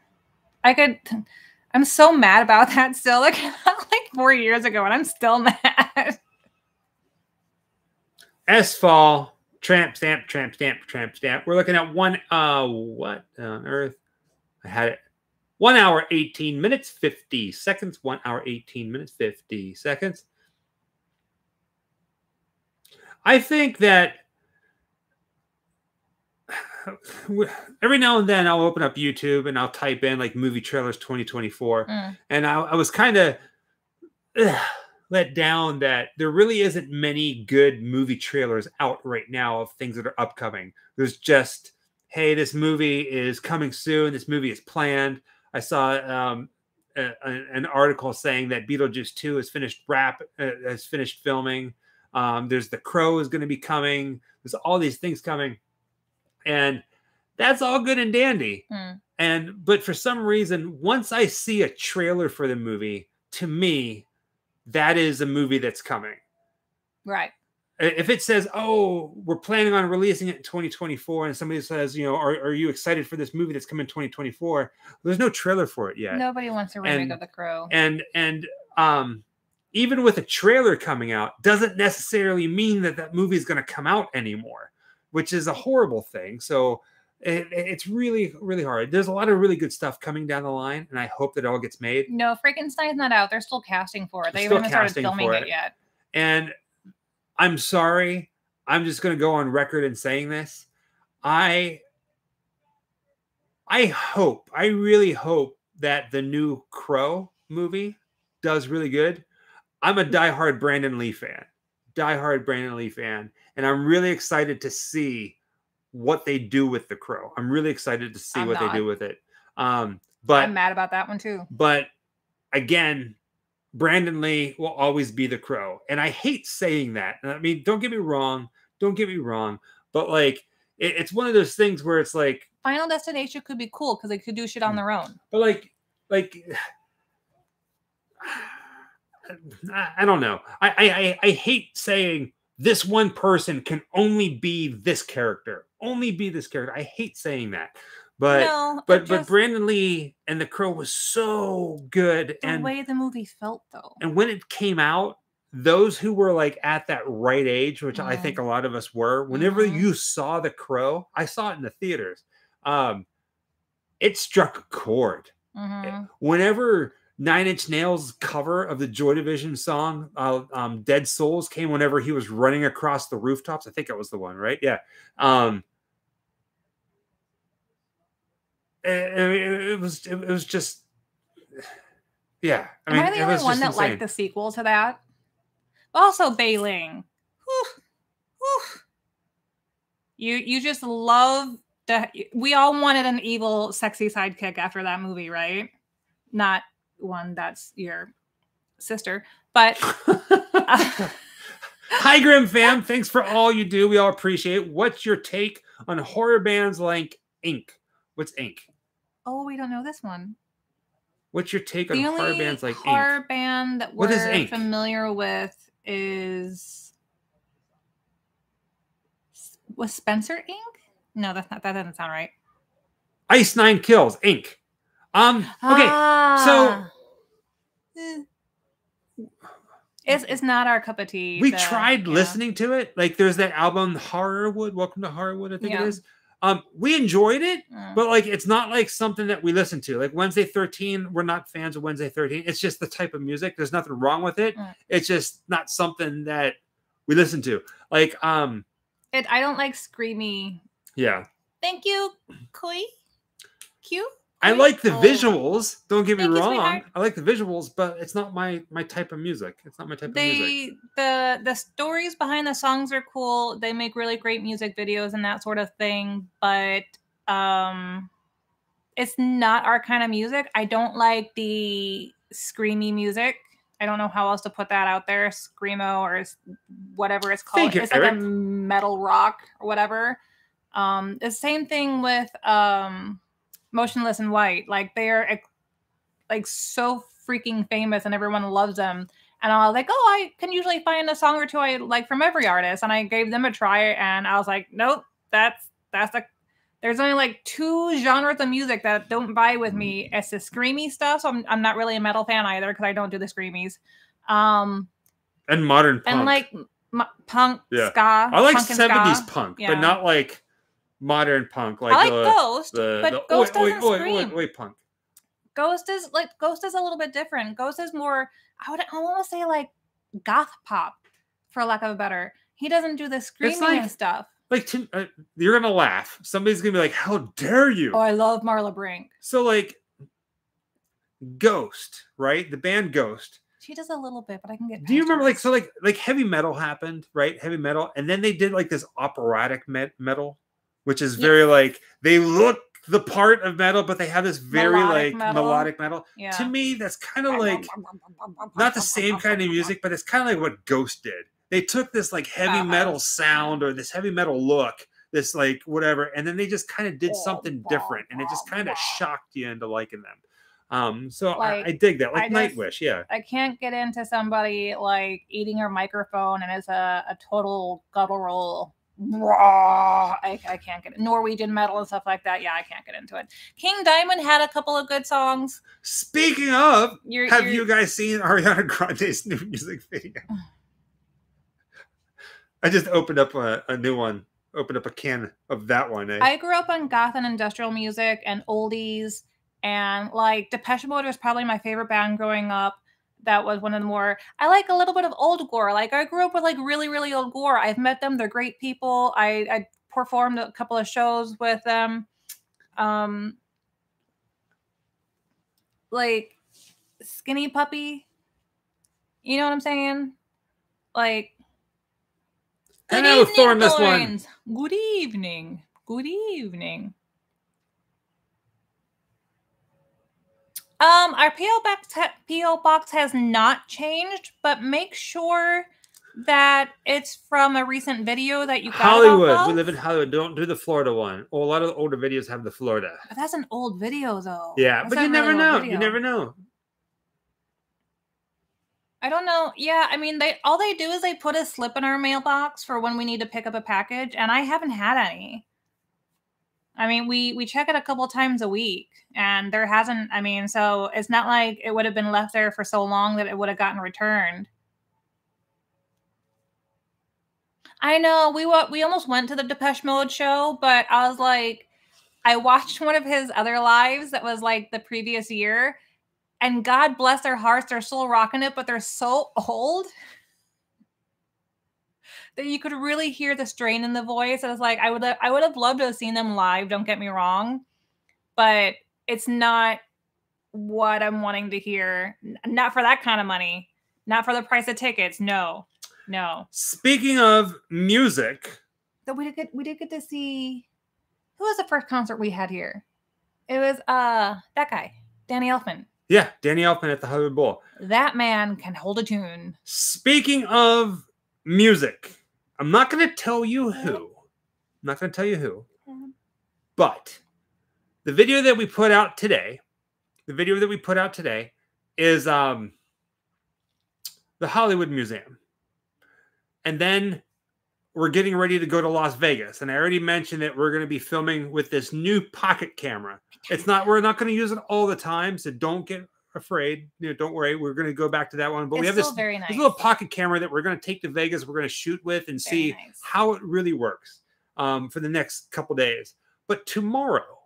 I could. I'm so mad about that still. Like, like four years ago, and I'm still mad. S fall, tramp stamp, tramp stamp, tramp stamp. We're looking at one uh what on earth? I had it. One hour, 18 minutes, 50 seconds. One hour, 18 minutes, 50 seconds. I think that every now and then I'll open up YouTube and I'll type in like movie trailers 2024. Mm. And I, I was kind of let down that there really isn't many good movie trailers out right now of things that are upcoming. There's just, hey, this movie is coming soon. This movie is planned. I saw um, a, a- an article saying that Beetlejuice 2 has finished wrap, uh, has finished filming. Um, there's The Crow is going to be coming. There's all these things coming. And that's all good and dandy. Mm. And but for some reason, once I see a trailer for the movie, to me, that is a movie that's coming. Right. If it says, "Oh, we're planning on releasing it in 2024," and somebody says, "You know, are, are you excited for this movie that's coming in 2024?" There's no trailer for it yet. Nobody wants a remake And- of The Crow. and and um even with a trailer coming out doesn't necessarily mean that that movie is going to come out anymore which is a horrible thing so it, it's really really hard there's a lot of really good stuff coming down the line and i hope that it all gets made No, Frankenstein's not out. They're still casting for it. They Still haven't started filming it it. yet. and i'm sorry i'm just going to go on record in saying this i i hope i really hope that the new crow movie does really good i'm a diehard brandon lee fan diehard brandon lee fan and i'm really excited to see what they do with the crow i'm really excited to see I'm what they do with it um but I'm mad about that one too. but again, Brandon Lee will always be the crow. And I hate saying that. I mean, don't get me wrong. Don't get me wrong. But like, it- it's one of those things where it's like, Final Destination could be cool because they could do shit Hmm. on their own. but like, like, I, I don't know. I I I hate saying this one person can only be this character, only be this character. I hate saying that. But no, but but Brandon Lee and the Crow was so good, the and way the movie felt though. and when it came out those who were like at that right age which i Mhm. think a lot of us were whenever Mhm. you saw the crow i saw it in the theaters um it struck a chord Mhm. whenever nine inch nails cover of the joy division song uh, um, dead souls came whenever he was running across the rooftops i think it was the one right yeah um it, it- it was it, was just yeah i Am mean I the it only was one that insane. liked the sequel to that? Also, Bailing. Whew. Whew. You you just love the. We all wanted an evil, sexy sidekick after that movie, right? not one that's your sister, but uh, Hi, Grimm fam. Thanks for all you do. We all appreciate it. What's your take on horror bands like Inc? What's Inc? oh, we don't know this one. What's your take on horror bands like horror Inc? band that we're is familiar with is was Spencer Inc. No, that's not. That doesn't sound right. Ice Nine Kills Inc. Um. Okay. Ah. Eh. It's it's not our cup of tea. we the- tried yeah. listening to it. Like, there's that album Horrorwood. Welcome to Horrorwood. I think Yeah. it is. Um. We enjoyed it. Mm. But like it's not like something that we listen to. Like Wednesday 13, we're not fans of Wednesday 13. It's just the type of music. There's nothing wrong with it. Mm. It's just not something that we listen to. Like um It, I don't like screamy. yeah. Thank you, Koi. Q. I like the Oh. visuals. Don't get me wrong. I like the visuals, but it's not my my type of music. It's not my type of music. They the the stories behind the songs are cool. They make really great music videos and that sort of thing, but um it's not our kind of music. I don't like the screamy music. I don't know how else to put that out there. Screamo or whatever it's called. Thank you, it's like a metal rock or whatever. Um the same thing with um Motionless in White. Like they're like so freaking famous and everyone loves them. And I was like, oh, I can usually find a song or two I like from every artist. And I gave them a try and I was like, nope, that's that's a there's only like two genres of music that don't buy with me. It's the screamy stuff. So I'm, I'm not really a metal fan either because I don't do the screamies. Um And modern punk. and like m- punk, Yeah. ska. I like punk 70s ska. punk, Yeah. but not like modern punk. Like, I like the, Ghost, the, but the Ghost oi, doesn't oi, scream. oi, punk. Ghost is like Ghost is a little bit different. Ghost is more I would to say like goth pop, for lack of a better. He doesn't do the screaming like- and stuff. Like Tim, uh, you're gonna laugh. Somebody's gonna be like, "How dare you?" Oh, I love Marla Brink. So like Ghost, right? The band Ghost. She does a little bit, but I can get. Do you remember like so like like heavy metal happened, right? Heavy metal and then they did like this operatic met- metal which is Yeah. very like they look the part of metal but they have this very Melodic like metal. melodic metal. Yeah. To me that's kind of like not the same kind of music but it's kind of like what Ghost did. They took this like heavy Uh-huh. metal sound or this heavy metal look, this like whatever and then they just kind of did something different and it just kind of shocked you into liking them. Um so I, Like, I dig that. Like I just- Nightwish, yeah. I can't get into somebody like eating her microphone and it's a, a total guttural. Raw. I, I can't get it. Norwegian metal and stuff like that. Yeah, I can't get into it. King Diamond had a couple of good songs. Speaking of, You're, have you're- you guys seen Ariana Grande's new music video? I just opened up a, a new one, opened up a can of that one. Eh? I grew up on goth and industrial music and oldies, and like Depeche Mode was probably my favorite band growing up. That was one of the more. I like a little bit of old gore. Like I grew up with like really really old gore. I've met them. They're great people. I I performed a couple of shows with them. Um, like Skinny Puppy. You know what I'm saying? Like. Good Hello, evening, Thornless one. Good evening. Good evening. Um, our PO box PO box has not changed, but make sure that it's from a recent video that you got. Hollywood. We live in Hollywood. Don't do the Florida one. Oh, a lot of the older videos have the Florida. But that's an old video, though. Yeah, That's but you never really know. You never know. I don't know. Yeah, I mean, they all they do is they put a slip in our mailbox for when we need to pick up a package, and I haven't had any. I mean, we we check it a couple times a week, and there hasn't. I mean, so it's not like it would have been left there for so long that it would have gotten returned. I know we we almost went to the Depeche Mode show, but I was like, I watched one of his other lives that was like the previous year, and God bless their hearts, they're still rocking it, but they're so old that you could really hear the strain in the voice. I was like, I would I would have loved to have seen them live. Don't get me wrong, but it's not what I'm wanting to hear. Not for that kind of money. Not for the price of tickets. No, no. Speaking of music, that we did get we did get to see who was the first concert we had here. It was uh that guy, Danny Elfman. Yeah, Danny Elfman at the Hollywood Bowl. That man can hold a tune. Speaking of music, I'm not going to tell you who. I'm not going to tell you who. But the video that we put out today, the video that we put out today is um the Hollywood Museum. And then we're getting ready to go to Las Vegas. And I already mentioned that we're going to be filming with this new pocket camera. It's not we're not going to use it all the time, so don't get afraid. You know, don't worry. We're going to go back to that one. But it's we have this, very nice. this little pocket camera that we're going to take to Vegas. We're going to shoot with and Very see nice. how it really works um, for the next couple days. But tomorrow,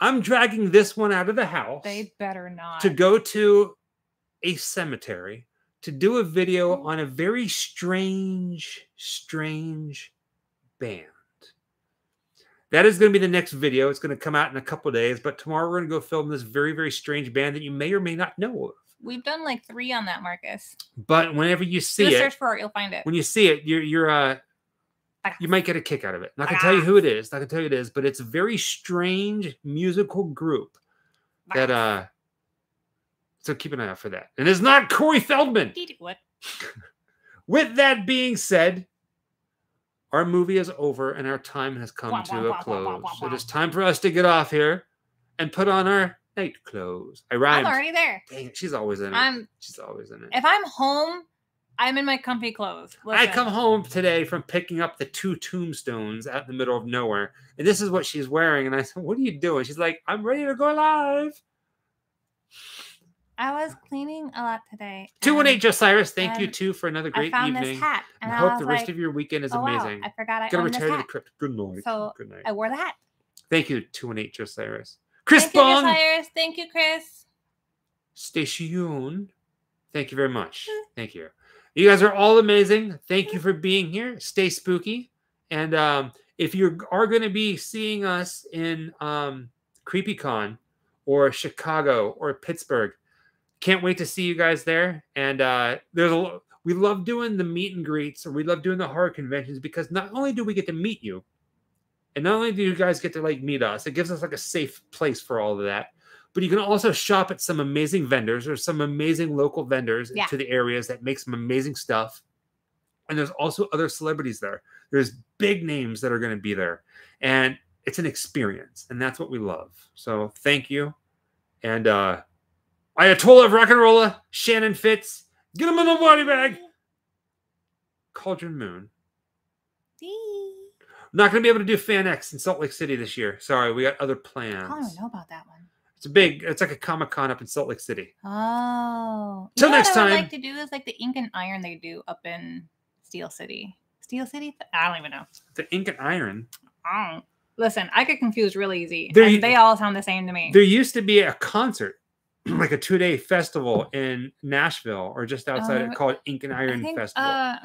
I'm dragging this one out of the house They better not. to go to a cemetery to do a video on a very strange, strange band. That is going to be the next video. It's going to come out in a couple days, but tomorrow we're going to go film this very, very strange band that you may or may not know of. We've done like three on that, Marcus. But whenever you see it, search for it, you'll find it. when you see it, you're you're uh you might get a kick out of it. Not gonna tell you who it is. Not gonna tell you it is, but it's a very strange musical group that uh. So keep an eye out for that. And it's not Corey Feldman. What? With that being said, our movie is over and our time has come Wah, to wah, a close. wah, wah. is time for us to get off here and put on our night clothes. I rhymed. I'm already there. Dang it, she's always in it. I'm. she's always in it. If I'm home, I'm in my comfy clothes. I come home today from picking up the two tombstones out in the middle of nowhere, and this is what she's wearing. And I said, "What are you doing?" She's like, "I'm ready to go live." I was cleaning a lot today. Two one eight, Josiris. Thank you too for another great I great found evening. this hat, and I I, hope was the rest like, of your weekend is oh, wow, amazing. I forgot I Gonna owned this return to the hat. crypt. Good night. So, Good night. I wore the hat. Thank you, two one eight, Josiris. Chris Thank you, Bong. Josiris. Thank you, Chris. Station. Thank you very much. Thank you. You guys are all amazing. Thank you for being here. Stay spooky. And um, if you are going to be seeing us in um, CreepyCon or Chicago or Pittsburgh, can't wait to see you guys there. And uh, there's a we love doing the meet and greets or we love doing the horror conventions because not only do we get to meet you, and not only do you guys get to like meet us, it gives us like a safe place for all of that. But you can also shop at some amazing vendors or some amazing local vendors Yeah. to the areas that make some amazing stuff. And there's also other celebrities there. There's big names that are going to be there. And it's an experience. And that's what we love. So thank you. And uh Ayatollah of Rock and Rolla, Shannon Fitz, get him in the body bag. Cauldron Moon. Not going to be able to do Fan X in Salt Lake City this year. Sorry, we got other plans. I don't know about that one. It's a big. It's like a Comic Con up in Salt Lake City. Oh. Till You know next what I would time. like to do is like the ink and iron they do up in Steel City. Steel City? I don't even know. The Ink and Iron. I don't. Listen, I get confused real easy. There they all sound the same to me. There used to be a concert, like a two-day festival in Nashville or just outside, Uh, called Ink and I Iron think Festival. uh,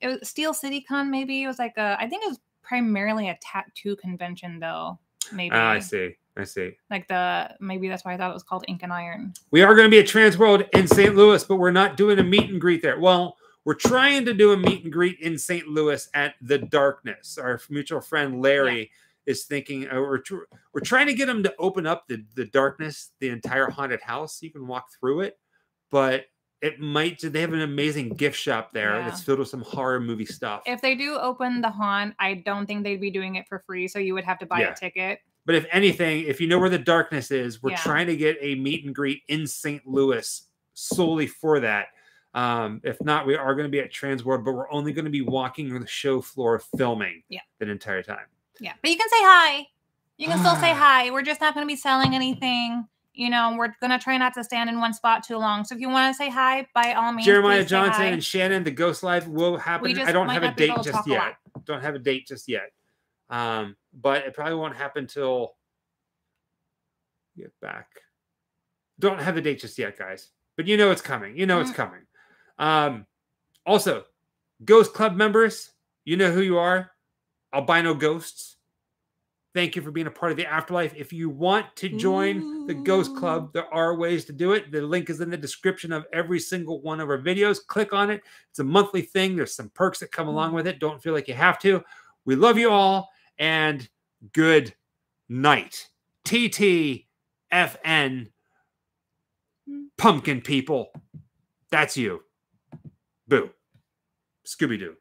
it was Steel City Con. Maybe it was like a. I think it was primarily a tattoo convention though. Maybe Ah, I see. I see. like the maybe that's why I thought it was called Ink and Iron. We are going to be at Transworld in St. Louis, but we're not doing a meet and greet there. Well, we're trying to do a meet and greet in St. Louis at the Darkness. Our mutual friend Larry is thinking uh, we're we're trying to get them to open up the the Darkness, the entire haunted house, you can walk through it. But it might. They have an amazing gift shop there Yeah. that's filled with some horror movie stuff. If they do open the haunt, I don't think they'd be doing it for free. So you would have to buy Yeah. a ticket. But if anything, if you know where the darkness is, we're Yeah. trying to get a meet and greet in St. Louis solely for that. Um, if not, we are going to be at Transworld, but we're only going to be walking on the show floor filming Yeah. that entire time. Yeah, but you can say hi. You can still say Ah. hi. We're just not going to be selling anything. You know, we're going to try not to stand in one spot too long. So if you want to say hi, by all means, Jeremiah please say Johnson hi. and Shannon, the Ghost Live will happen. just I don't might have a not be date able to just talk a yet. Don't have a date just yet. Um, but it probably won't happen till get back. Don't have the date just yet, guys. But you know it's coming. You know it's Mm. coming. Um, also, Ghost Club members, you know who you are. Albino Ghosts. Thank you for being a part of the afterlife. If you want to join the Ghost Club, there are ways to do it. The link is in the description of every single one of our videos. Click on it. It's a monthly thing. There's some perks that come along mm. with it. Don't feel like you have to. We love you all and good night. TTFN pumpkin people. That's you. Boo. Scooby Doo.